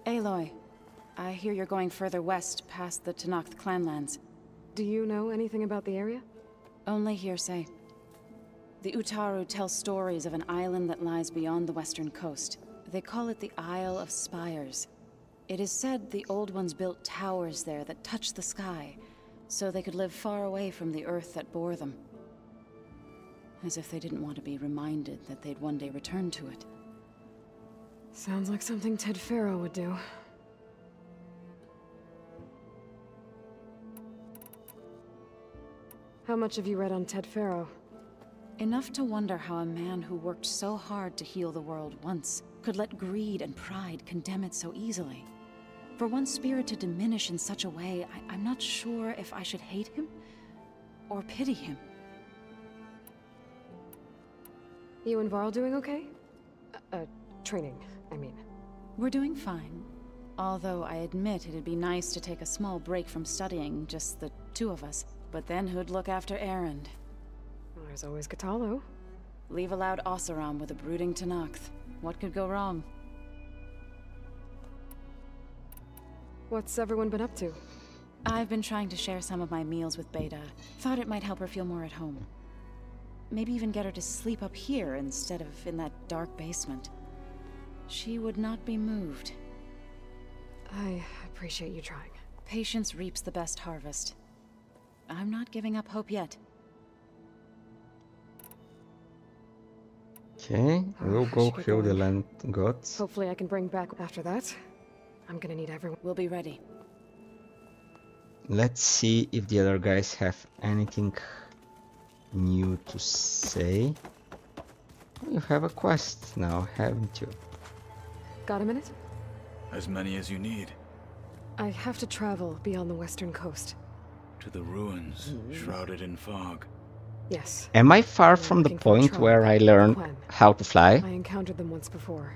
Aloy, I hear you're going further west past the Tenakth clanlands. Do you know anything about the area? Only hearsay. The Utaru tell stories of an island that lies beyond the western coast. They call it the Isle of Spires. It is said the Old Ones built towers there that touch the sky, so they could live far away from the earth that bore them. As if they didn't want to be reminded that they'd one day return to it. Sounds like something Ted Faro would do. How much have you read on Ted Faro? Enough to wonder how a man who worked so hard to heal the world once could let greed and pride condemn it so easily. For one spirit to diminish in such a way, I I'm not sure if I should hate him or pity him. You and Varl doing okay? Uh, uh, training, I mean. We're doing fine. Although I admit it'd be nice to take a small break from studying, just the two of us. But then who'd look after Erend? Well, there's always Kotallo. Leave a loud Oseram with a brooding Tenakth. What could go wrong? What's everyone been up to? I've been trying to share some of my meals with Beta. Thought it might help her feel more at home. Maybe even get her to sleep up here instead of in that dark basement. She would not be moved. I appreciate you trying. Patience reaps the best harvest. I'm not giving up hope yet. Okay, we'll go should get kill the land gods. Hopefully I can bring back after that. I'm gonna need everyone. We'll be ready. Let's see if the other guys have anything new to say. You have a quest now, haven't you? Got a minute? As many as you need. I have to travel beyond the western coast. To the ruins, shrouded in fog. Yes. Am I far from the looking for a point where I learned Quen. how to fly? I encountered them once before.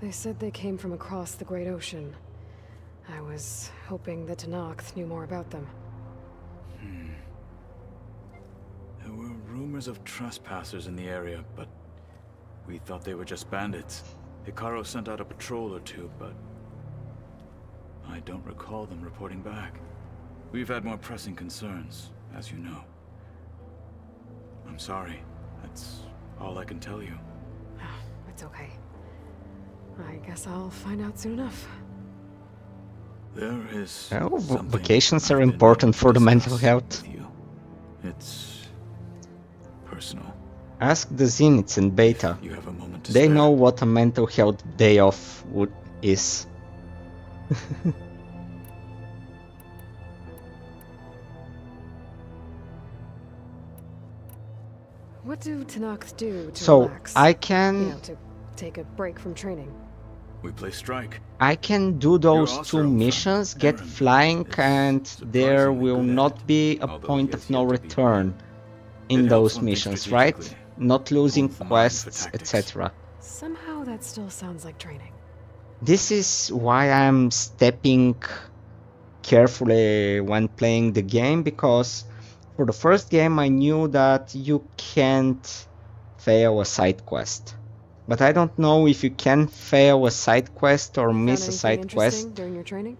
They said they came from across the Great Ocean. I was hoping that Tenakth knew more about them. Hmm. There were rumors of trespassers in the area, but we thought they were just bandits. Hekarro sent out a patrol or two, but I don't recall them reporting back. We've had more pressing concerns, as you know. I'm sorry. That's all I can tell you. It's okay. I guess I'll find out soon enough. There is Oh, vacations are important for the mental health. you. It's personal. Ask the Zeniths and Beta. You have a moment to They spare. know what a mental health day off would is. What do Tenakth do to So, relax? I can- You know, to take a break from training. We play strike. I can do those two missions, get flying, and there will not be a point of no return in those missions, right? Not losing quests, etc. Somehow that still sounds like training. This is why I'm stepping carefully when playing the game because for the first game I knew that you can't fail a side quest. But I don't know if you can fail a side quest or miss a side quest during your training?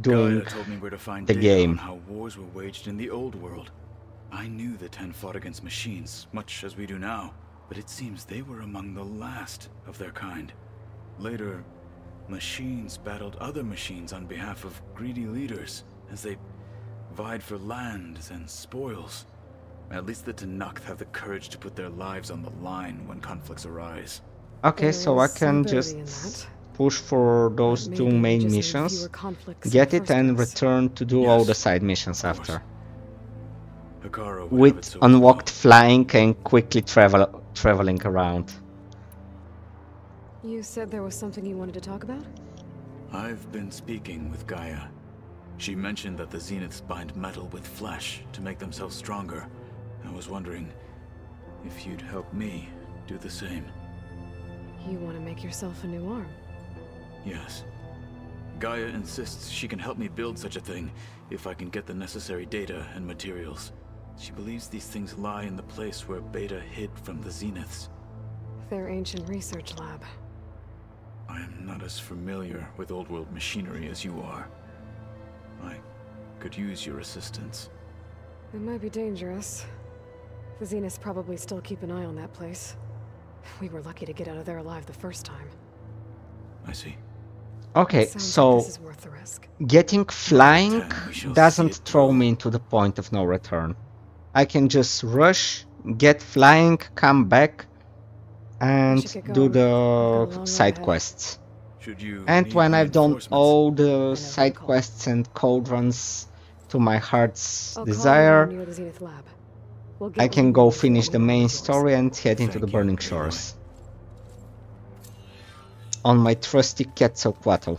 During told me where to find the game. on how wars were waged in the old world. I knew the Ten fought against machines, much as we do now, but it seems they were among the last of their kind. Later, machines battled other machines on behalf of greedy leaders as they vied for lands and spoils. At least the Tenakth have the courage to put their lives on the line when conflicts arise. Okay, so I There is some can just push for those two main missions, fewer conflicts in get it, and place. return to do all the side missions after. Hekarro would have it With so unlocked flying and quickly travel traveling around. You said there was something you wanted to talk about? I've been speaking with Gaia. She mentioned that the Zeniths bind metal with flesh to make themselves stronger. I was wondering if you'd help me do the same. You want to make yourself a new arm? Yes. Gaia insists she can help me build such a thing if I can get the necessary data and materials. She believes these things lie in the place where Beta hid from the Zeniths. Their ancient research lab. I am not as familiar with old world machinery as you are. I could use your assistance. It might be dangerous. The Zeniths probably still keep an eye on that place. We were lucky to get out of there alive the first time. I see. Okay, Sounds like so this is worth the risk. getting flying we shall see doesn't throw me into the point of no return. I can just rush, get flying, come back, and do going. We've got a long the side ahead. quests. Should you And when I've done all the side quests and code runs to my heart's I'll desire, around near the Zenith lab. We'll I can go finish the main story and head into the Thank you, Burning Shores. On my trusty Quetzalcoatl.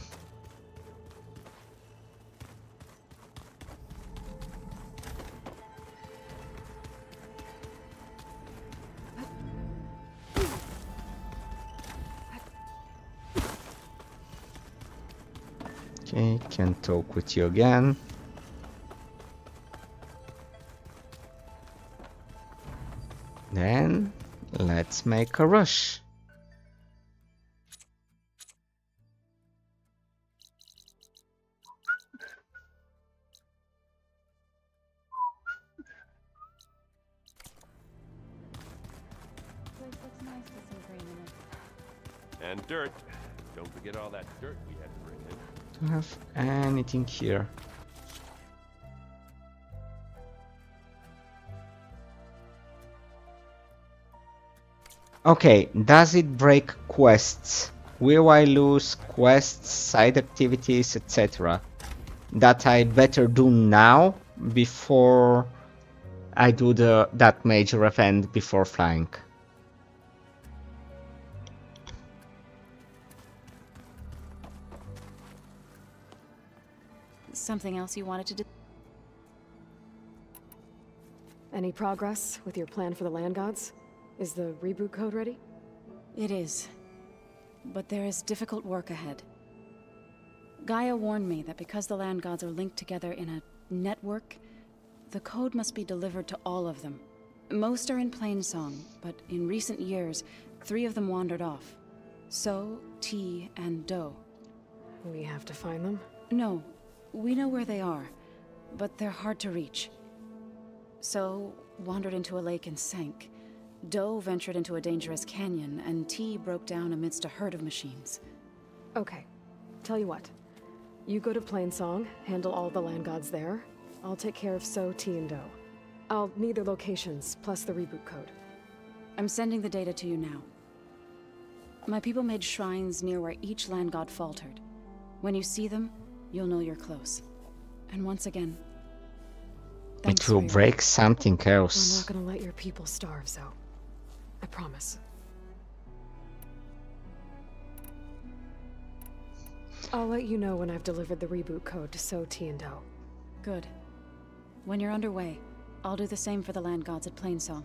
Can talk with you again. Then let's make a rush. And dirt. Don't forget all that dirt we had to bring in. Do I have anything here? Okay, does it break quests? Will I lose quests, side activities, etc. That I better do now before I do the that major event before flying. Something else you wanted to do? Any progress with your plan for the land gods? Is the reboot code ready? It is. But there is difficult work ahead. Gaia warned me that because the land gods are linked together in a network, the code must be delivered to all of them. Most are in Plainsong, but in recent years, three of them wandered off. So, T, and Do. We have to find them? No, we know where they are, but they're hard to reach. So, wandered into a lake and sank. Doe ventured into a dangerous canyon, and T broke down amidst a herd of machines. Okay. Tell you what. You go to Plainsong, handle all the land gods there. I'll take care of So, T, and Doe. I'll need their locations, plus the reboot code. I'm sending the data to you now. My people made shrines near where each land god faltered. When you see them, you'll know you're close. And once again, it will break something else. I'm not gonna let your people starve, so I promise. I'll let you know when I've delivered the reboot code to So T and Do. Good. When you're underway, I'll do the same for the land gods at Plainsong.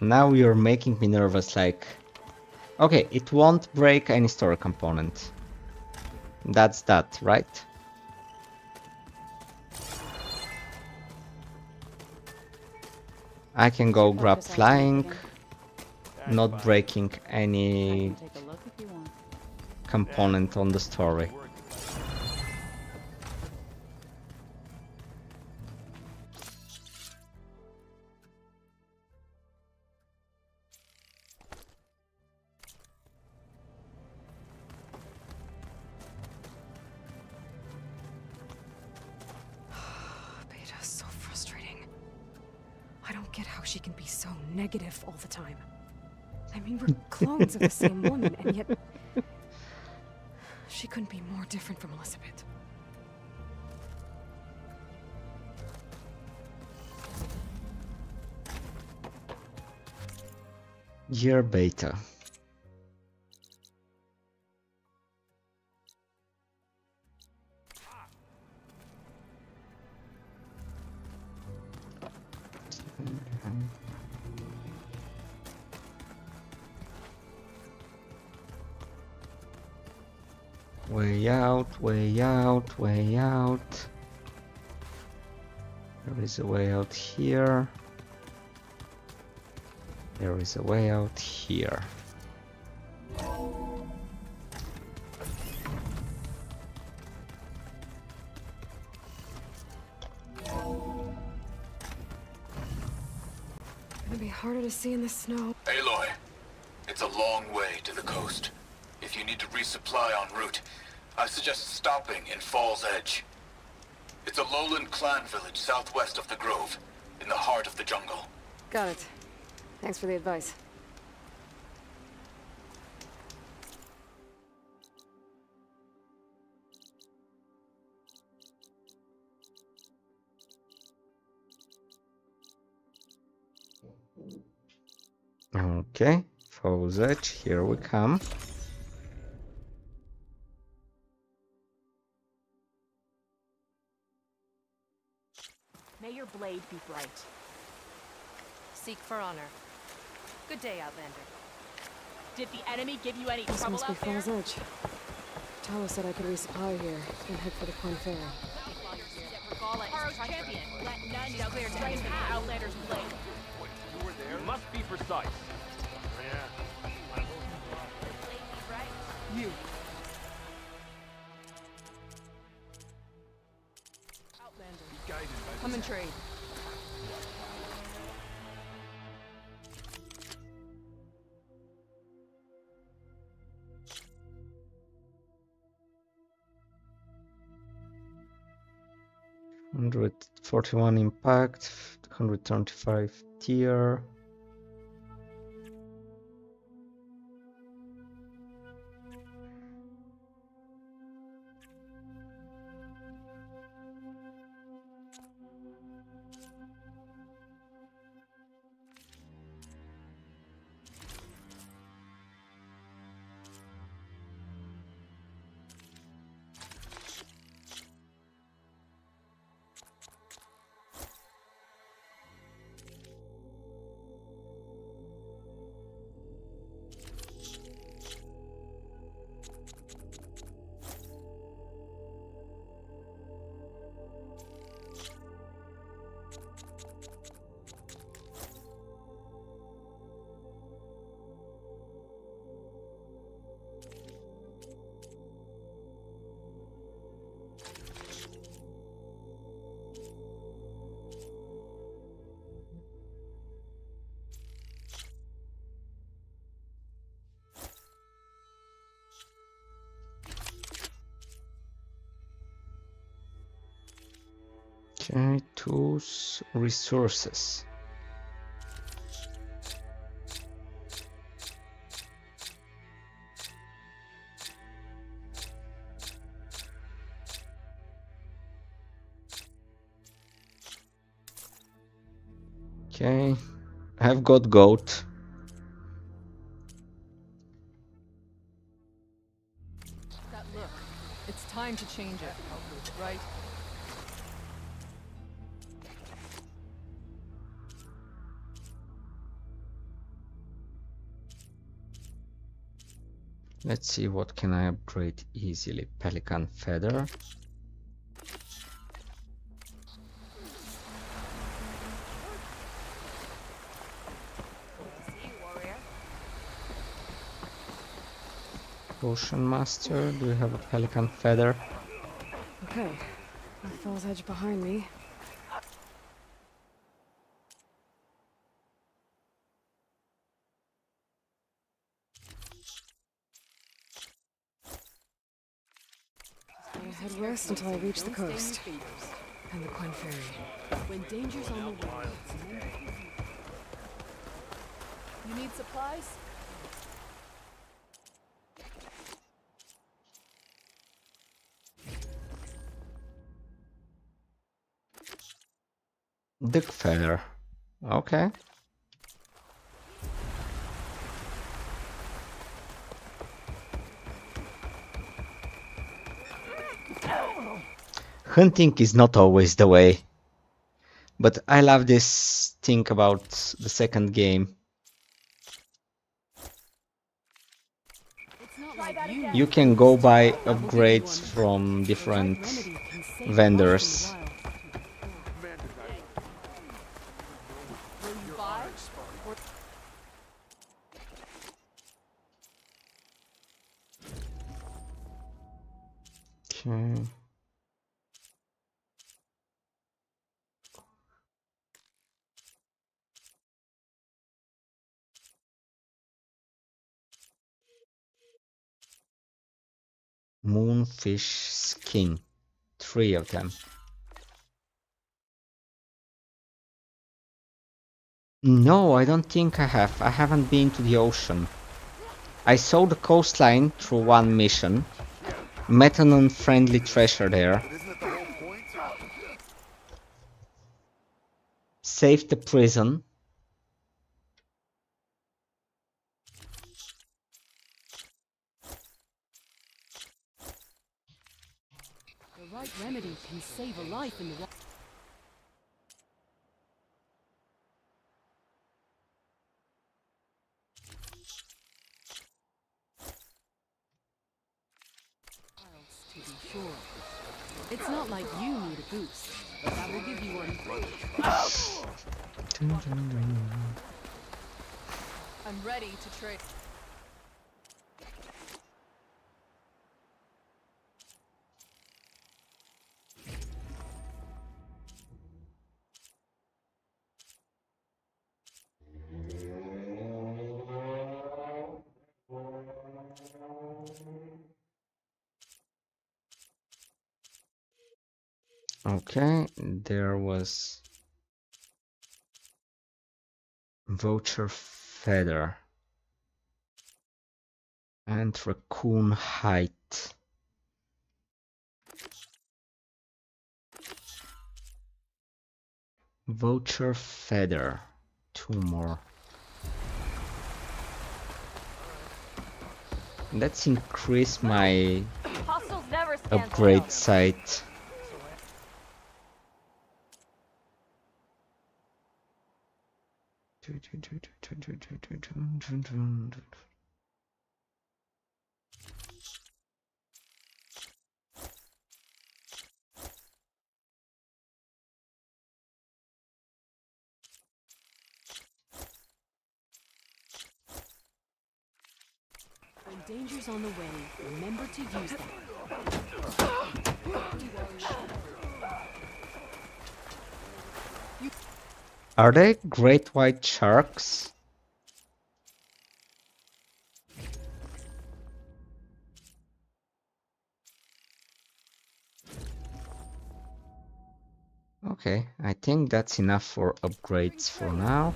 Now you're making me nervous, like... Okay, it won't break any story component. That's that, right? I can go grab flying, not breaking any component on the story. We're of the same woman, and yet... She couldn't be more different from Elizabeth. Dear Beta. Way out, way out, way out. There is a way out here. There is a way out here. It's Gonna be harder to see in the snow. Aloy, it's a long way to the coast. If you need to resupply en route, I suggest stopping in Fall's Edge. It's a lowland clan village southwest of the Grove, in the heart of the jungle. Got it. Thanks for the advice. Okay, Fall's Edge, here we come. Blade be bright. Seek for honor. Good day, Outlander. Did the enemy give you any This trouble must be out there? Fall's Edge. Talos said I could resupply here and head for the Corn Ferry. Faro's champion. Let none shall clear train path. Outlander's blade. You were there? You must be precise. You. Come and trade. Hundred forty-one impact, hundred twenty-five tier. Resources. Okay, I've got goat. See what can I upgrade easily. Pelican feather. Potion master, do you have a pelican feather? Okay, Fall's Edge behind me. I'll head west until I reach the coast. And the Quen Ferry. When danger's on the way. You need supplies? Dick feather. Okay. Hunting is not always the way. But I love this thing about the second game. You can go buy upgrades from different vendors. Moonfish skin. Three of them. No, I don't think I have. I haven't been to the ocean. I saw the coastline through one mission. Met an unfriendly treasure there. Saved the prison. The right remedy can save a life in the to be sure. It's not like you need a boost, but that will give you one. I'm ready to trade. Okay, there was Vulture feather and raccoon height. Vulture feather, two more. Let's increase my Hostiles never stand upgrade site. When danger's on the way, remember to use them. Are they great white sharks? Okay, I think that's enough for upgrades for now.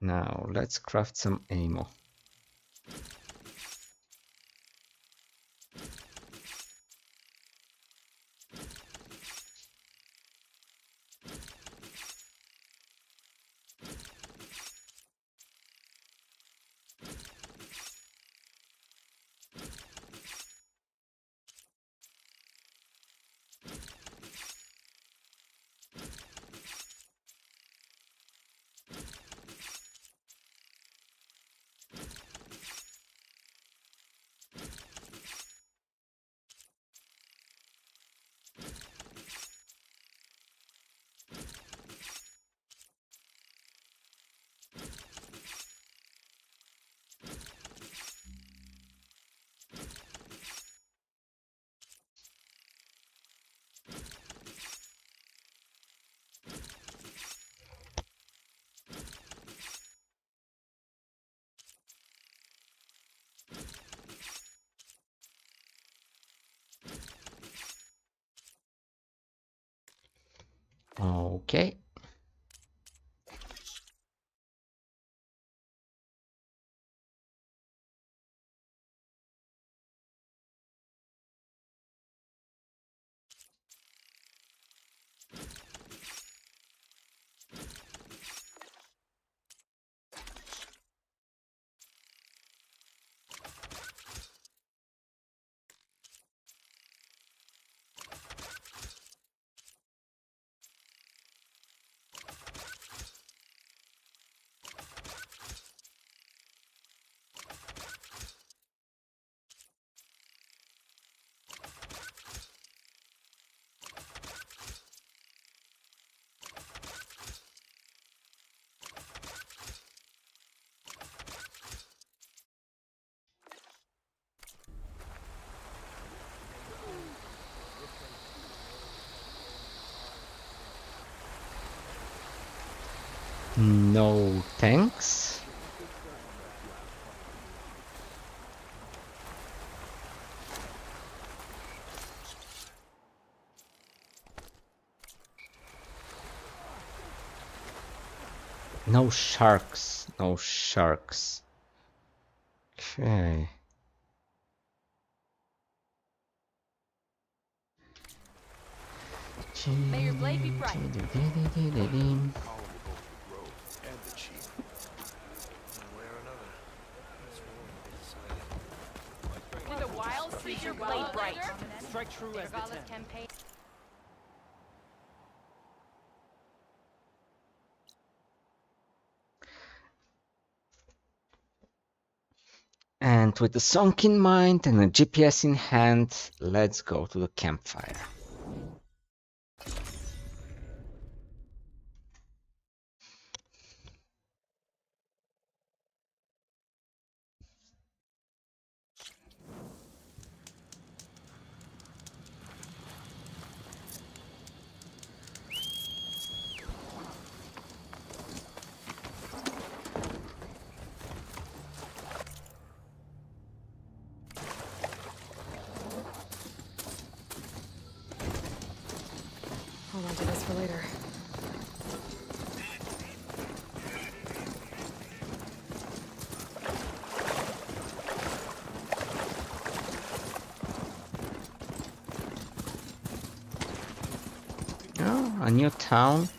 Now, let's craft some ammo. No thanks. No sharks, no sharks. Okay. May your blade be bright. Strike true as the 10. Campaign. And with the song in mind and the GPS in hand, let's go to the campfire. town.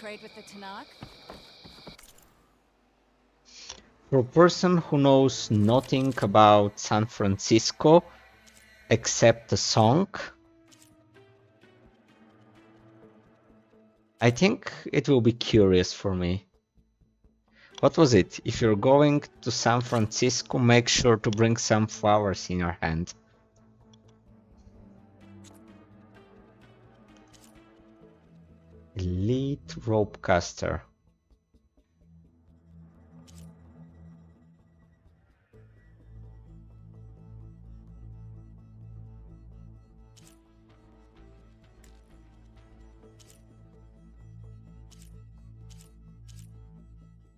trade with the Tenakth? For a person who knows nothing about San Francisco, except the song, I think it will be curious for me. What was it? If you're going to San Francisco, make sure to bring some flowers in your hand. Elite rope caster.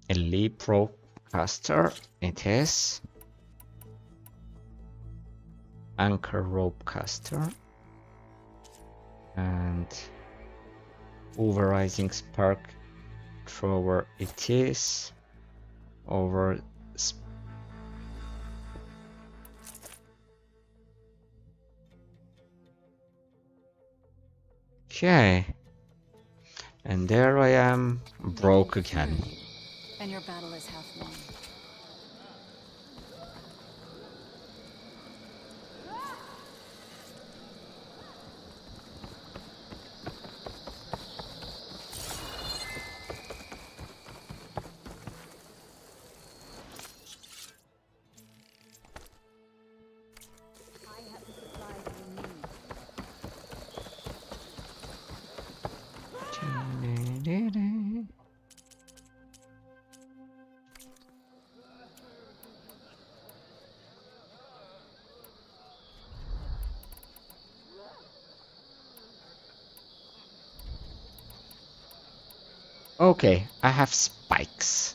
Elite Procaster it is. Anchor Rope Caster. And Pulverizing Spark Thrower it is. Over Okay. And there I am, broke again. And your battle is half won. Okay, I have spikes.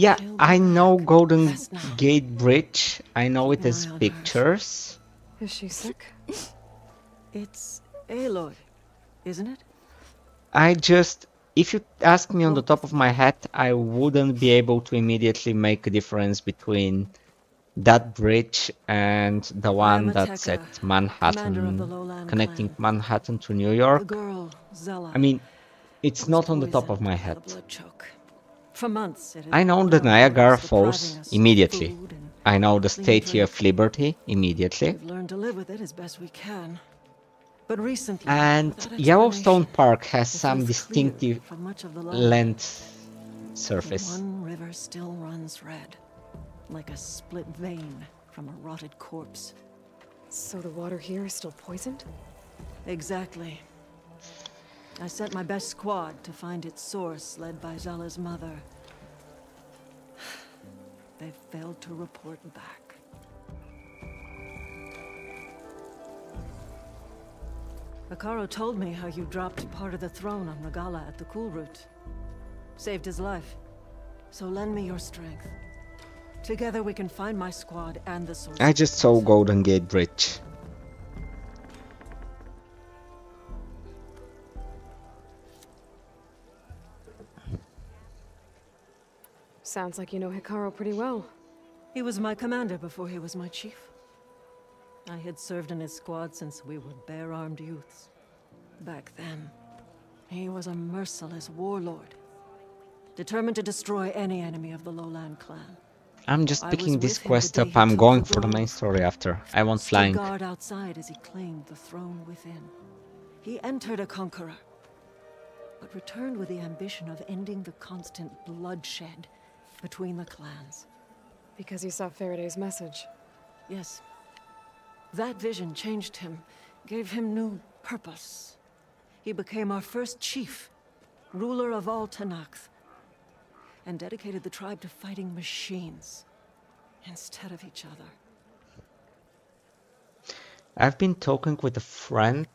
Yeah, I know Golden Gate Bridge. I know it as pictures. Is she sick? It's Aloy, isn't it? I just, if you ask me on the top of my head, I wouldn't be able to immediately make a difference between that bridge and the one that's at commander of the Manhattan, connecting clan. Manhattan to New York. girl, I mean, it's was not on the top of my with a head. I know the Niagara Falls immediately. I know the Statue of Liberty immediately. We've learned to live with it as best we can. But recently, And Yellowstone Park has some distinctive clear from much of the land. land surface. One river still runs red, like a split vein from a rotted corpse. So the water here is still poisoned? Exactly. I sent my best squad to find its source, led by Zella's mother. They failed to report back. Hekarro told me how you dropped part of the throne on Regalla at the Kulrut. Saved his life. So lend me your strength. Together we can find my squad and the source. I just saw Golden Gate Bridge. Sounds like you know Hekarro pretty well. He was my commander before he was my chief. I had served in his squad since we were bare-armed youths. Back then, he was a merciless warlord, determined to destroy any enemy of the Lowland clan. I'm just picking this with him the quest up. I'm going the for the main story after. I want Stood flying. guard outside as he claimed the throne within. He entered a conqueror, but returned with the ambition of ending the constant bloodshed between the clans. Because he saw Faraday's message. Yes. That vision changed him, gave him new purpose. He became our first chief, ruler of all Tenakth, and dedicated the tribe to fighting machines instead of each other. I've been talking with a friend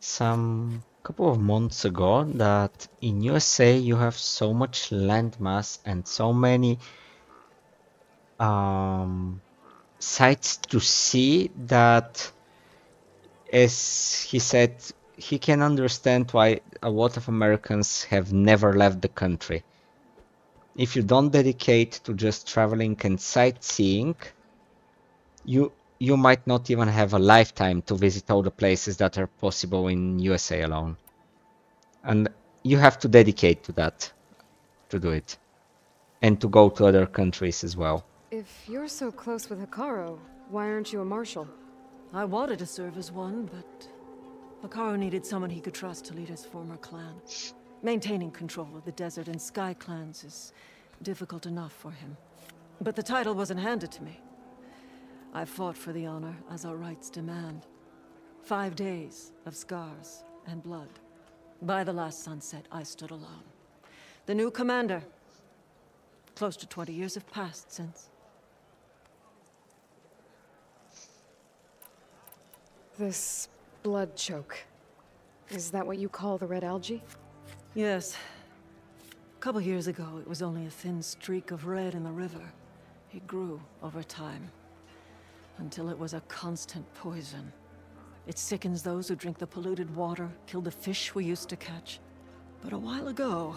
some couple of months ago that in USA you have so much landmass and so many um, sights to see that as he said he can understand why a lot of Americans have never left the country. If you don't dedicate to just traveling and sightseeing, you you might not even have a lifetime to visit all the places that are possible in USA alone. And you have to dedicate to that to do it. And to go to other countries as well. If you're so close with Hekarro, why aren't you a marshal? I wanted to serve as one, but Hekarro needed someone he could trust to lead his former clan. Maintaining control of the Desert and Sky clans is difficult enough for him. But the title wasn't handed to me. I fought for the honor as our rights demand. Five days of scars and blood. By the last sunset, I stood alone. The new commander. Close to 20 years have passed since. This blood choke. Is that what you call the red algae? Yes. A couple years ago, it was only a thin streak of red in the river. It grew over time, until it was a constant poison. It sickens those who drink the polluted water, kill the fish we used to catch. But a while ago,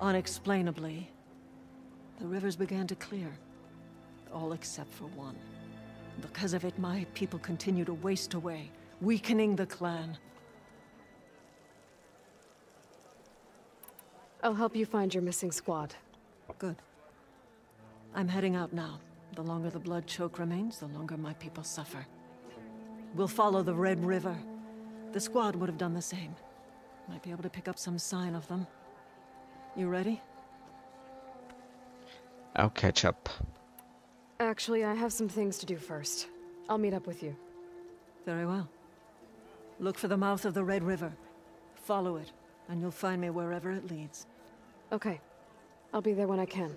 unexplainably, the rivers began to clear. All except for one. Because of it, my people continue to waste away, weakening the clan. I'll help you find your missing squad. Good. I'm heading out now. The longer the blood choke remains, the longer my people suffer. We'll follow the Red River. The squad would have done the same. Might be able to pick up some sign of them. You ready? I'll catch up. Actually, I have some things to do first. I'll meet up with you. Very well. Look for the mouth of the Red River. Follow it, and you'll find me wherever it leads. Okay. I'll be there when I can.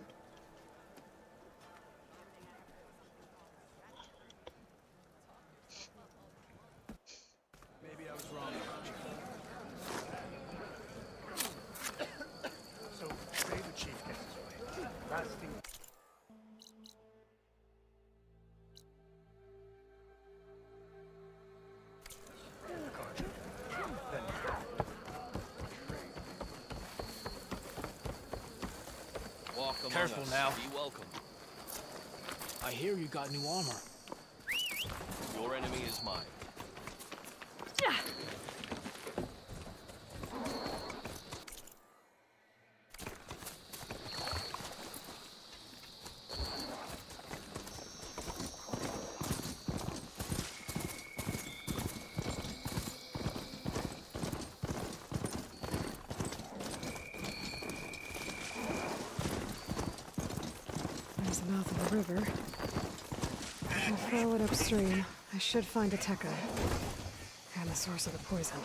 Got new armor. Your enemy is mine. There's the mouth of the river. Follow it upstream. I should find a Tekka. And the source of the poison.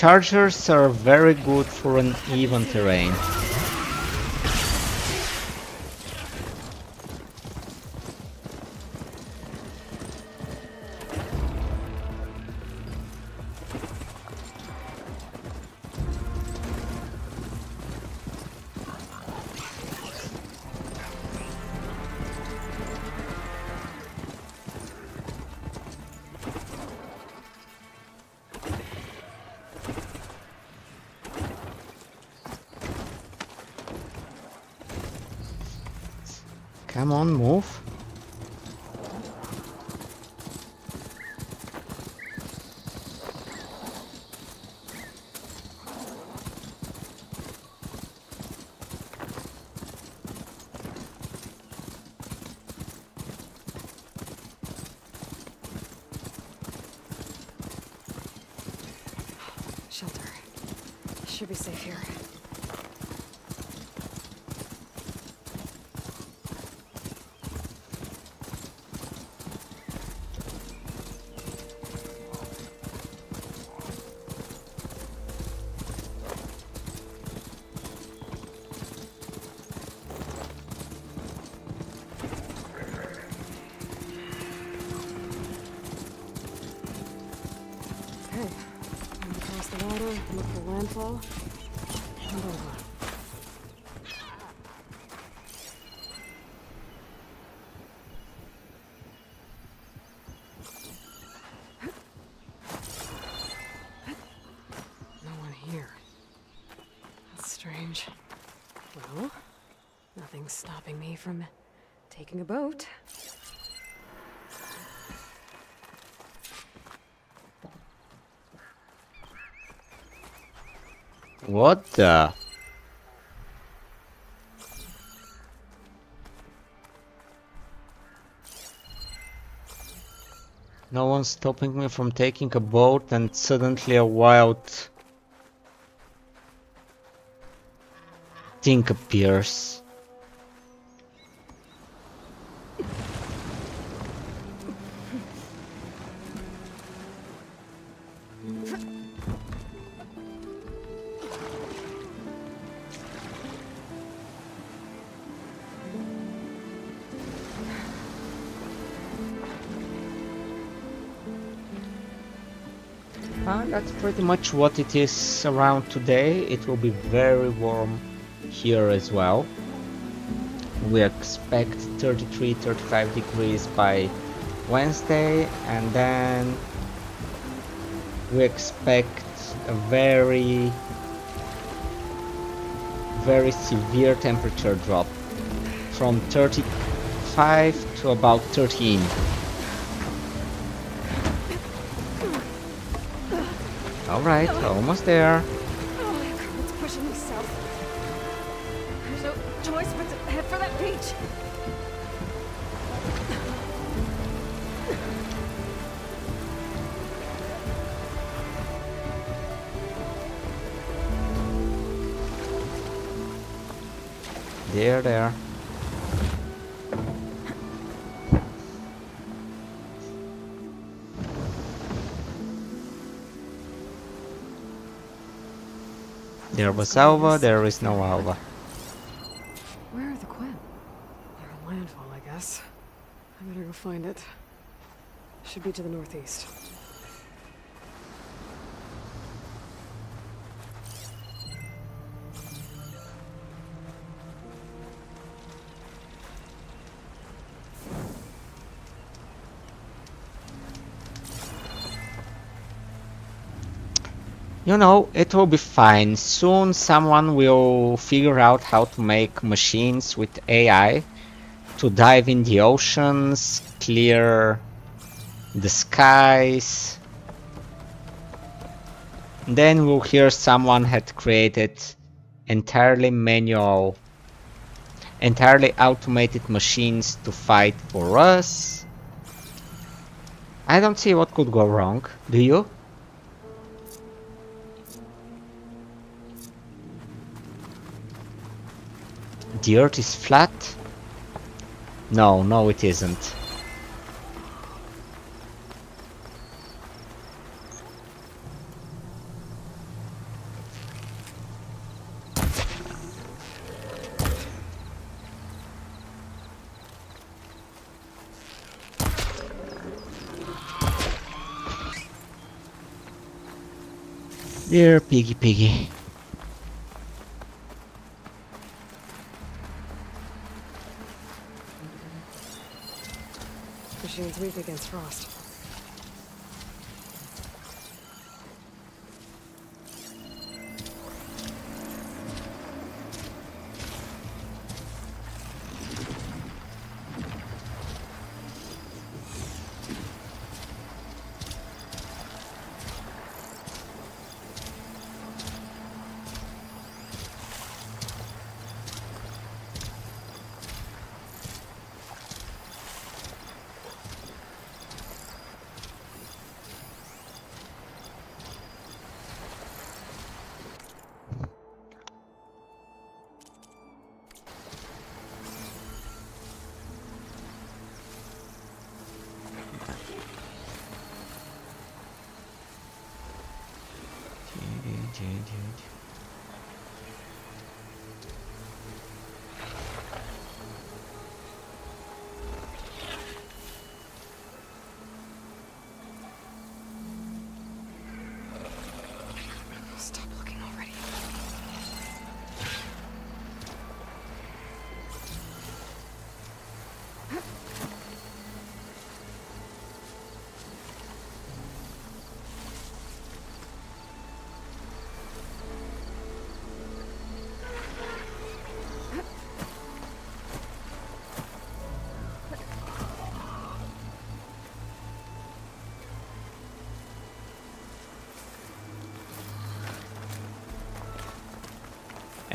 Chargers are very good for an even terrain. A boat. What the? No one's stopping me from taking a boat and suddenly a wild thing appears. Pretty much what it is around today. It will be very warm here as well. We expect 33-35 degrees by Wednesday and then we expect a very very severe temperature drop from 35 to about 13. Alright, almost there. There Alva, there is no Alva. Where are the Quen? They're a landfall, I guess. I better go find it. Should be to the northeast. You know, it will be fine. Soon someone will figure out how to make machines with AI to dive in the oceans, clear the skies. Then we'll hear someone had created entirely manual, entirely automated machines to fight for us. I don't see what could go wrong, do you? The earth is flat? No, no it isn't. Dear piggy piggy. Weak against frost.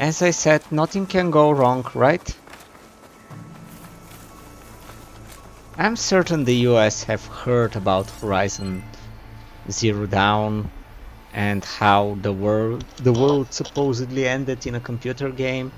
As I said, nothing can go wrong, right? I'm certain the US have heard about Horizon Zero Dawn and how the world the world supposedly ended in a computer game.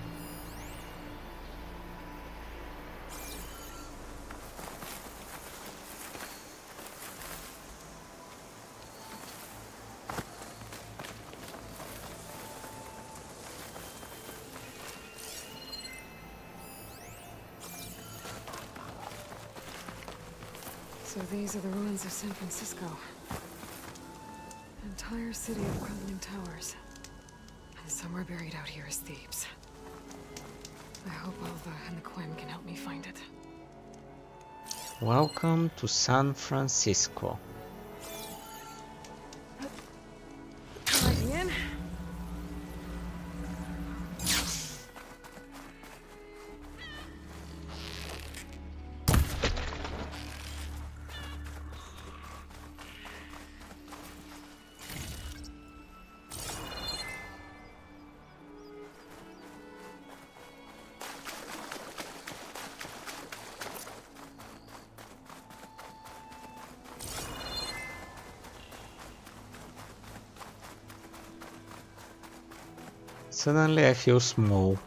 And the can help me find it. Welcome to San Francisco. Suddenly I feel small.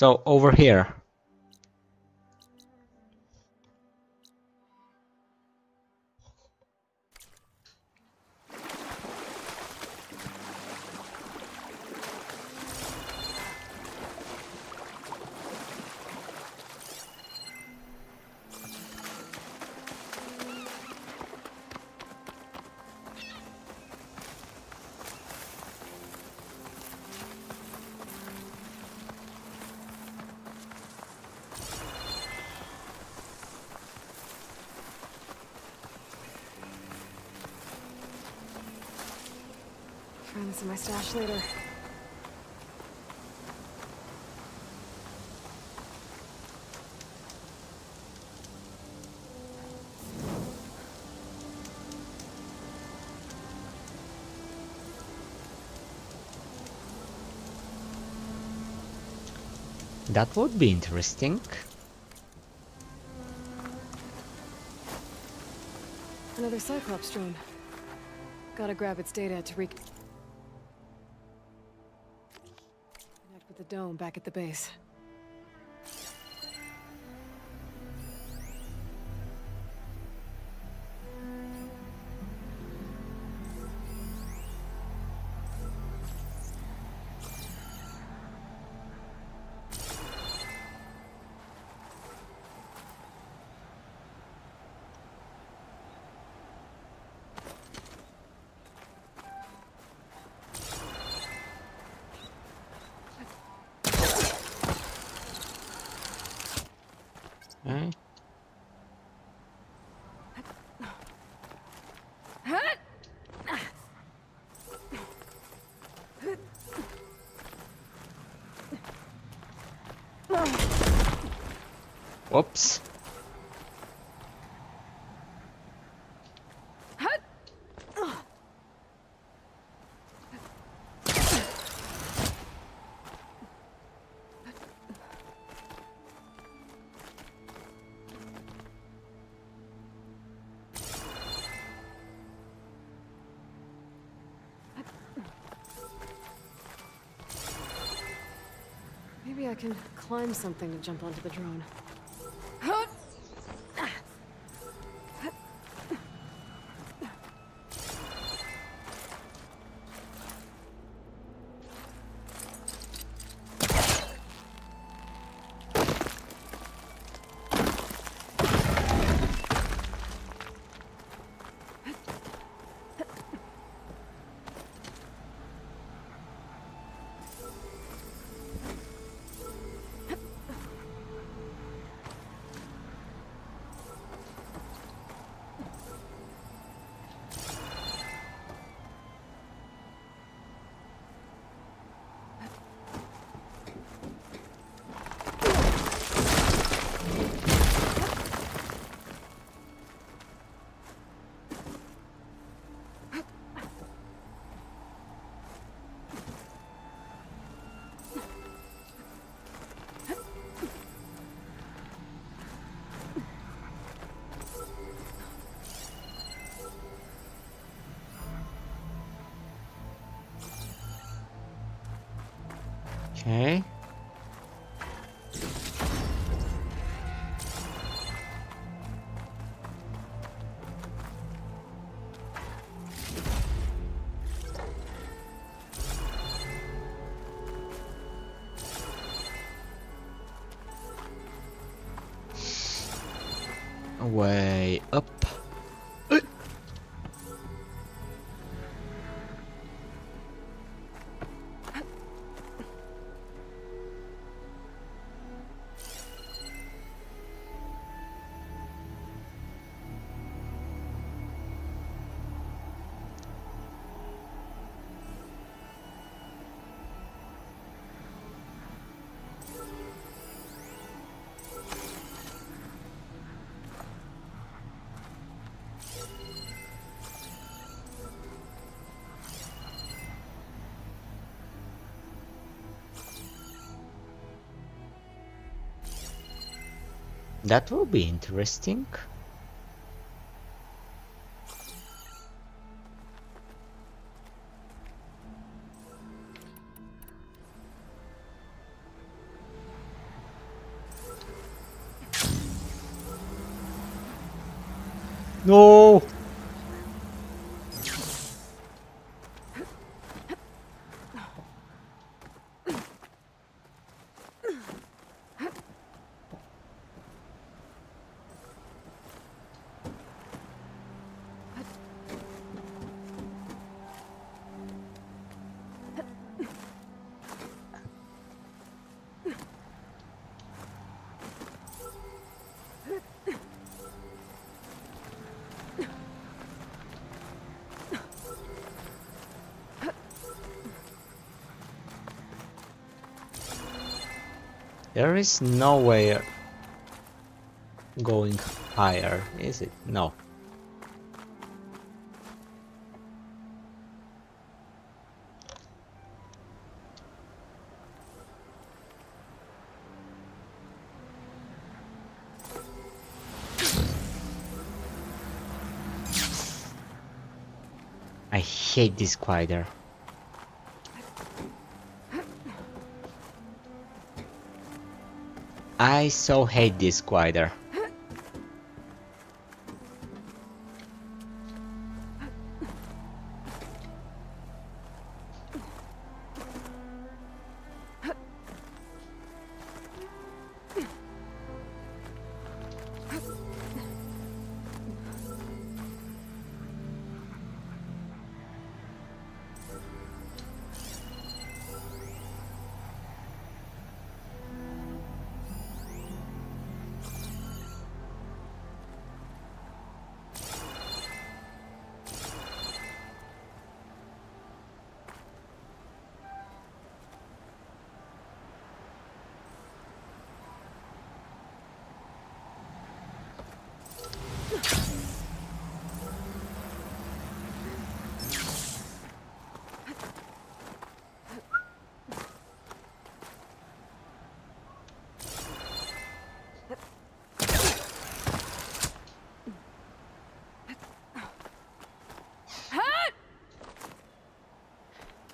So over here. That would be interesting. Another Cyclops drone. Gotta grab its data to re- Connect with the dome back at the base. Oops. Maybe I can climb something to jump onto the drone. Okay. Way up. That will be interesting. There is nowhere going higher, is it? No. I hate this glider. I so hate this glider.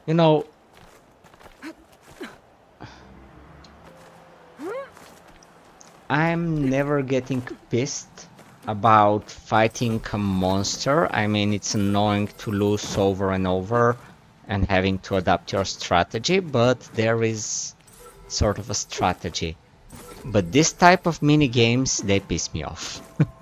You know, I'm never getting pissed about fighting a monster. I mean, it's annoying to lose over and over and having to adapt your strategy, but there is sort of a strategy. But this type of mini games, they piss me off.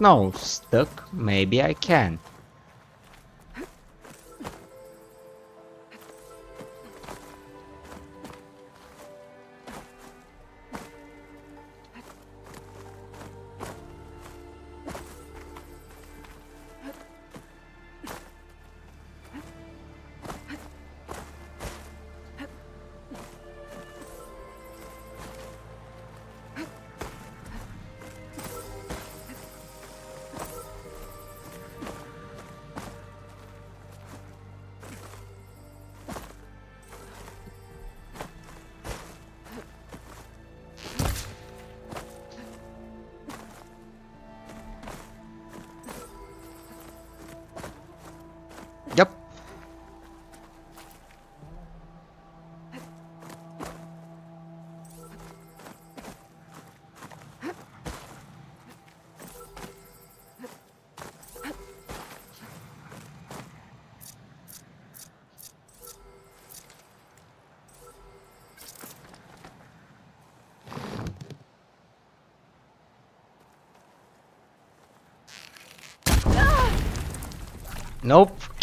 know. Stuck? Maybe I can.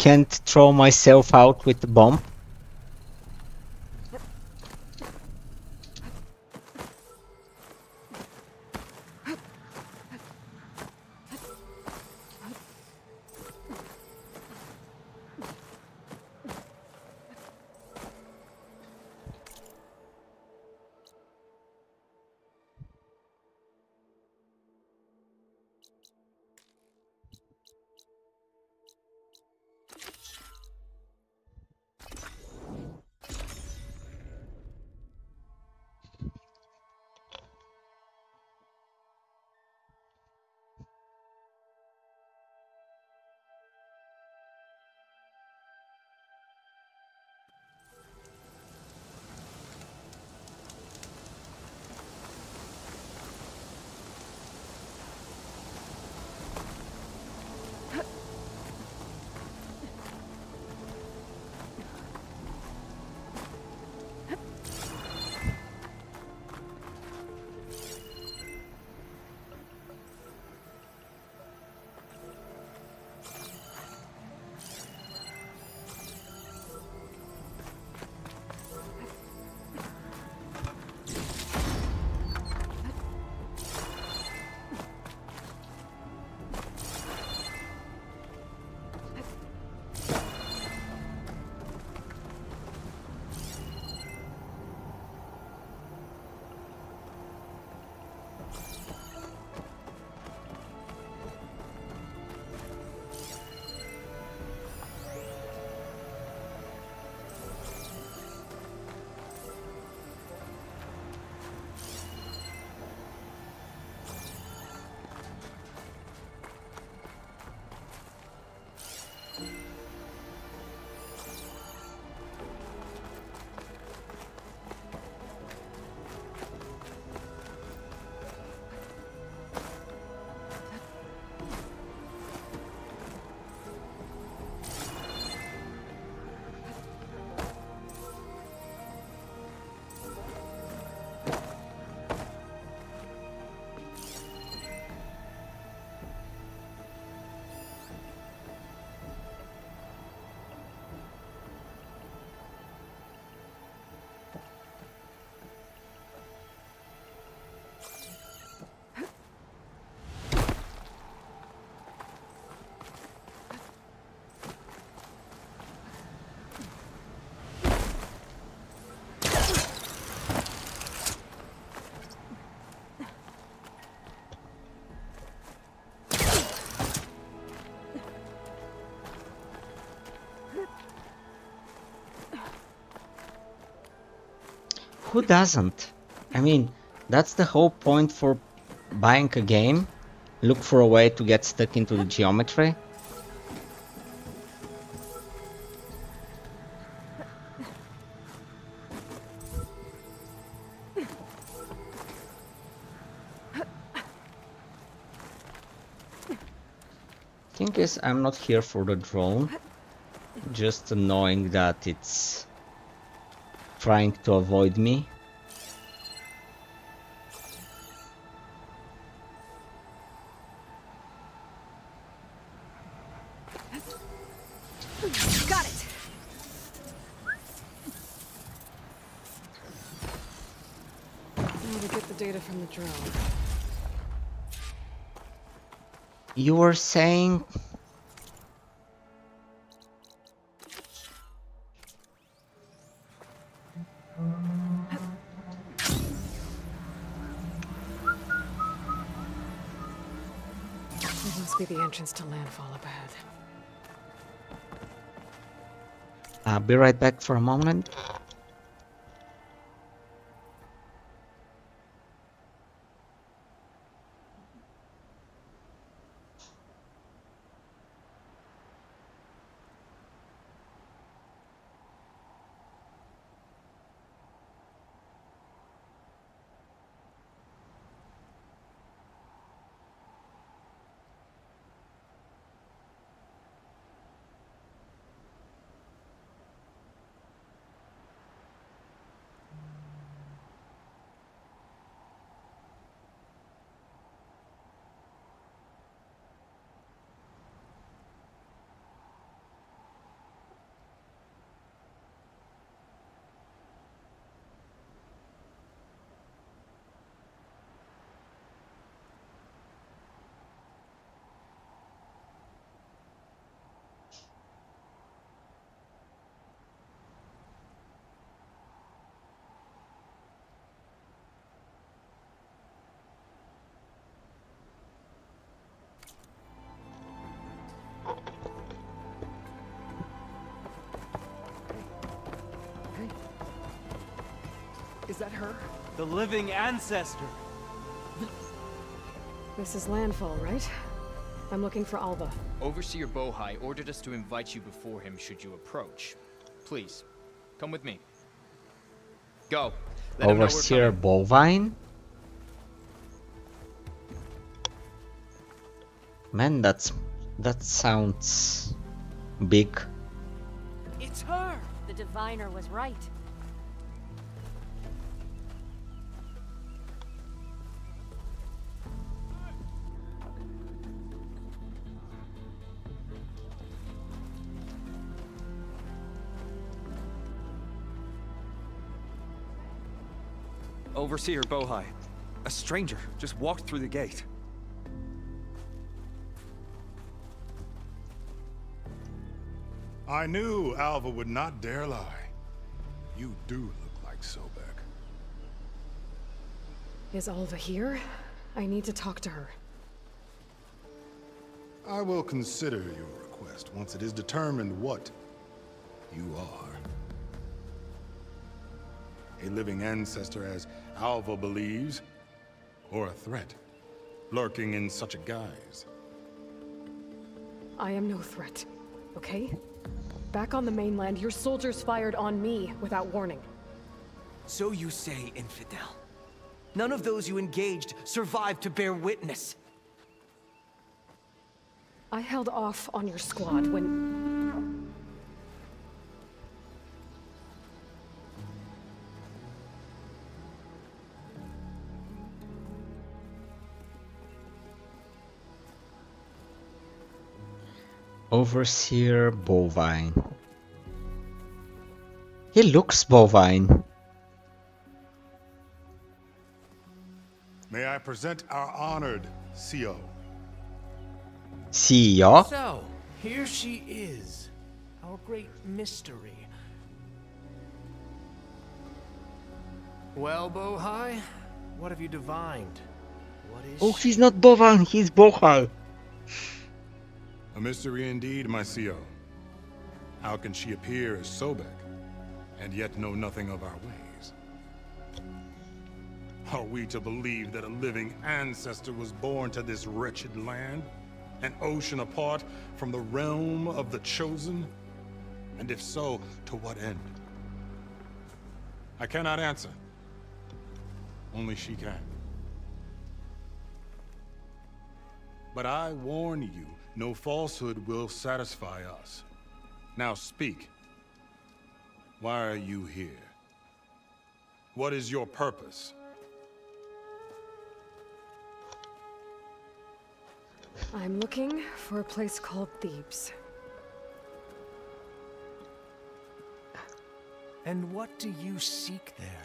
Can't throw myself out with the bomb. Who doesn't? I mean, that's the whole point for buying a game. Look for a way to get stuck into the geometry. Thing is, I'm not here for the drone. Just knowing that it's trying to avoid me. Got it. To get the data from the drone. You were saying entrance to landfall ahead. I'll be right back for a moment. Living ancestor. This is landfall, right? I'm looking for Alva. Overseer Bohai ordered us to invite you before him should you approach. Please, come with me. Go. Let him know we're Overseer coming. Bovine? Man, that's that sounds big. It's her! The diviner was right. Overseer Bohai. A stranger just walked through the gate. I knew Alva would not dare lie. You do look like Sobeck. Is Alva here? I need to talk to her. I will consider your request once it is determined what you are. A living ancestor as Alva believes, or a threat, lurking in such a guise. I am no threat, okay? Back on the mainland, your soldiers fired on me without warning. So you say, Infidel. None of those you engaged survived to bear witness. I held off on your squad when... Overseer Bovine. He looks bovine. May I present our honored CEO. CEO? So, here she is. Our great mystery. Well, Bohai, what have you divined? What is Oh, he's not bovine, he's bohai. A mystery indeed, my CEO. How can she appear as Sobeck, and yet know nothing of our ways? Are we to believe that a living ancestor was born to this wretched land? An ocean apart from the realm of the Chosen? And if so, to what end? I cannot answer. Only she can. But I warn you, no falsehood will satisfy us. Now speak. Why are you here? What is your purpose? I'm looking for a place called Thebes. And what do you seek there?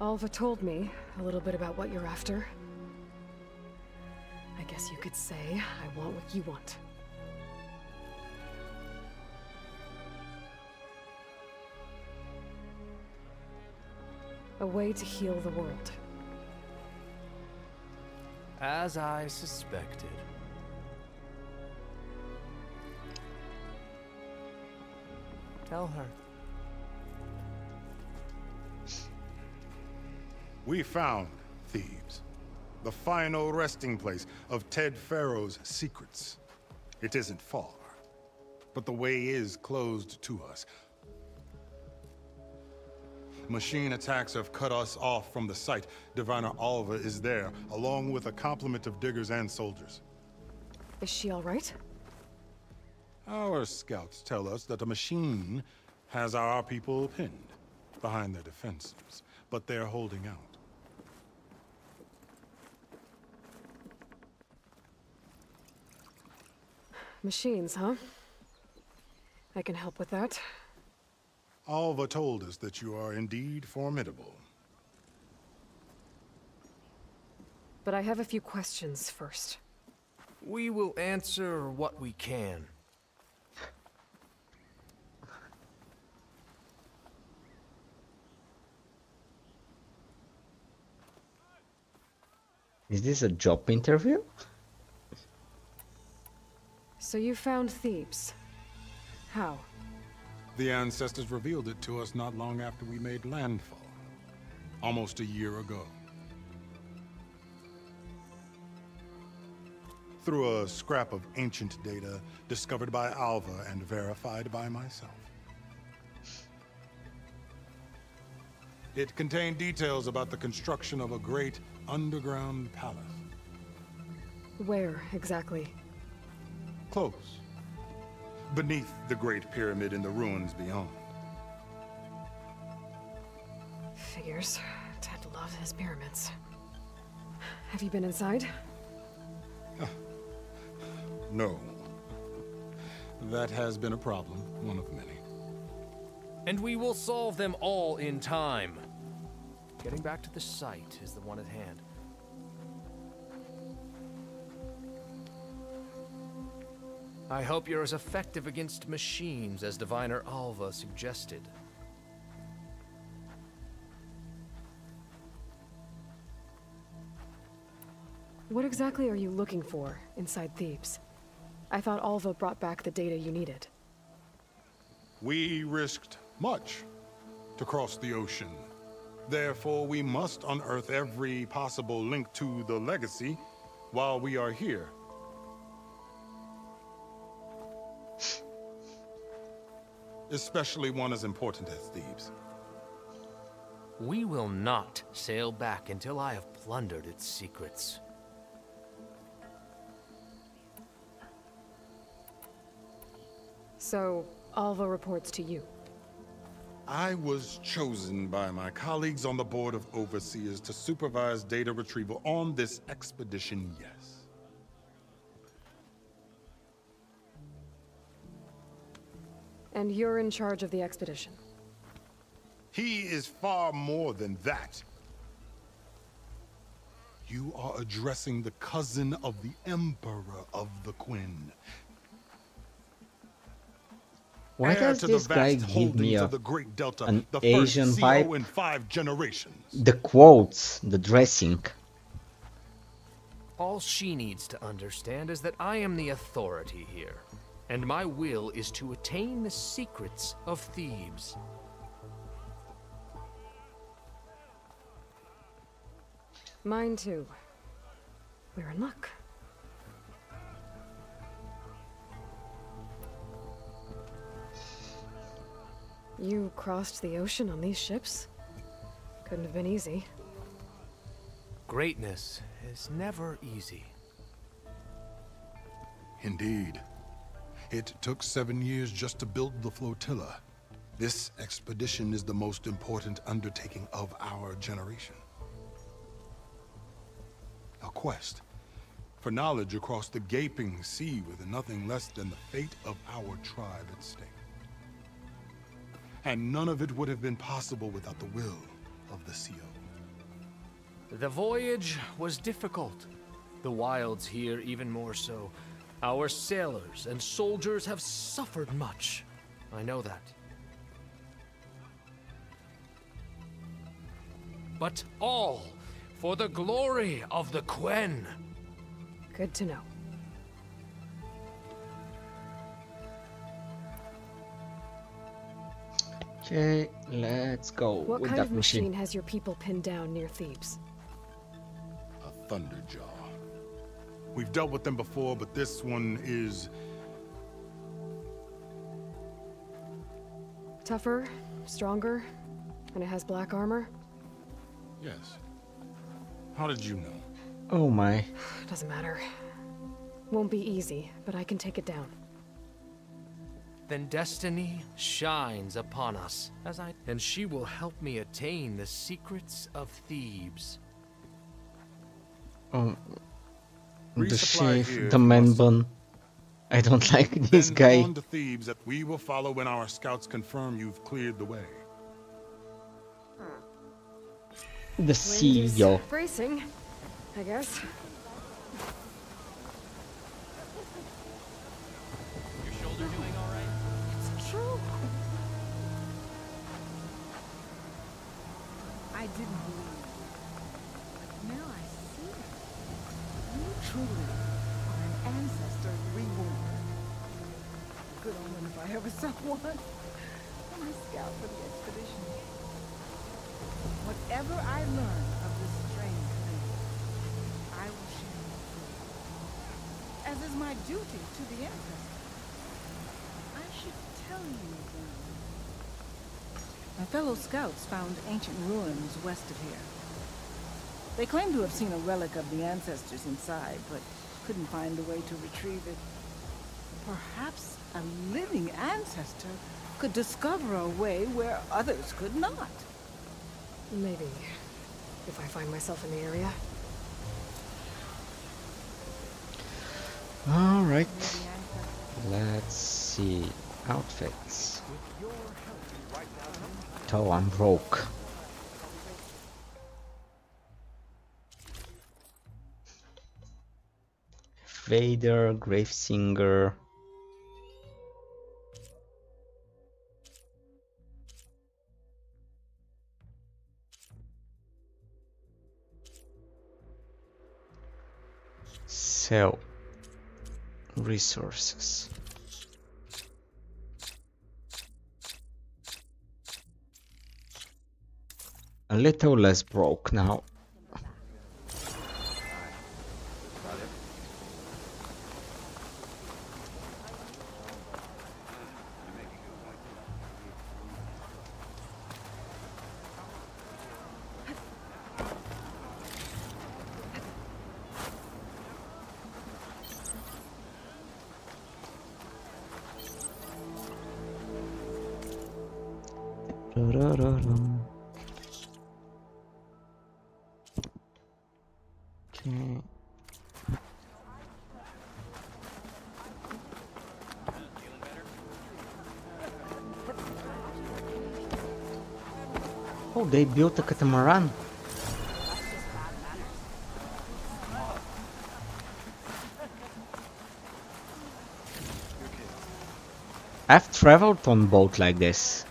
Alva told me a little bit about what you're after. I guess you could say I want what you want. A way to heal the world. As I suspected. Tell her. We found Thebes, the final resting place of Ted Faro's secrets. It isn't far, but the way is closed to us. Machine attacks have cut us off from the site. Diviner Alva is there, along with a complement of diggers and soldiers. Is she all right? Our scouts tell us that a machine has our people pinned behind their defenses, but they're holding out. Machines, huh? I can help with that. Alva told us that you are indeed formidable. But I have a few questions first. We will answer what we can. Is this a job interview? So you found Thebes. How? The ancestors revealed it to us not long after we made landfall. Almost a year ago. Through a scrap of ancient data discovered by Alva and verified by myself. It contained details about the construction of a great underground palace. Where, exactly? Close. Beneath the Great Pyramid in the ruins beyond. Figures. Ted loved his pyramids. Have you been inside? No. That has been a problem, one of many. And we will solve them all in time. Getting back to the site is the one at hand. I hope you're as effective against machines as Diviner Alva suggested. What exactly are you looking for inside Thebes? I thought Alva brought back the data you needed. We risked much to cross the ocean. Therefore, we must unearth every possible link to the legacy while we are here. Especially one as important as Thebes. We will not sail back until I have plundered its secrets. So, Alva reports to you. I was chosen by my colleagues on the Board of Overseers to supervise data retrieval on this expedition, yes. And you're in charge of the expedition. He is far more than that. You are addressing the cousin of the Emperor of the Quen. Why Heir does to this the guy vast give me a, the Great Delta, an the Asian first CO vibe? in five generations. The quotes, the dressing. All she needs to understand is that I am the authority here, and my will is to attain the secrets of Thebes. Mine too. We're in luck. You crossed the ocean on these ships? Couldn't have been easy. Greatness is never easy. Indeed. It took seven years just to build the flotilla. This expedition is the most important undertaking of our generation. A quest for knowledge across the gaping sea with nothing less than the fate of our tribe at stake. And none of it would have been possible without the will of the CO. The voyage was difficult. The wilds here even more so. Our sailors and soldiers have suffered much. I know that. But all for the glory of the Quen. Good to know. Okay, let's go What with kind that of machine machine. has your people pinned down near Thebes? A Thunderjaw. We've dealt with them before, but this one is... Tougher, stronger, and it has black armor? Yes. How did you know? Oh my. Doesn't matter. Won't be easy, but I can take it down. Then destiny shines upon us, as I and she will help me attain the secrets of Thebes. Oh, the Resupply chief, the man must. bun. I don't like this Then guy. on to Thebes that we will follow when our scouts confirm you've cleared the way. Hmm. The Wind is CEO. Bracing, I guess. Omen if I ever saw one. I'm a scout for the expedition. Whatever I learn of this strange land, I will share with you. As is my duty to the ancestors. I should tell you then. My fellow scouts found ancient ruins west of here. They claim to have seen a relic of the ancestors inside, but couldn't find a way to retrieve it. Perhaps a living ancestor could discover a way where others could not. Maybe. If I find myself in the area. Alright. Let's see. Outfits. Oh, I'm broke. Vader, Gravesinger. Sell resources. A little less broke now. Oh, they built a catamaran. I've traveled on boat like this.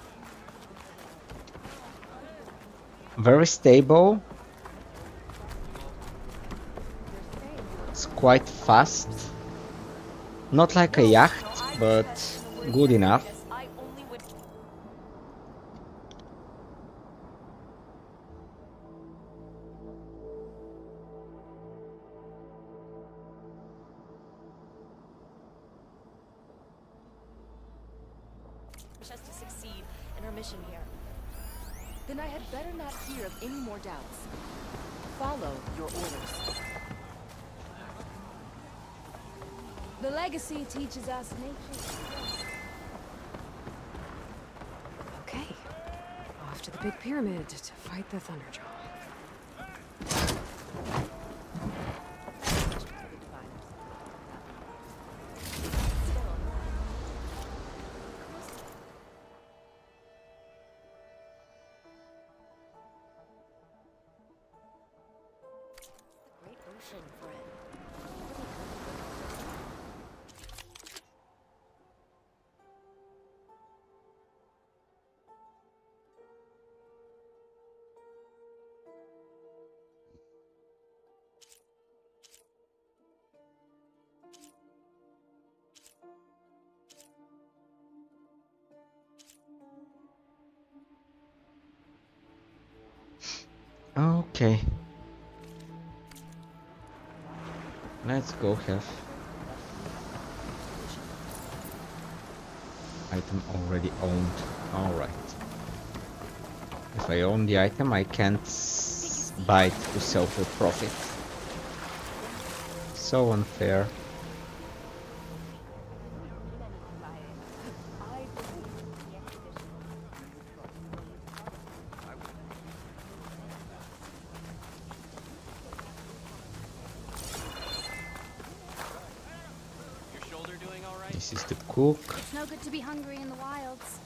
Very stable. It's quite fast. Not like a yacht, but good enough. Go have item already owned. Alright. If I own the item, I can't buy it to sell for profit. So unfair. Your shoulder doing all right? This is the It's no good to be hungry in the wilds.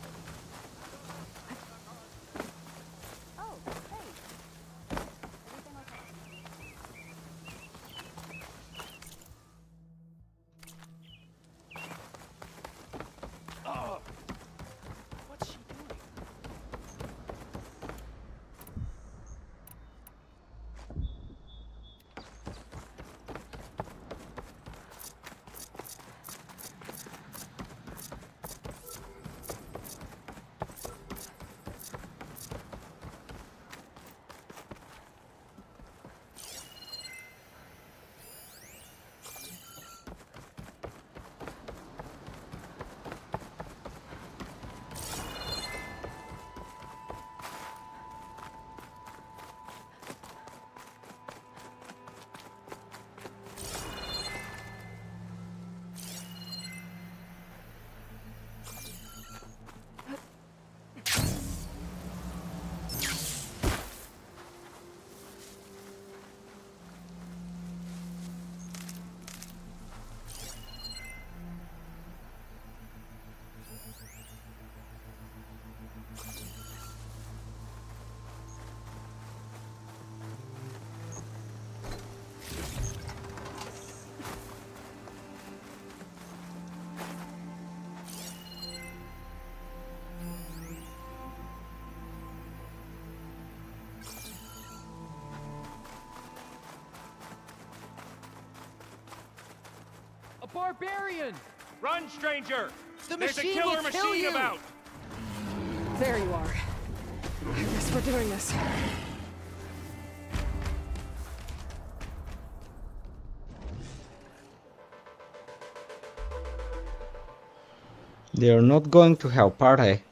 Barbarian! Run, stranger! The There's a killer will kill machine you! about! There you are. I guess we're doing this. They're not going to help, are they?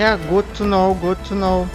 Yeah, good to know, good to know.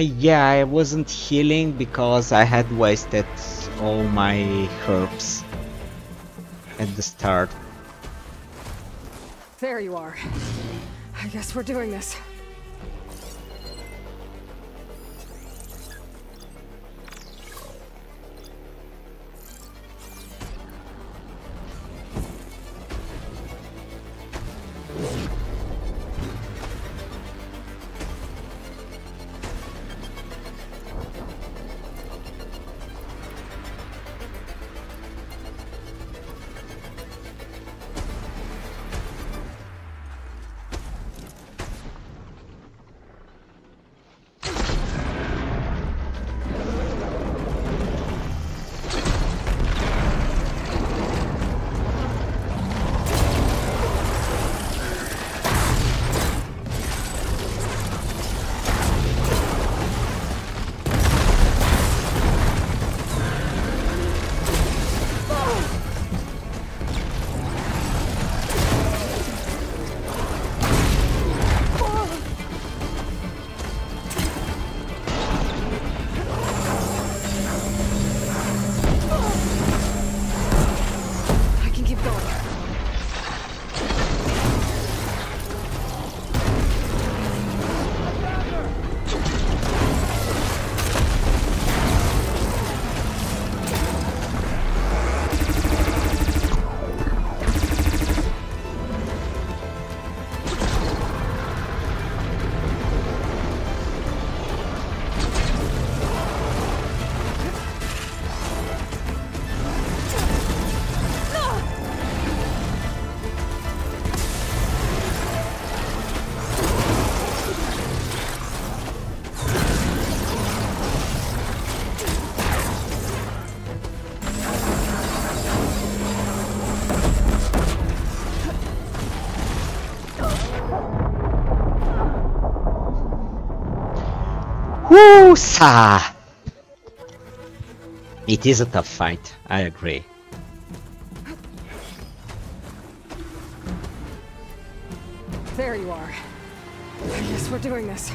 I yeah, I wasn't healing because I had wasted all my herbs at the start. There you are. I guess we're doing this. Woosa! It is a tough fight, I agree. There you are. Guess we're doing this.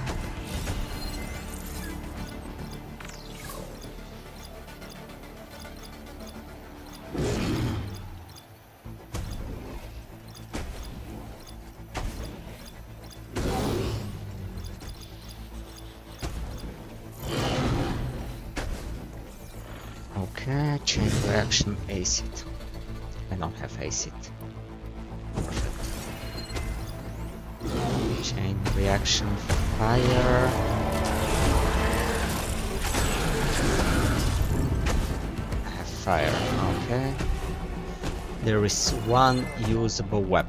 Acid. I don't have acid. Perfect. Chain reaction fire. I have fire, okay. There is one usable weapon.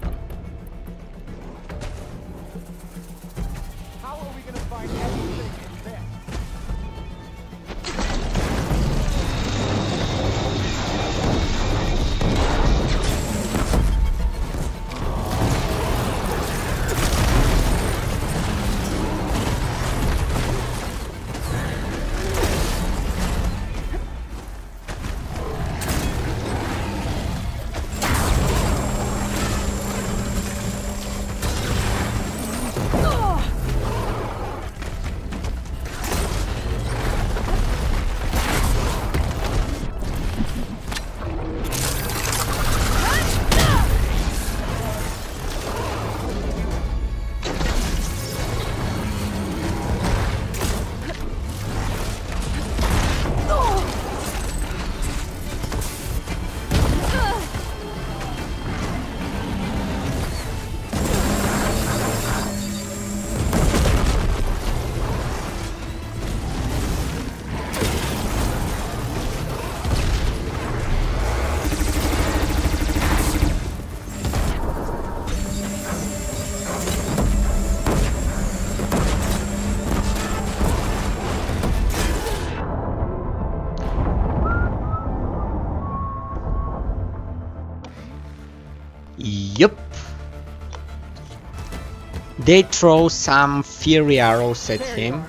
They throw some fury arrows at There him.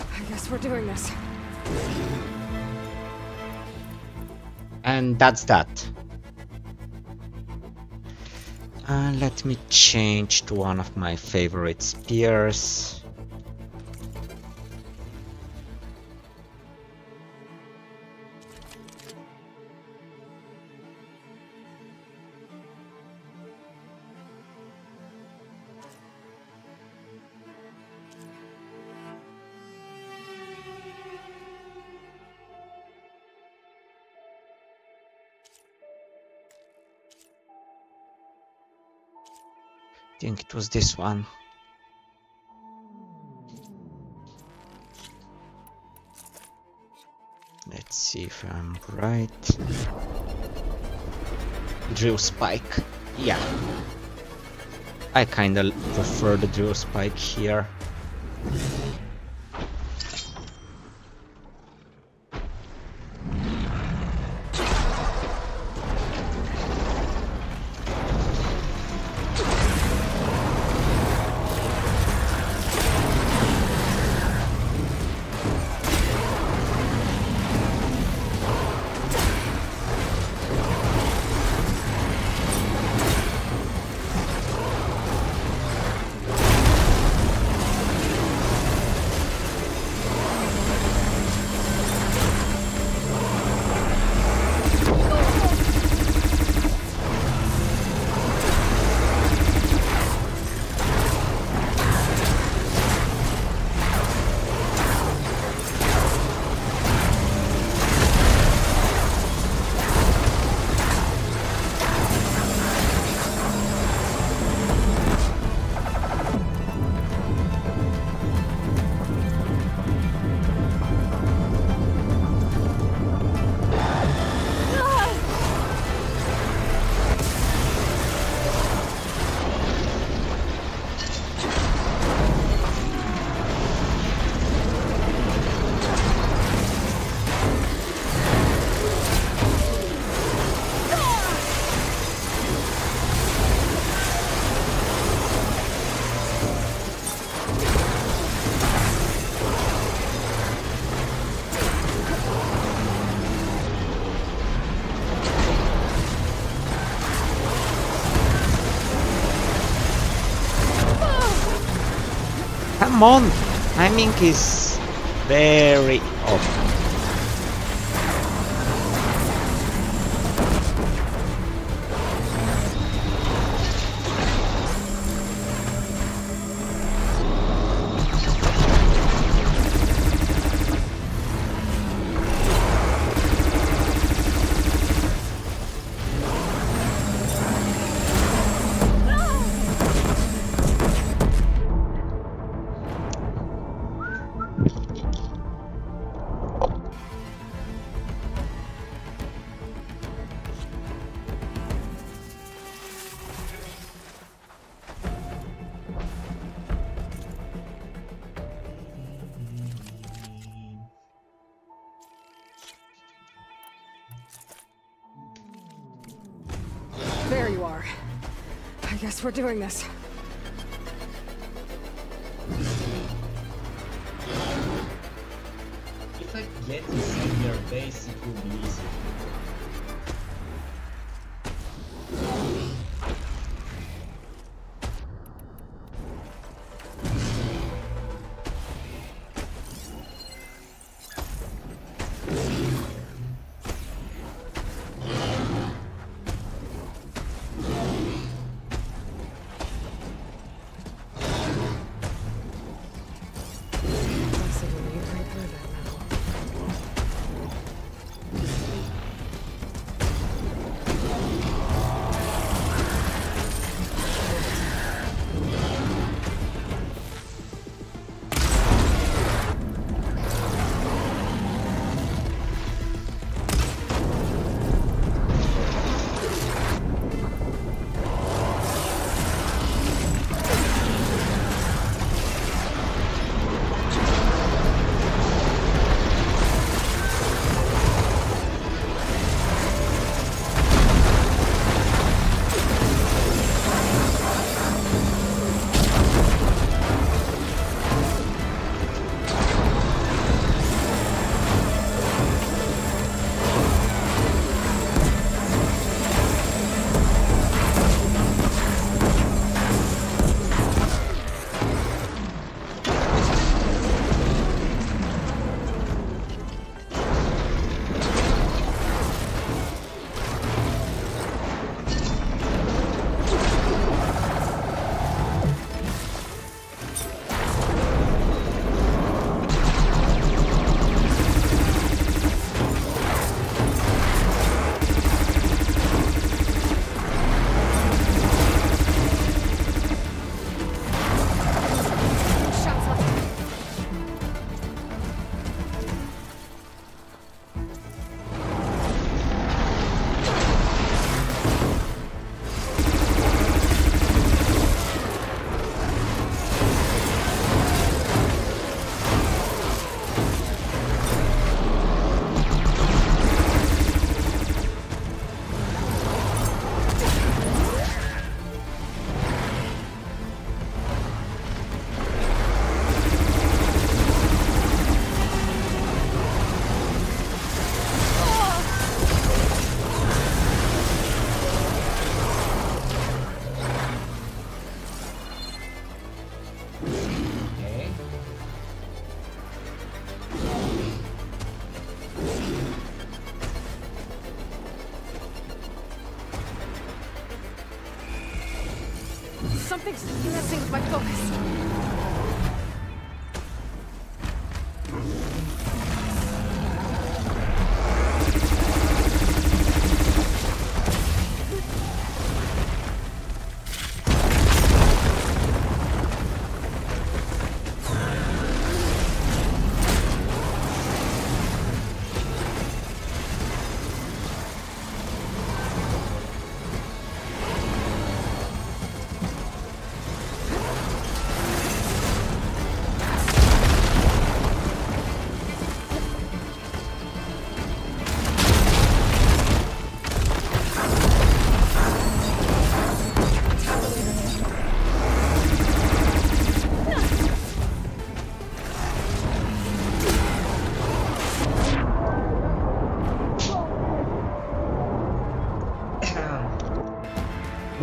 I guess we're doing this. And that's that. Uh, let me change to one of my favorite spears. Think it was this one. Let's see if I'm right. Drill spike. Yeah. I kinda prefer the drill spike here. Come on! Timing is very doing this.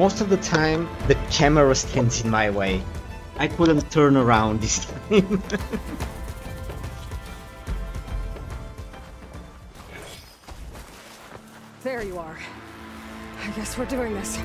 Most of the time, the camera stands in my way. I couldn't turn around this time. There you are. I guess we're doing this.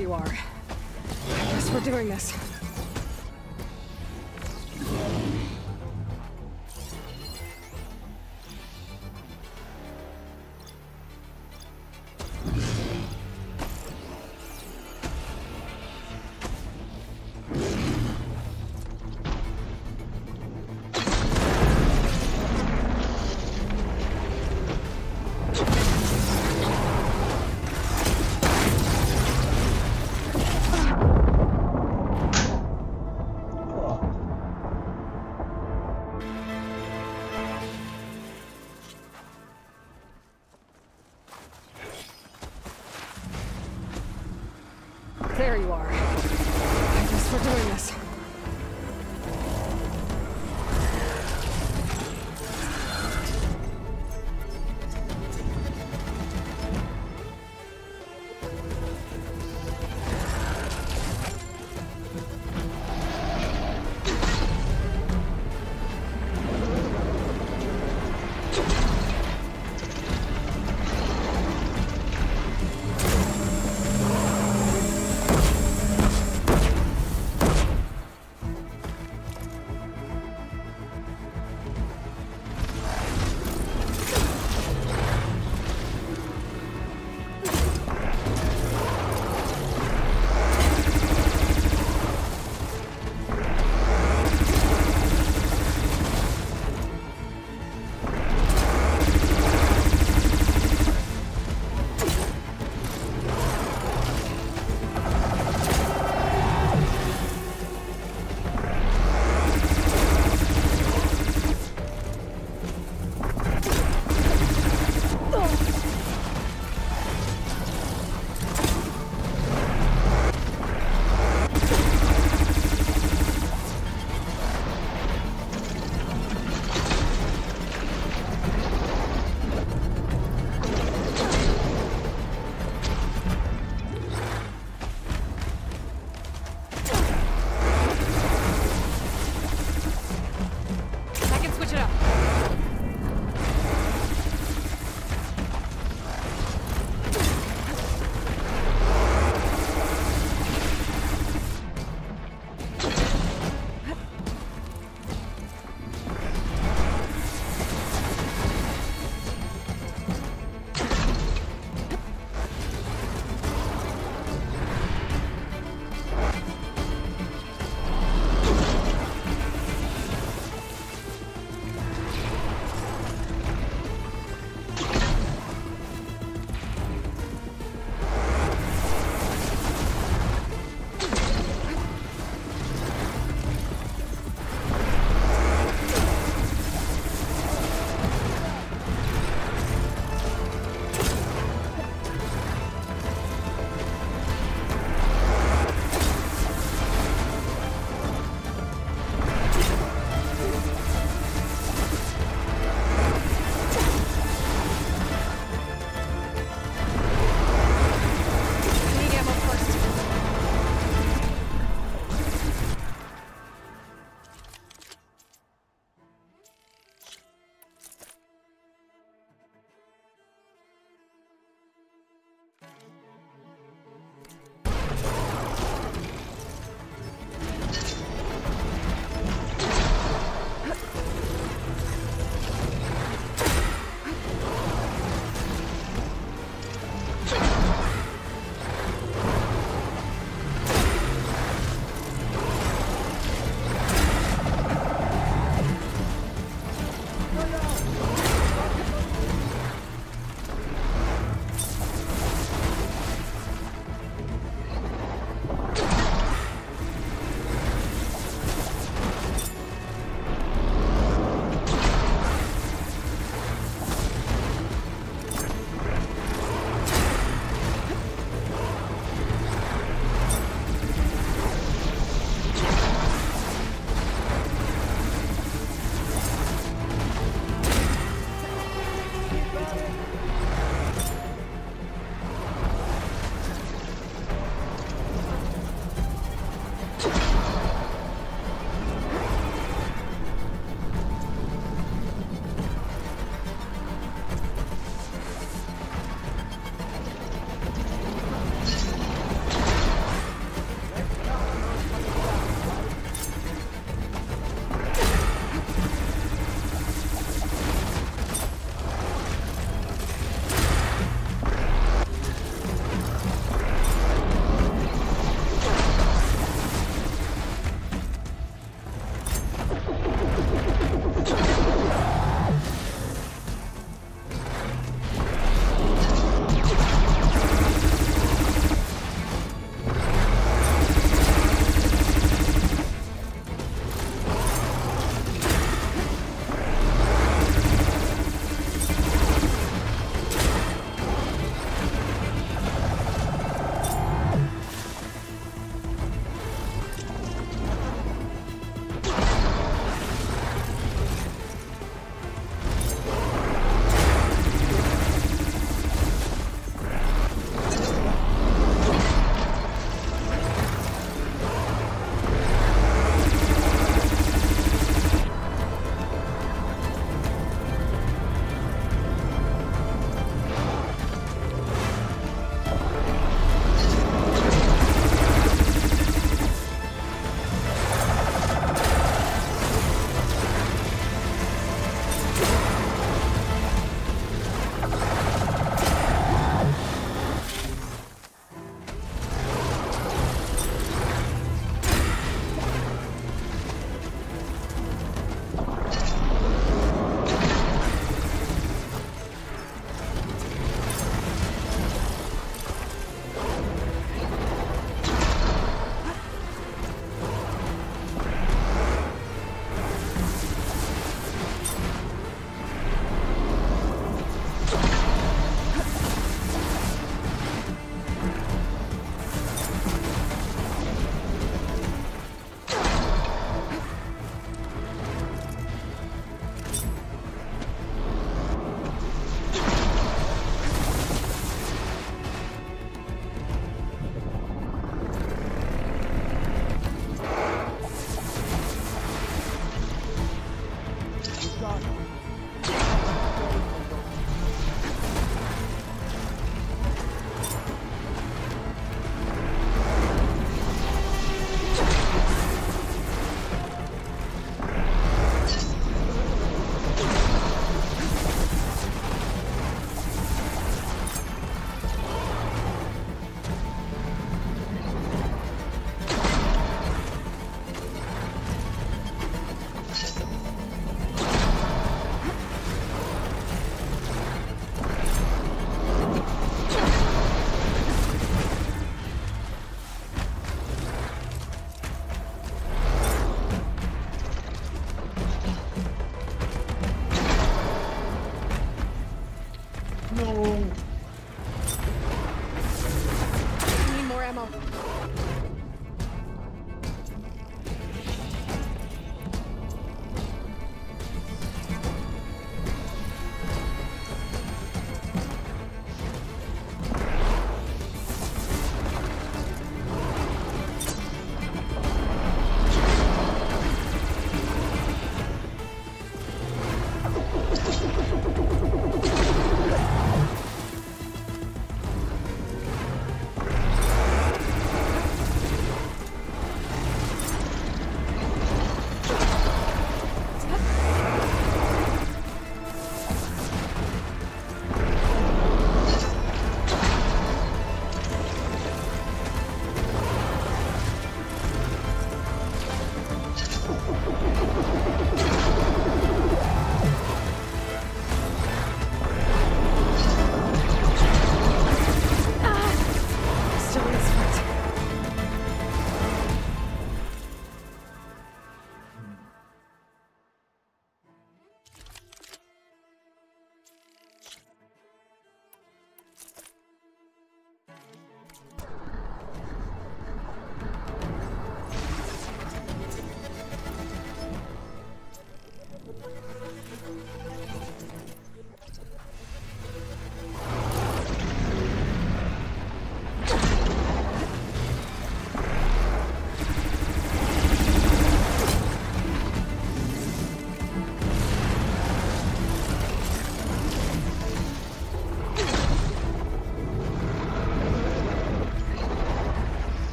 You are. I guess we're doing this.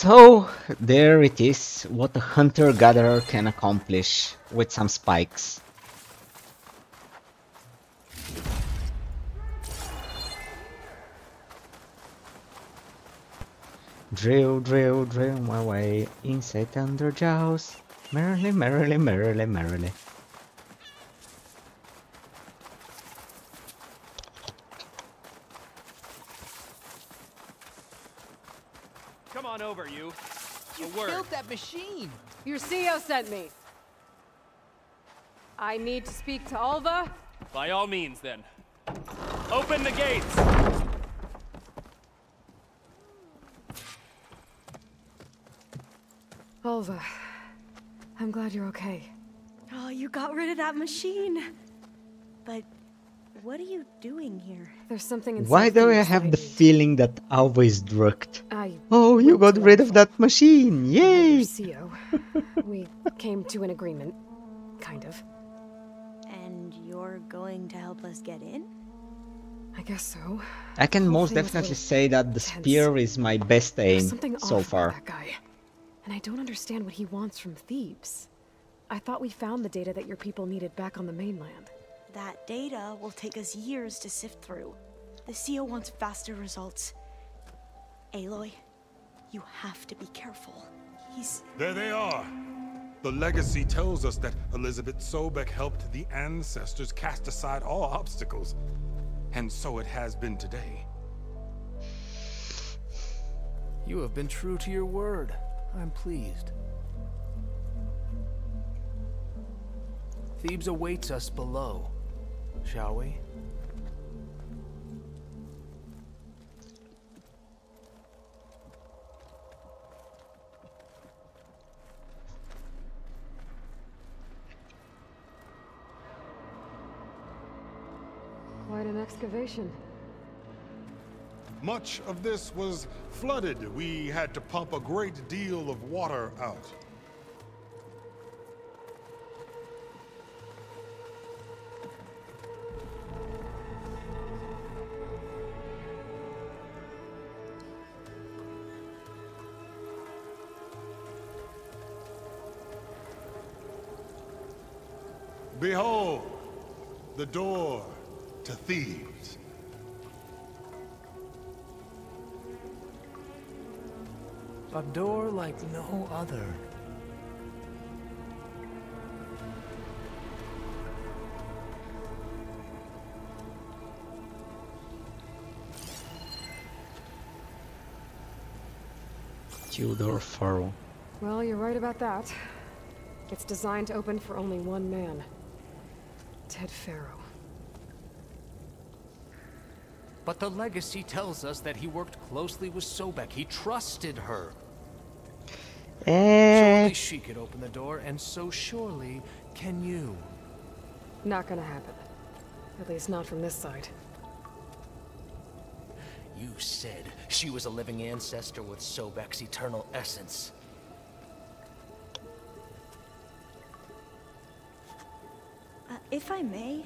So, there it is, what a hunter-gatherer can accomplish with some spikes. Drill, drill, drill my way inside thunder jaws. Merrily, merrily, merrily, merrily. Come on over, you. You A word. built that machine! Your CEO sent me. I need to speak to Alva. By all means, then. Open the gates! Alva, I'm glad you're okay. Oh, you got rid of that machine. But what are you doing here? There's something inside Why do I have the feeling that Alva is drugged? I Oh, you got rid of that machine! Yay! Your CEO. we came to an agreement, kind of. And you're going to help us get in? I guess so. I can Whole most thing was a definitely say that the tense. spear is my best aim something so off far. About that guy, and I don't understand what he wants from Thebes. I thought we found the data that your people needed back on the mainland. That data will take us years to sift through. The CEO wants faster results. Aloy, you have to be careful. He's. There they are. The legacy tells us that Elisabet Sobeck helped the ancestors cast aside all obstacles. And so it has been today. You have been true to your word. I'm pleased. Thebes awaits us below. Shall we? Quite an excavation. Much of this was flooded. We had to pump a great deal of water out. Behold, the door to Thebes. A door like no other. Tudor Furrow. Well, you're right about that. It's designed to open for only one man. Ted Faro. But the legacy tells us that he worked closely with Sobeck. He trusted her. Eh. Surely she could open the door, and so surely can you. Not gonna happen. At least not from this side. You said she was a living ancestor with Sobeck's eternal essence. If I may,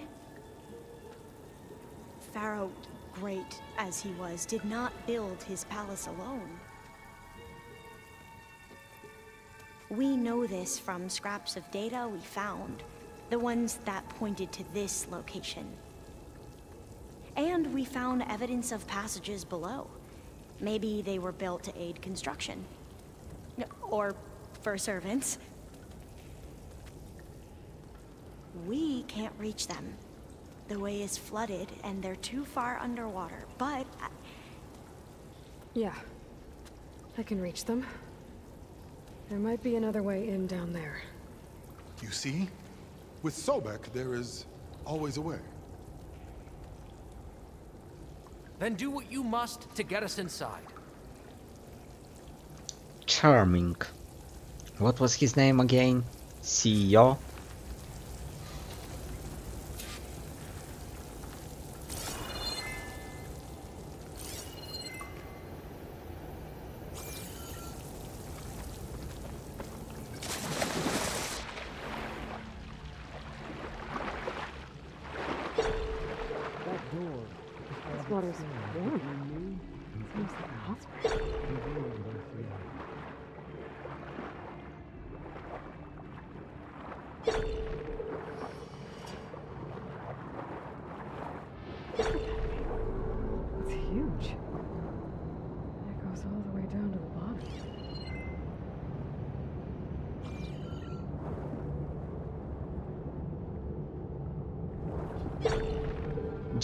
Faro, great as he was, did not build his palace alone. We know this from scraps of data we found, the ones that pointed to this location. And we found evidence of passages below. Maybe they were built to aid construction. Or for servants. We can't reach them. The way is flooded and they're too far underwater, but I- Yeah. I can reach them. There might be another way in down there. You see? With Sobeck, there is always a way. Then do what you must to get us inside. Charming. What was his name again? CEO? quarters warm. Seems like a hospital. It's huge. It goes all the way down to the bottom.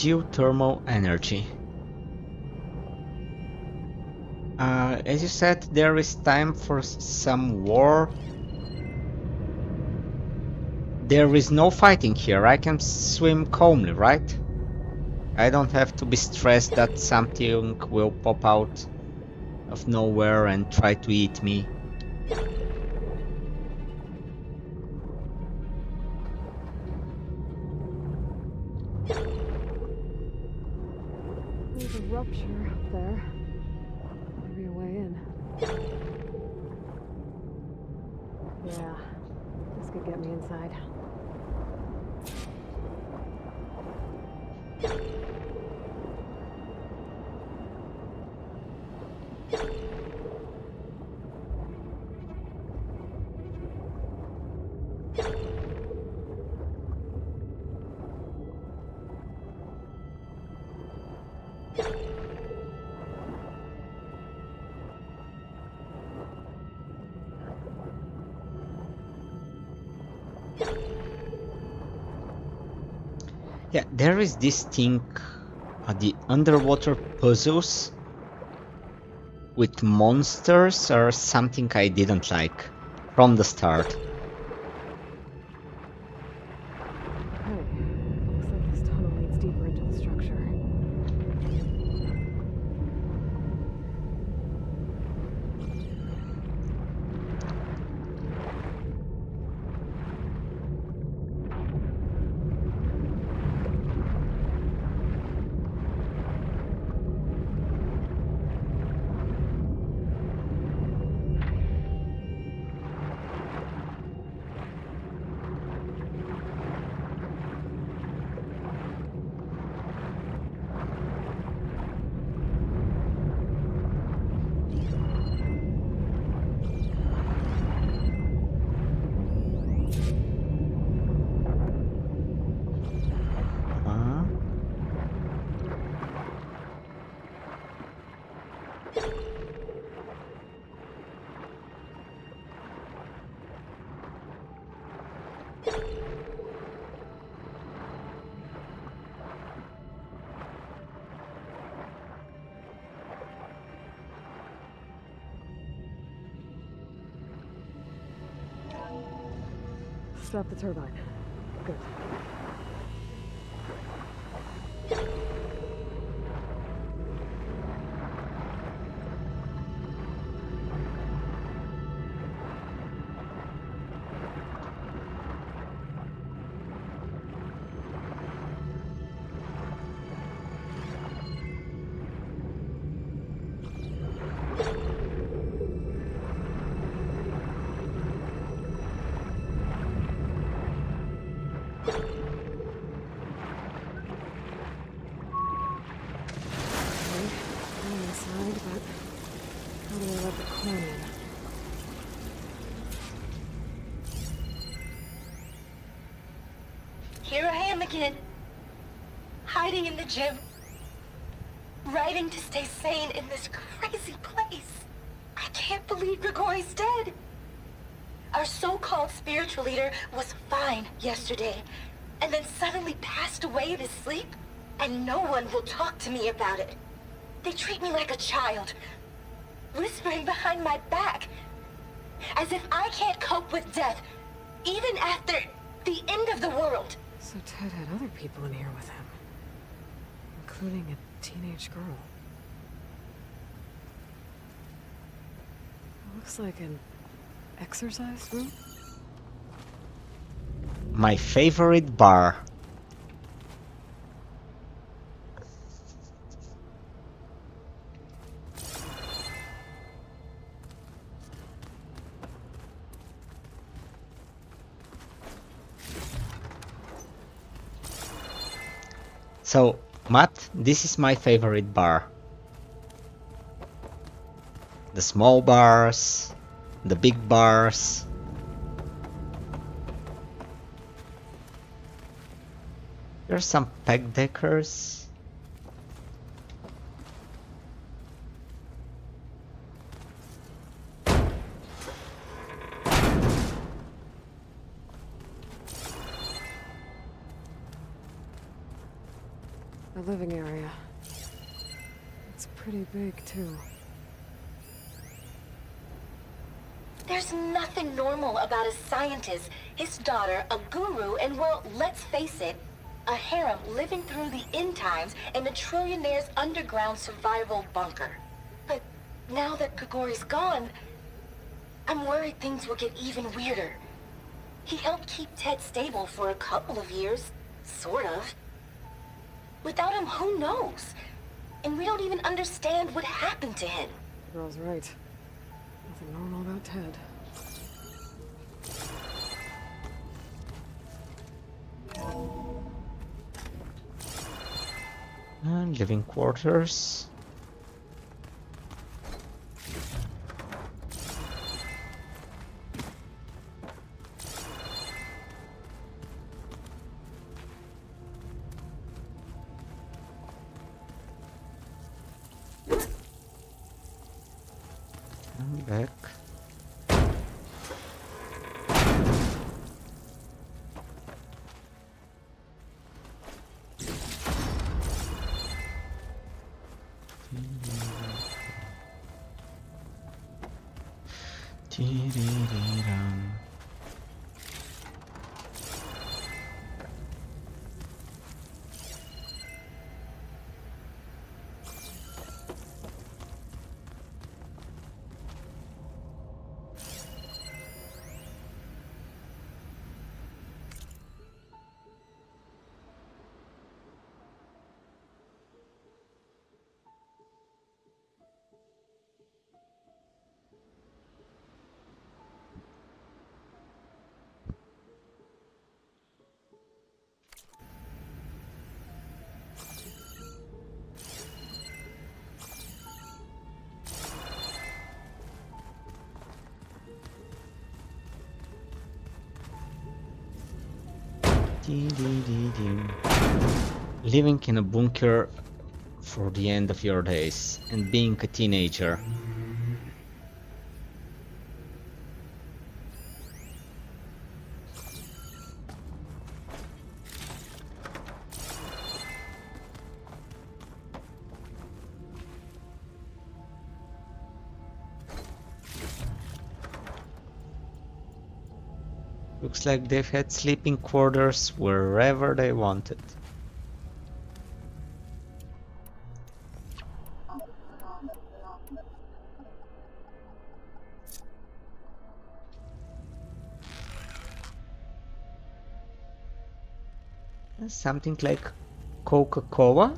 Geothermal energy. Uh, as you said, there is time for some war. There is no fighting here. I can swim calmly, right? I don't have to be stressed that something will pop out of nowhere and try to eat me. This thing, the underwater puzzles with monsters or something I didn't like from the start. To me about it. They treat me like a child, whispering behind my back, as if I can't cope with death, even after the end of the world. So Ted had other people in here with him, including a teenage girl. Looks like an exercise room. My favorite bar. Matt, this is my favorite bar. The small bars, the big bars. There's some peg deckers. The living area. It's pretty big, too. There's nothing normal about his daughter, a guru, and well, let's face it, a harem living through the end times in a trillionaire's underground survival bunker. But now that Grigori's gone, I'm worried things will get even weirder. He helped keep Ted stable for a couple of years, sort of. Without him, who knows? And we don't even understand what happened to him. The girl's right. Nothing normal about Ted. And living quarters. Living in a bunker for the end of your days and being a teenager. Looks like they've had sleeping quarters wherever they wanted. Something like Coca-Cola?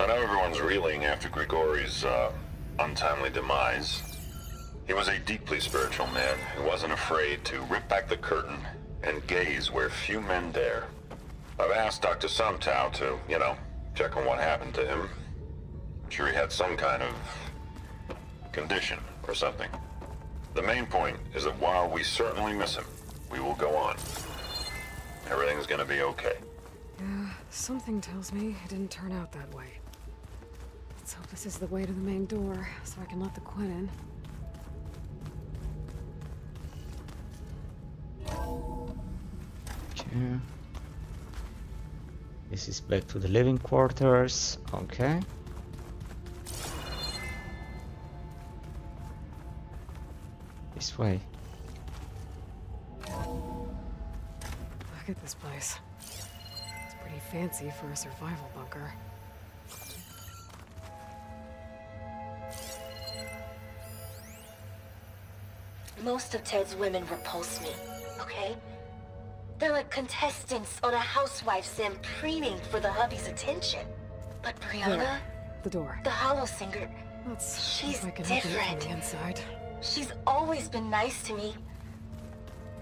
I know everyone's reeling after Grigori's uh, untimely demise. He was a deeply spiritual man who wasn't afraid to rip back the curtain and gaze where few men dare. I've asked Dr. Sumtow to, you know, check on what happened to him. I'm sure he had some kind of condition or something. The main point is that while we certainly miss him, we will go on. Everything's gonna be okay. Yeah, something tells me it didn't turn out that way. Let's hope this is the way to the main door, so I can let the Quen in. Okay. This is back to the living quarters. Okay. This way. Look at this place. It's pretty fancy for a survival bunker. Most of Ted's women repulse me, okay? They're like contestants on a housewife sim preening for the hubby's attention. But Brianna, There. The door. the hollow singer, Let's she's if I can open it from different. inside. She's always been nice to me.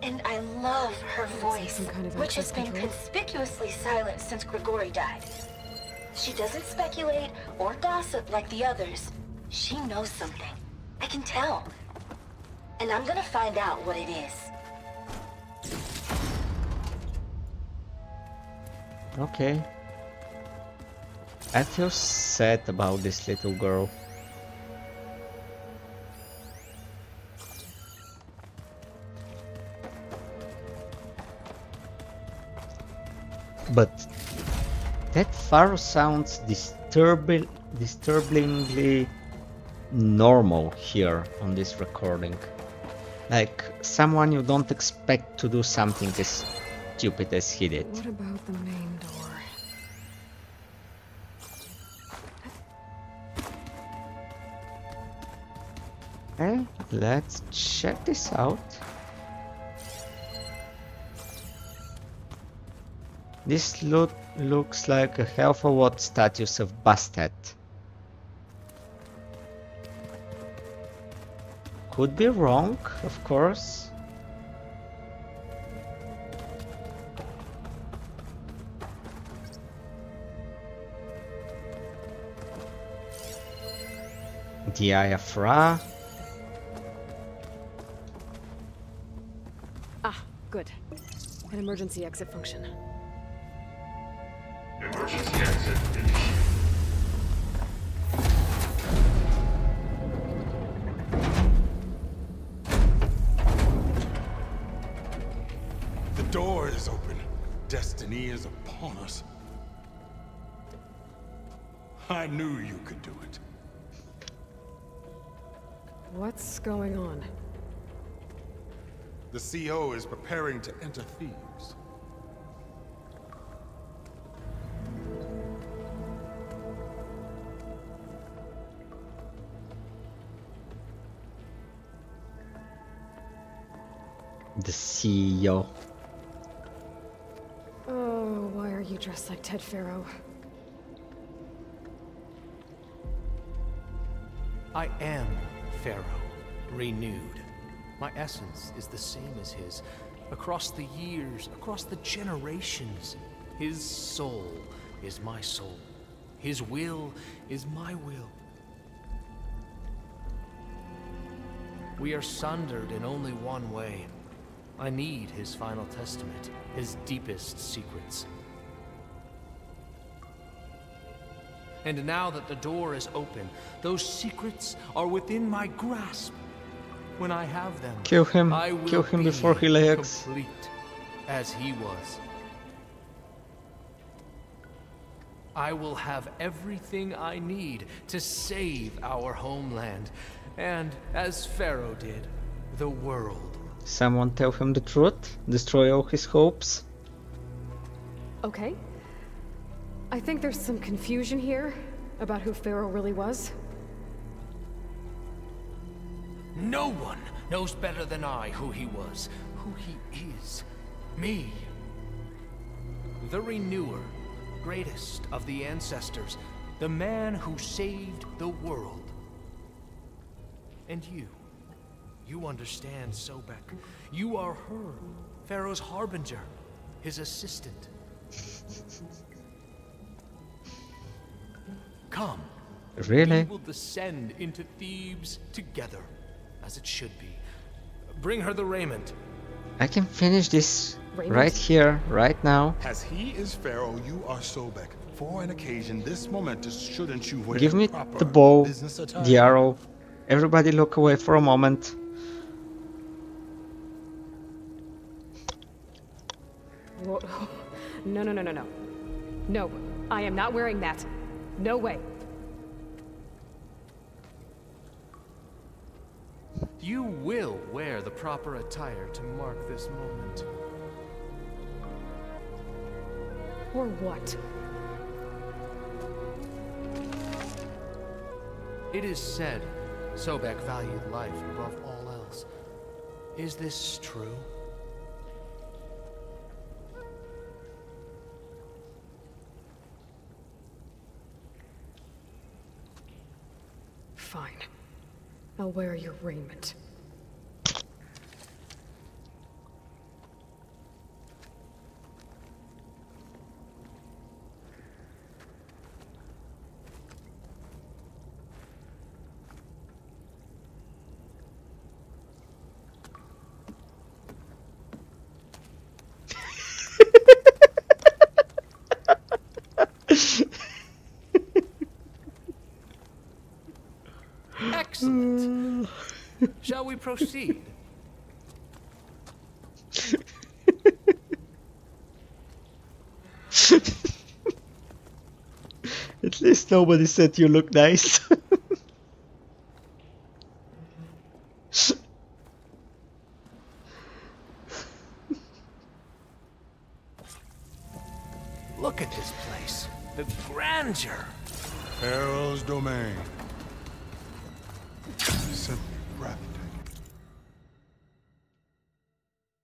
And I love her voice, kind of which has been control. conspicuously silent since Grigori died. She doesn't speculate or gossip like the others. She knows something. I can tell. And I'm gonna find out what it is. Okay. I feel sad about this little girl. But that far sounds disturbi- disturbingly normal here on this recording. Like someone you don't expect to do something as stupid as he did. What about the main door? Okay, let's check this out. This loot looks like a Helfawat status of Bastet. Could be wrong, of course. The Eye of Ra. Ah, good. An emergency exit function. Emergency exit Destiny is upon us. I knew you could do it. What's going on? The CO is preparing to enter Thebes. The CEO. Dressed like Ted Faro? I am Faro, renewed. My essence is the same as his. Across the years, across the generations, his soul is my soul. His will is my will. We are sundered in only one way. I need his final testament, his deepest secrets. And now that the door is open, those secrets are within my grasp. When I have them, Kill him. I will Kill him be before he lags. complete, as he was. I will have everything I need to save our homeland, and as Faro did, the world. Someone tell him the truth? Destroy all his hopes? Okay. I think there's some confusion here about who Faro really was. No one knows better than I who he was, who he is. Me. The Renewer, greatest of the ancestors, the man who saved the world. And you. You understand, Sobeck. You are her, Faro's harbinger, his assistant. Come. Really? We will descend into Thebes together, as it should be. Bring her the raiment. I can finish this Raymond? right here, right now. As he is Faro, you are Sobeck. For an occasion this momentous, shouldn't you wear Give me proper the bow, the arrow. Everybody look away for a moment. Whoa. No, no, no, no, no. No, I am not wearing that. No way. You will wear the proper attire to mark this moment. Or what? It is said Sobeck valued life above all else. Is this true? Fine. I'll wear your raiment. Excellent. Shall we proceed? At least nobody said you look nice. Look at this place. The grandeur. Faro's domain.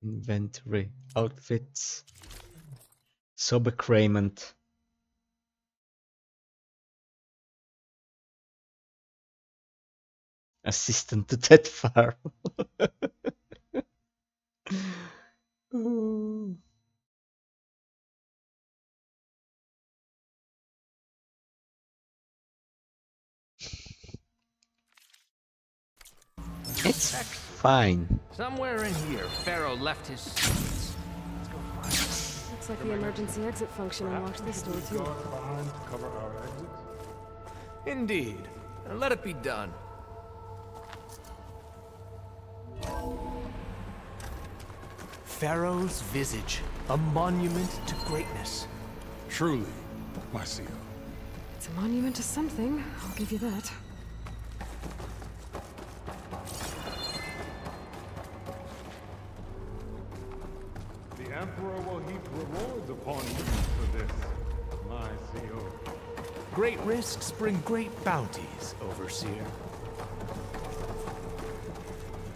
Inventory, outfits, Sobeck raiment. Assistant to Ted. Oh. It's fine. Somewhere in here, Faro left his secrets. Let's go find it. Looks like the emergency exit function unlocked this door too. behind to cover our exits. Indeed. Now let it be done. Faro's visage, a monument to greatness. Truly, Marcio. It's a monument to something, I'll give you that. Rewards upon you for this, my Ceo. Great risks bring great bounties, Overseer.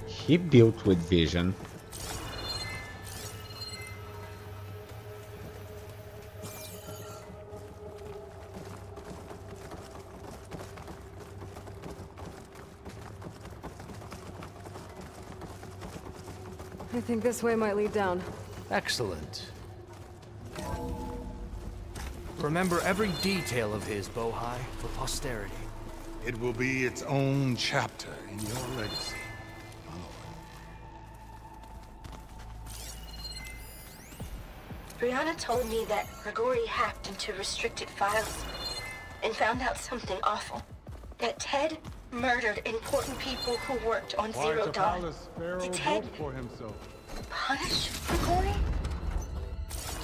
He built with vision. I think this way might lead down. Excellent. Remember every detail of his, Bohai, for posterity. It will be its own chapter in your legacy. Brianna told me that Grigori hacked into restricted files and found out something awful. That Ted murdered important people who worked on Why Zero is a Dawn. palace Faro Did Ted for himself? punish Grigori?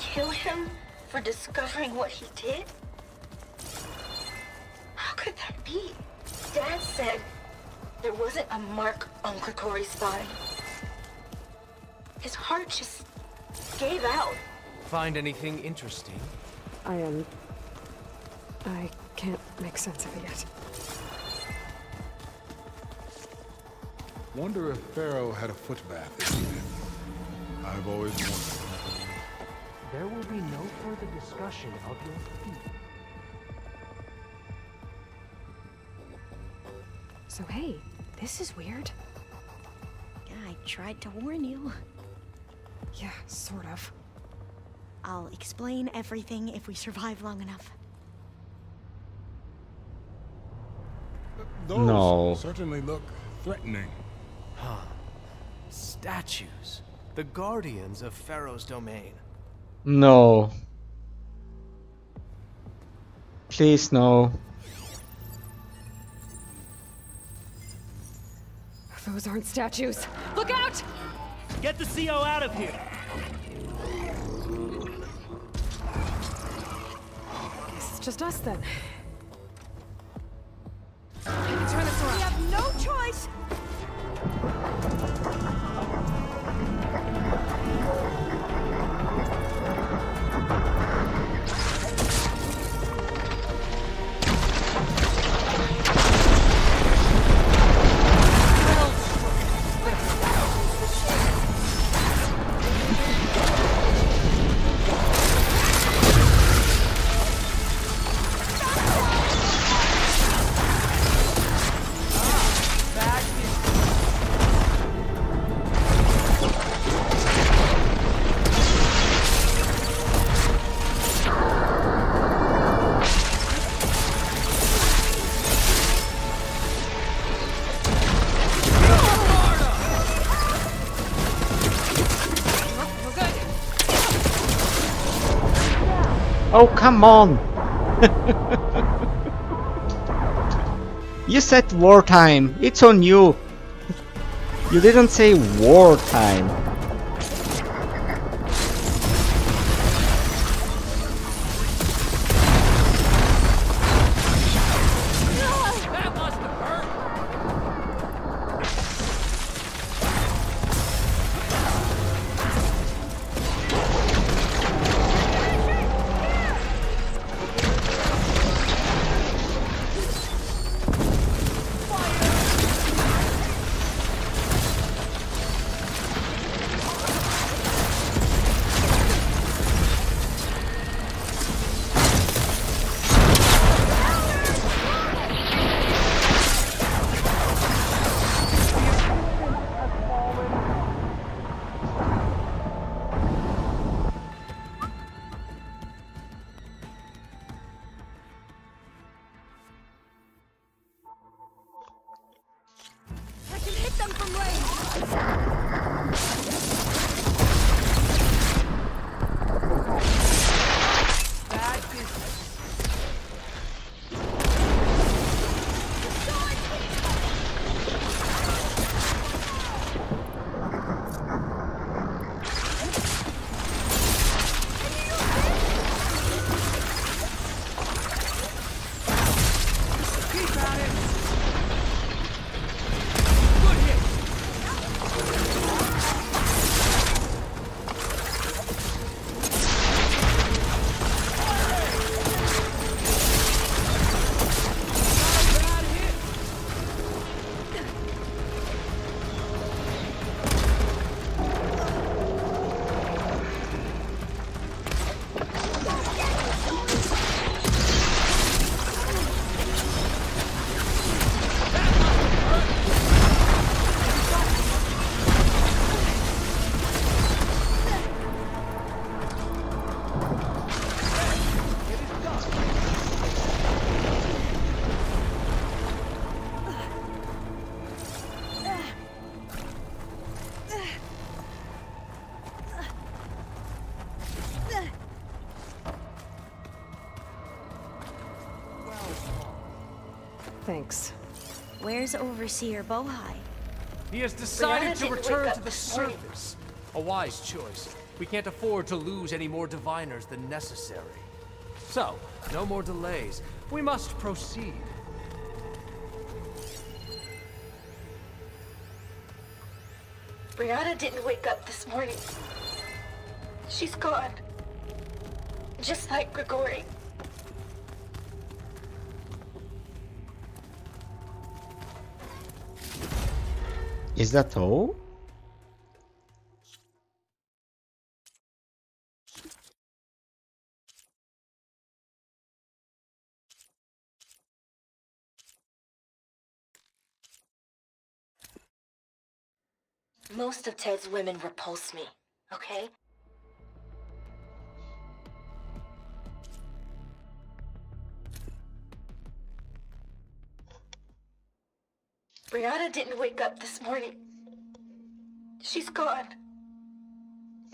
Kill him for discovering what he did? How could that be? Dad said there wasn't a mark on Grigori's body. His heart just gave out. Find anything interesting? I am... I can't make sense of it yet. Wonder if Faro had a foot bath as. I've always wondered. There will be no further discussion of your feet. So hey, this is weird. Yeah, I tried to warn you. Yeah, sort of. I'll explain everything if we survive long enough. Those No. certainly look threatening. Huh. Statues. The guardians of Faro's domain. No. Please no. Those aren't statues. Look out! Get the Ceo out of here! Guess it's just us then. Turn this around. We have no choice. Oh, come on! you said wartime. It's on you. You didn't say wartime. Overseer Bohai? He has decided to return to the surface. A wise choice. We can't afford to lose any more diviners than necessary. So, no more delays. We must proceed. Brianna didn't wake up this morning. She's gone. Just like Grigori. Is that all? Most of Ted's women repulse me, okay? Brianna didn't wake up this morning. She's gone.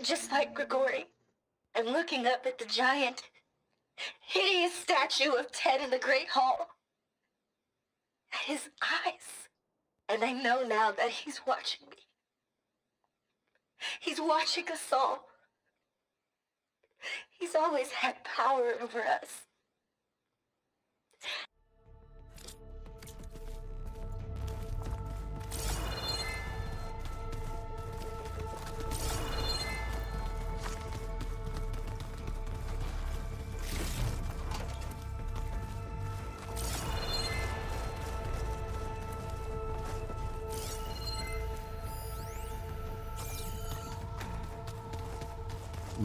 Just like Grigori. I'm looking up at the giant, hideous statue of Ted in the Great Hall. At his eyes. And I know now that he's watching me. He's watching us all. He's always had power over us.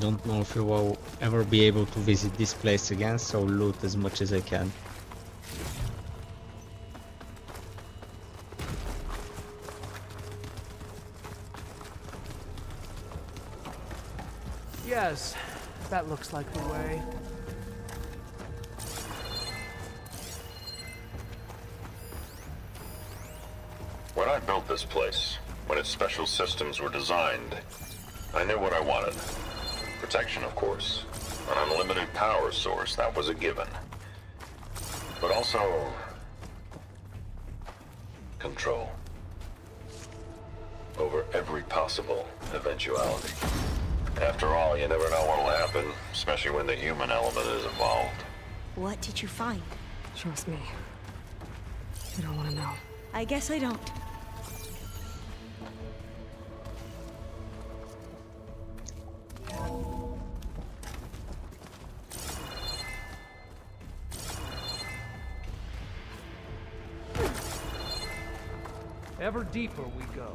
Don't know if we will ever be able to visit this place again, so loot as much as I can. Yes, that looks like the way. When I built this place, when its special systems were designed, I knew what I wanted. Protection, of course. An unlimited power source, that was a given. But also... Control. Over every possible eventuality. After all, you never know what'll happen, especially when the human element is involved. What did you find? Trust me. You don't want to know. I guess I don't. Deeper we go.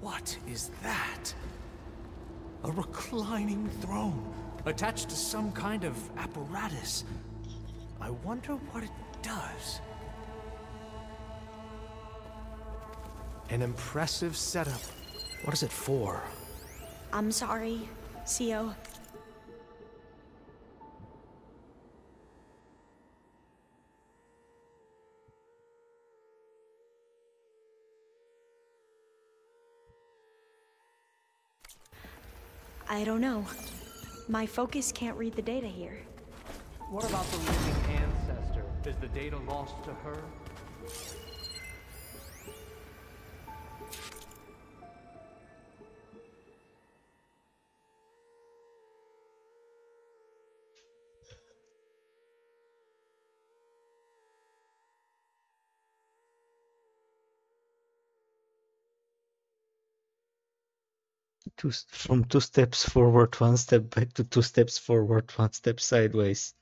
What is that? A reclining throne, attached to some kind of apparatus. I wonder what it does. An impressive setup. What is it for? I'm sorry, Ceo. I don't know. My focus can't read the data here. What about the living ancestor? Is the data lost to her? Two, from two steps forward, one step back to two steps forward, one step sideways.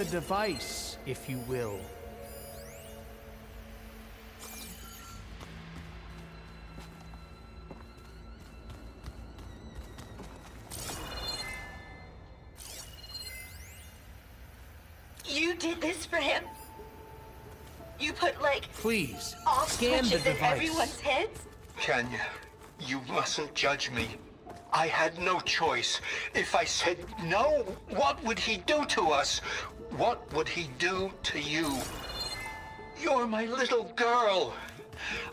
The device, if you will. You did this for him? You put, like, Please, off scan the switches in device. everyone's heads? Kenya, you mustn't judge me. I had no choice. If I said no, what would he do to us? What would he do to you? You're my little girl.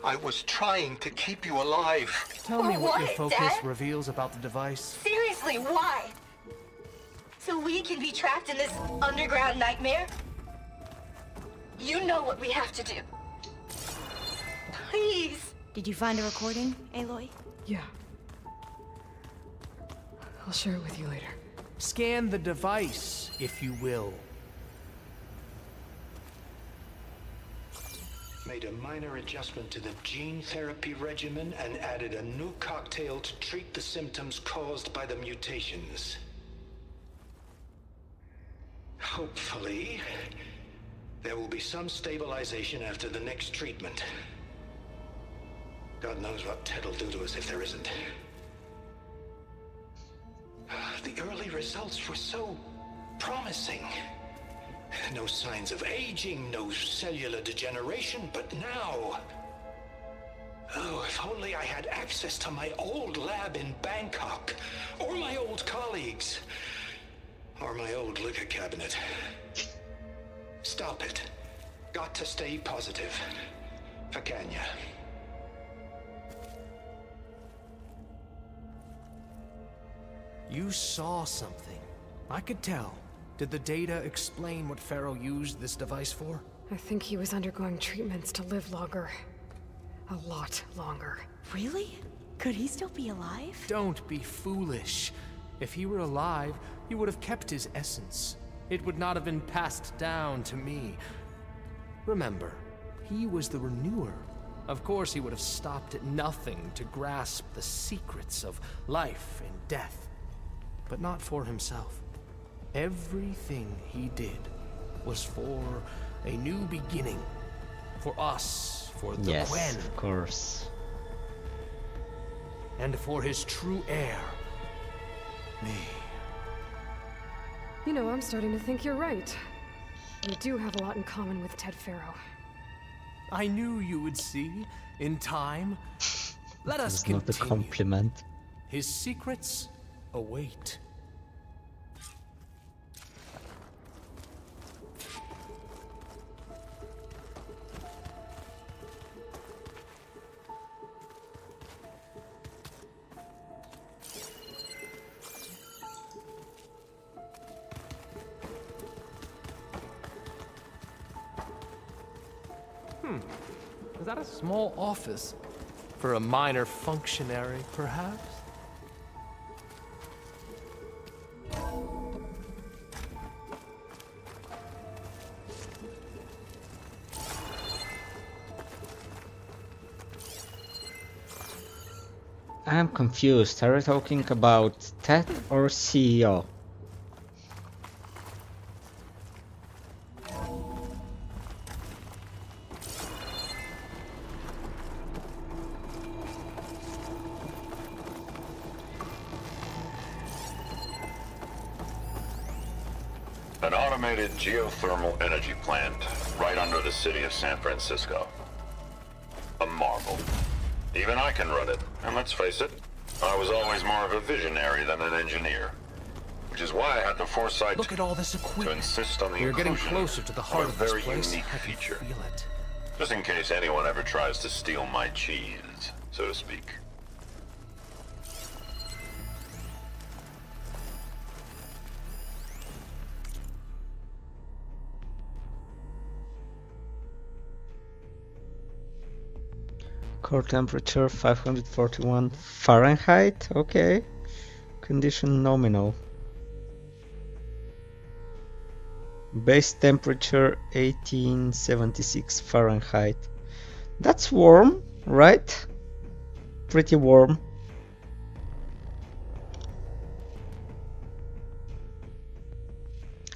I was trying to keep you alive. Tell me For what your focus Dad? reveals about the device. Seriously, why? So we can be trapped in this underground nightmare? You know what we have to do. Please. Did you find a recording, Aloy? Yeah. I'll share it with you later. Scan the device, if you will. Made a minor adjustment to the gene therapy regimen and added a new cocktail to treat the symptoms caused by the mutations. Hopefully, there will be some stabilization after the next treatment. God knows what Ted will do to us if there isn't. Ah, the early results were so promising. No signs of aging, no cellular degeneration, but now... Oh, if only I had access to my old lab in Bangkok, or my old colleagues, or my old liquor cabinet. Stop it. Got to stay positive. For Kenya. You saw something. I could tell. Did the data explain what Faro used this device for? I think he was undergoing treatments to live longer. A lot longer. Really? Could he still be alive? Don't be foolish. If he were alive, he would have kept his essence. It would not have been passed down to me. Remember, he was the renewer. Of course, he would have stopped at nothing to grasp the secrets of life and death. But not for himself. Everything he did was for a new beginning. For us, for the yes, Quen, of course. and for his true heir, me. You know, I'm starting to think you're right. You do have a lot in common with Ted Faro. I knew you would see, in time. Let us It's not a compliment. His secrets await. Small office? For a minor functionary, perhaps? I'm confused. Are you talking about Ted or Ceo? Geothermal energy plant right under the city of San Francisco. A marvel. Even I can run it, and let's face it, I was always more of a visionary than an engineer. Which is why I had the foresight Look at all this equipment. to insist on the We're getting closer to the heart of a very place. unique feature. feel it. Just in case anyone ever tries to steal my cheese, so to speak. Core temperature 541 Fahrenheit. Okay. Condition nominal. Base temperature 1876 Fahrenheit. That's warm, right? Pretty warm.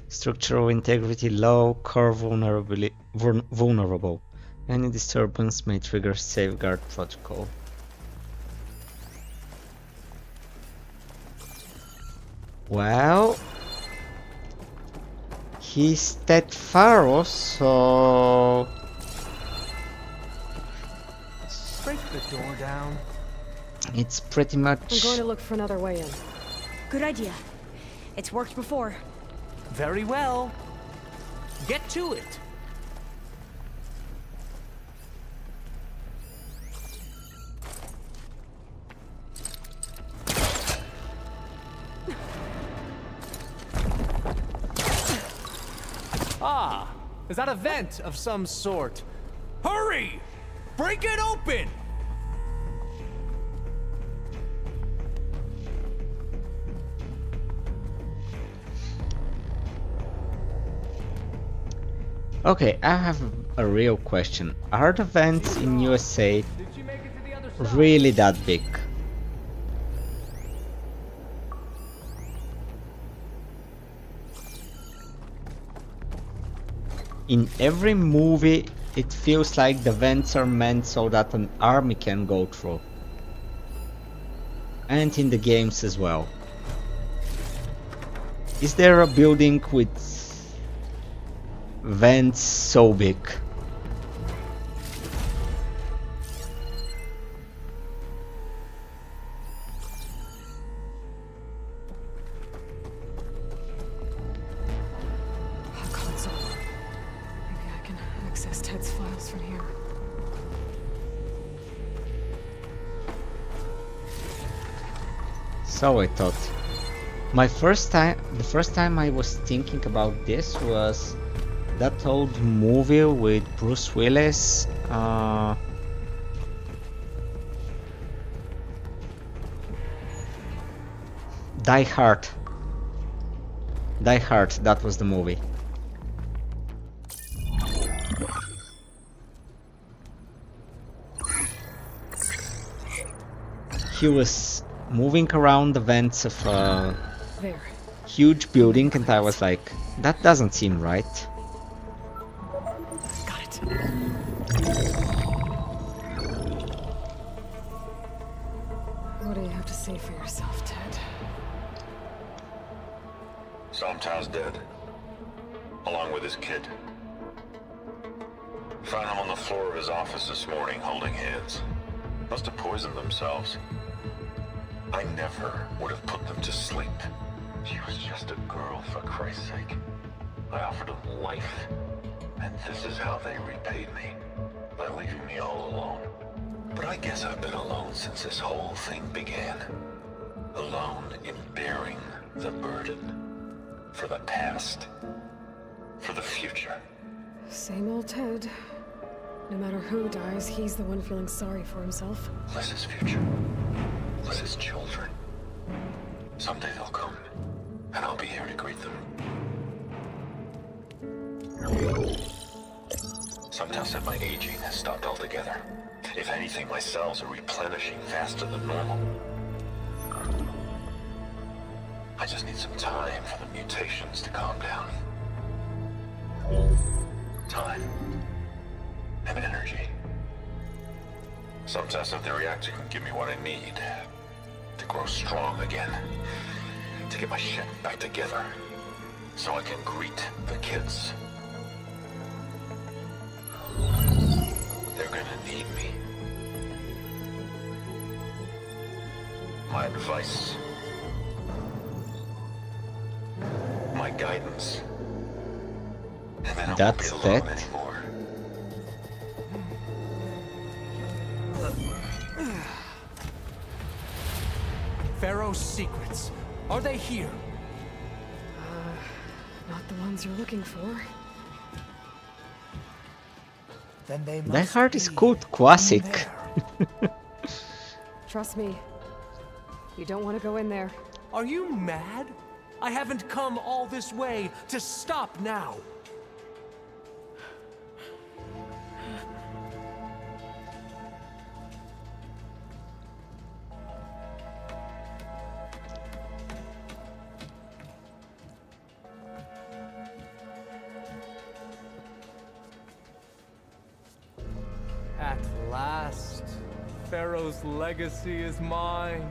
Structural integrity low, core vulnerabili- vuln- vulnerable. Any disturbance may trigger safeguard protocol. Well, he's Ted Faro, so Break the door down. it's pretty much. I'm much going to look for another way in. Good idea. It's worked before. Very well. Get to it. Ah, is that a vent of some sort? Hurry! Break it open! Okay, I have a real question. Are the vents in USA really that big? In every movie, it feels like the vents are meant so that an army can go through. And in the games as well. Is there a building with vents so big? So I thought. My first time, the first time I was thinking about this was that old movie with Bruce Willis. Uh, Die Hard. Die Hard, that was the movie. He was moving around the vents of a There. huge building and I was like, that doesn't seem right. Got it. What do you have to say for yourself, Ted? Somtow's dead. Along with his kid. Found him on the floor of his office this morning, holding hands. Must have poisoned themselves. I never would have put them to sleep. She was just a girl, for Christ's sake. I offered them life. And this is how they repaid me. By leaving me all alone. But I guess I've been alone since this whole thing began. Alone in bearing the burden. For the past. For the future. Same old Ted. No matter who dies, he's the one feeling sorry for himself. Liz's future. Liz's children. Someday they'll come. And I'll be here to greet them. Somtow said my aging has stopped altogether. If anything, my cells are replenishing faster than normal. I just need some time for the mutations to calm down. Time. And energy. Somtow said the reactor can give me what I need. To grow strong again. To get my shit back together. So I can greet the kids. They're gonna need me. My advice. My guidance. And then I That's won't be alone that. anymore. Hmm. Faro's secrets. Are they here? Uh, not the ones you're looking for. Then they Die Hard is cult classic. Trust me. You don't want to go in there. Are you mad? I haven't come all this way to stop now. At last, Faro's legacy is mine.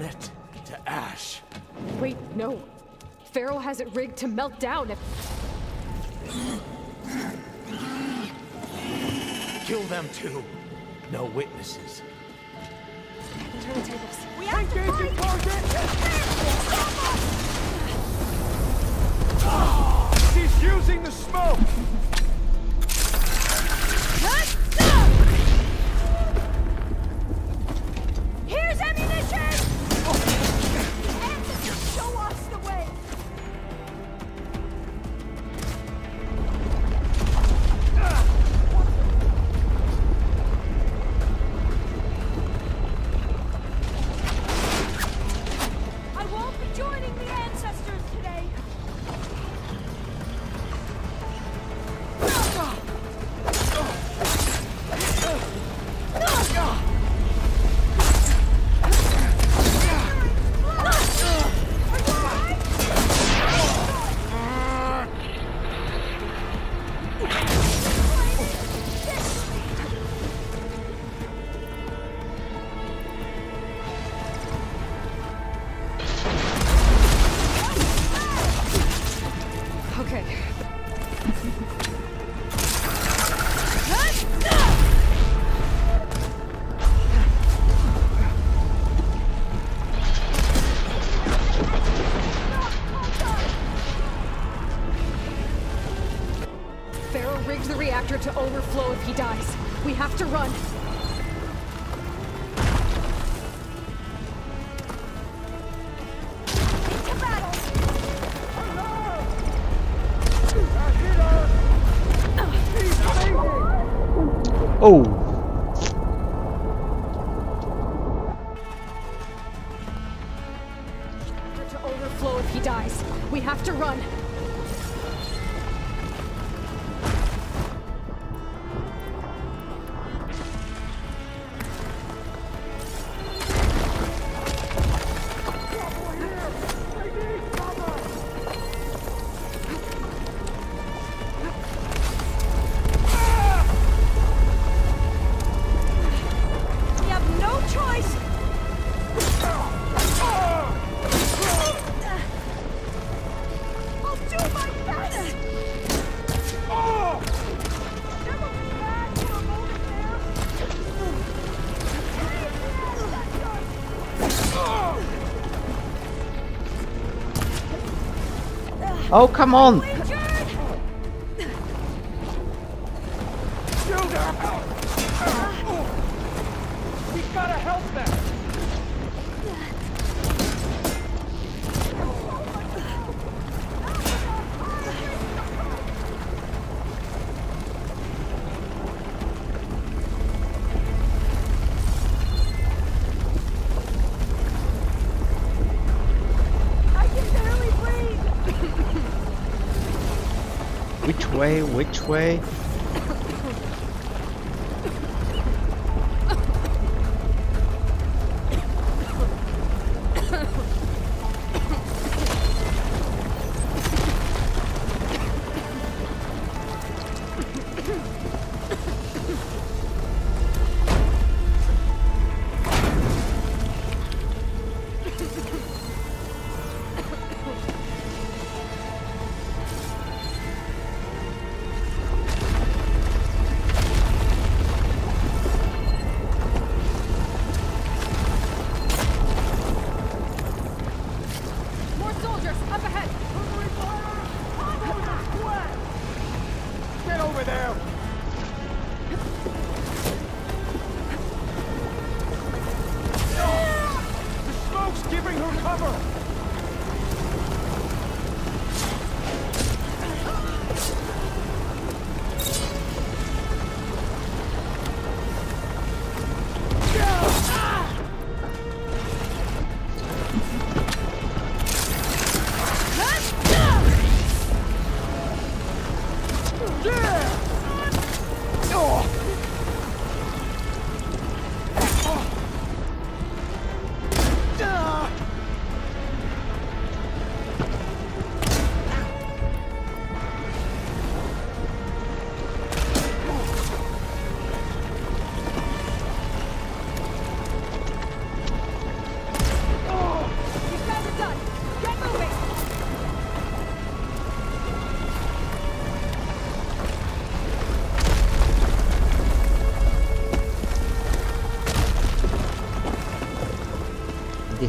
Burn it to ash. Wait, no. Faro has it rigged to melt down if... Kill them too. No witnesses. Turn the tables. We have to fight! She's using the smoke! Oh, come on. which way.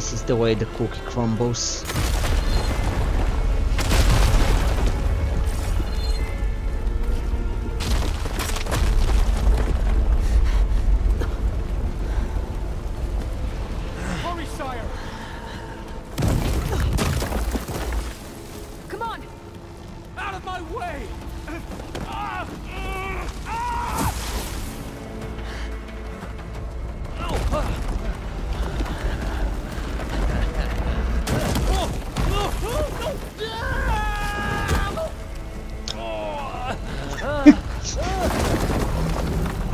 This is the way the cookie crumbles.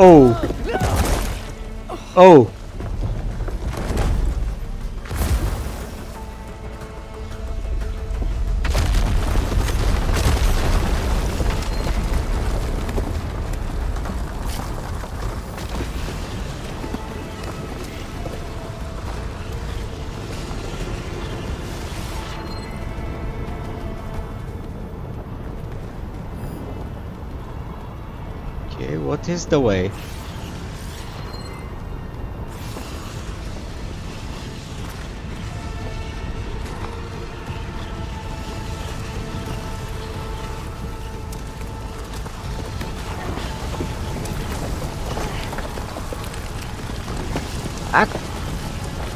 Oh. Oh. blast away.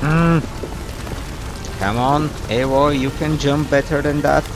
Hmm. Come on, Evo, you can jump better than that.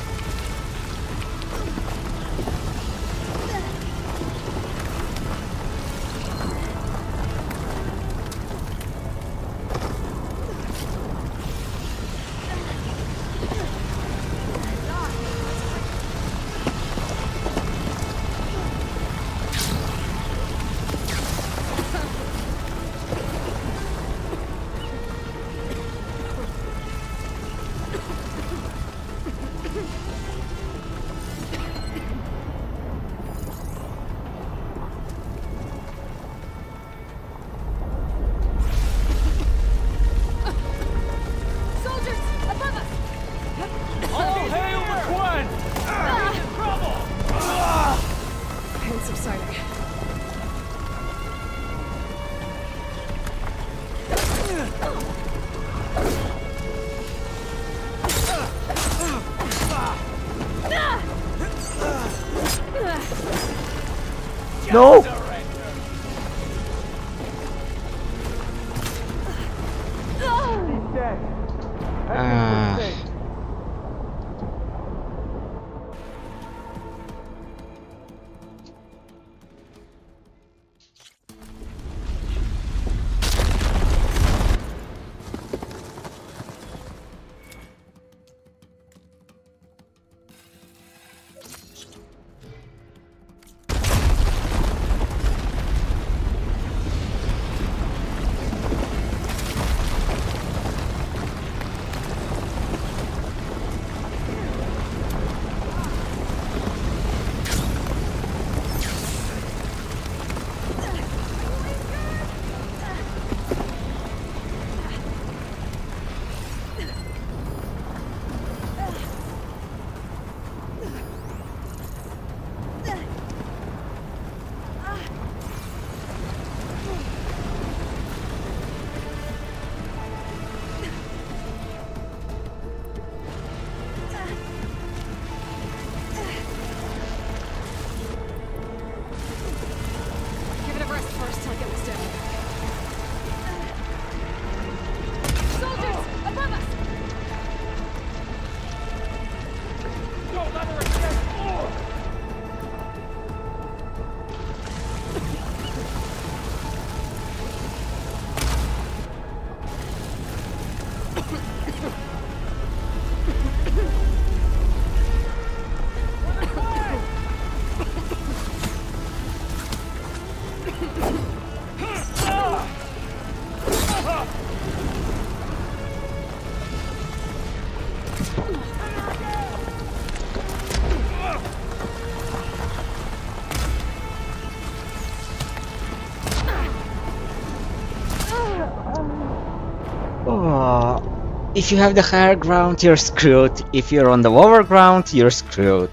If you have the higher ground, you're screwed. If you're on the lower ground, you're screwed.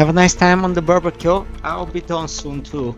Have a nice time on the barbecue. I'll be done soon too.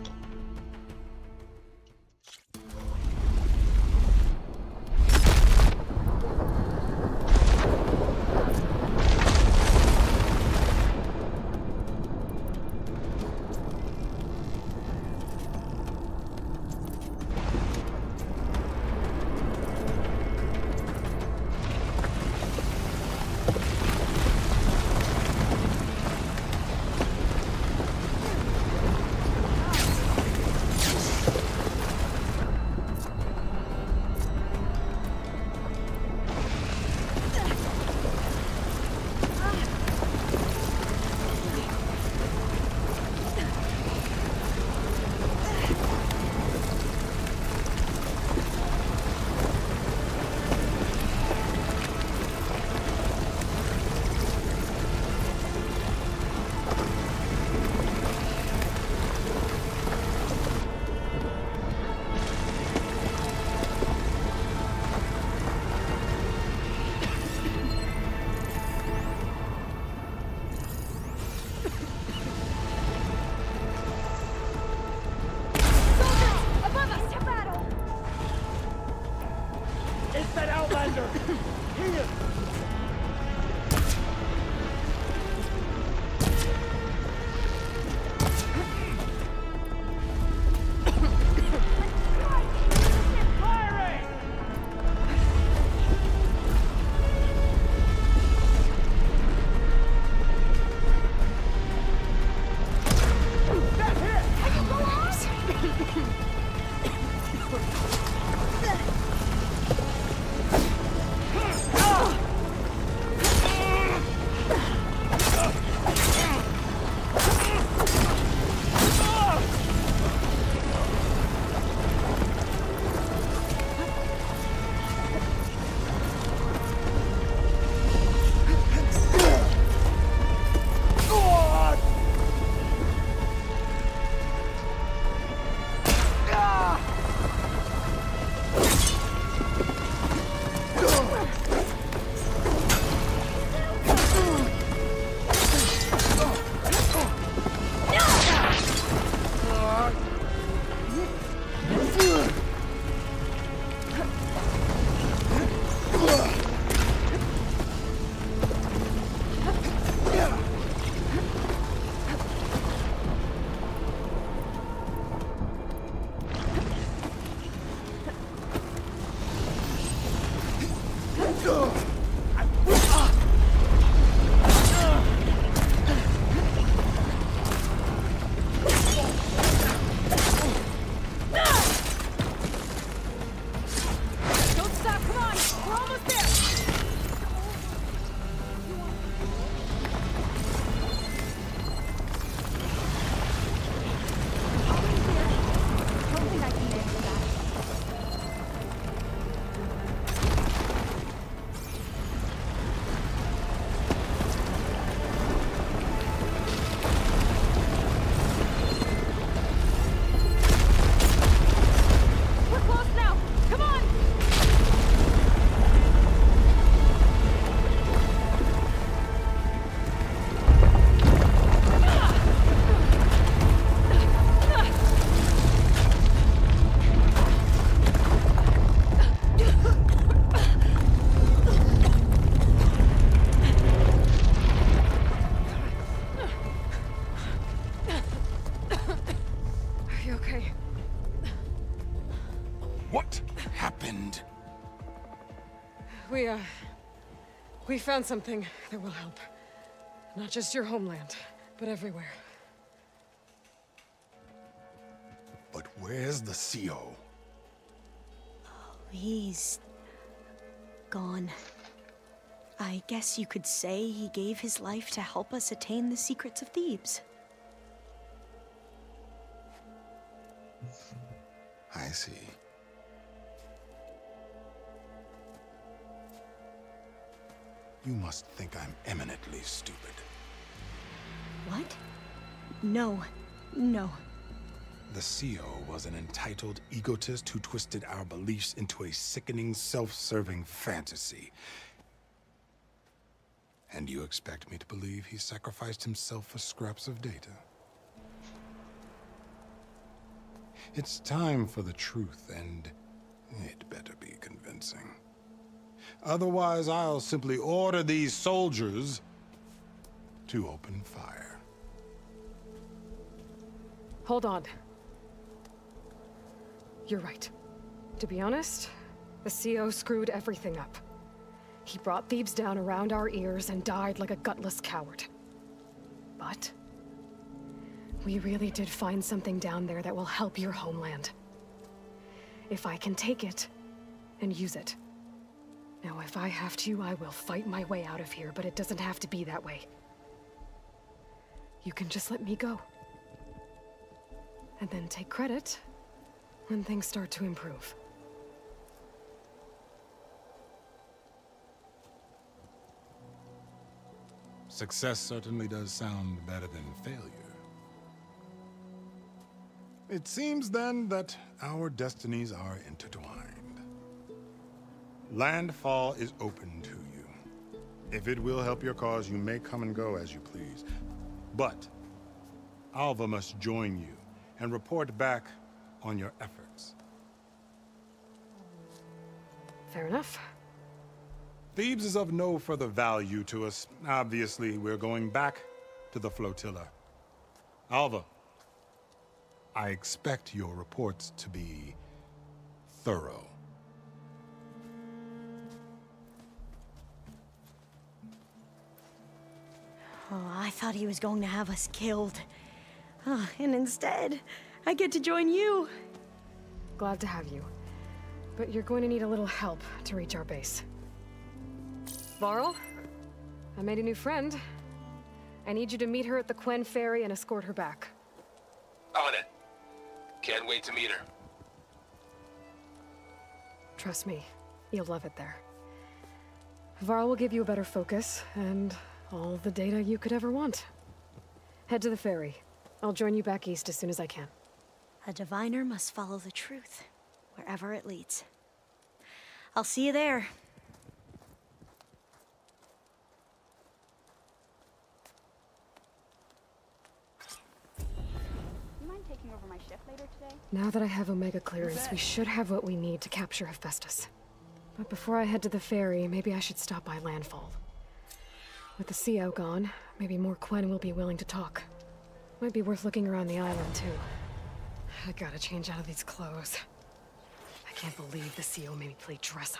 We found something that will help. Not just your homeland, but everywhere. But where's the Ceo? Oh, he's gone. I guess you could say he gave his life to help us attain the secrets of Thebes. I see. You must think I'm eminently stupid. What? No, no. The Ceo was an entitled egotist who twisted our beliefs into a sickening, self-serving fantasy. And you expect me to believe he sacrificed himself for scraps of data? It's time for the truth, and it better be convincing. Otherwise, I'll simply order these soldiers to open fire. Hold on. You're right. To be honest, the Ceo screwed everything up. He brought Thebes down around our ears and died like a gutless coward. But... We really did find something down there that will help your homeland. If I can take it, and use it. Now, if I have to, I will fight my way out of here, but it doesn't have to be that way. You can just let me go. And then take credit when things start to improve. Success certainly does sound better than failure. It seems then that our destinies are intertwined. Landfall is open to you. If it will help your cause, you may come and go as you please. But Alva must join you and report back on your efforts. Fair enough. Thebes is of no further value to us. Obviously, we're going back to the flotilla. Alva, I expect your reports to be thorough. Oh, I thought he was going to have us killed. Oh, and instead, I get to join you. Glad to have you. But you're going to need a little help to reach our base. Varl, I made a new friend. I need you to meet her at the Quen Ferry and escort her back. On it. Can't wait to meet her. Trust me, you'll love it there. Varl will give you a better focus, and all the data you could ever want. Head to the ferry. I'll join you back east as soon as I can. A diviner must follow the truth, wherever it leads. I'll see you there. You mind taking over my shift later today? Now that I have Omega clearance, we should have what we need to capture Hephaestus. But before I head to the ferry, maybe I should stop by Landfall. With the Ceo gone, maybe more Quen will be willing to talk. Might be worth looking around the island, too. I gotta change out of these clothes. I can't believe the Ceo made me play dress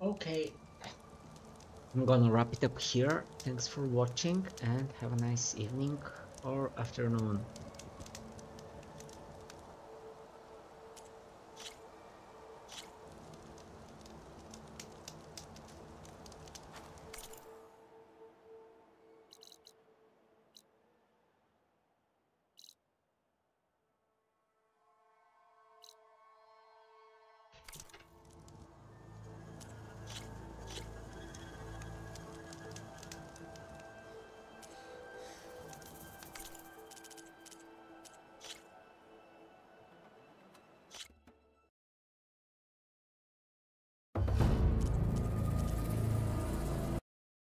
Okay, I'm gonna wrap it up here. Thanks for watching and have a nice evening or afternoon.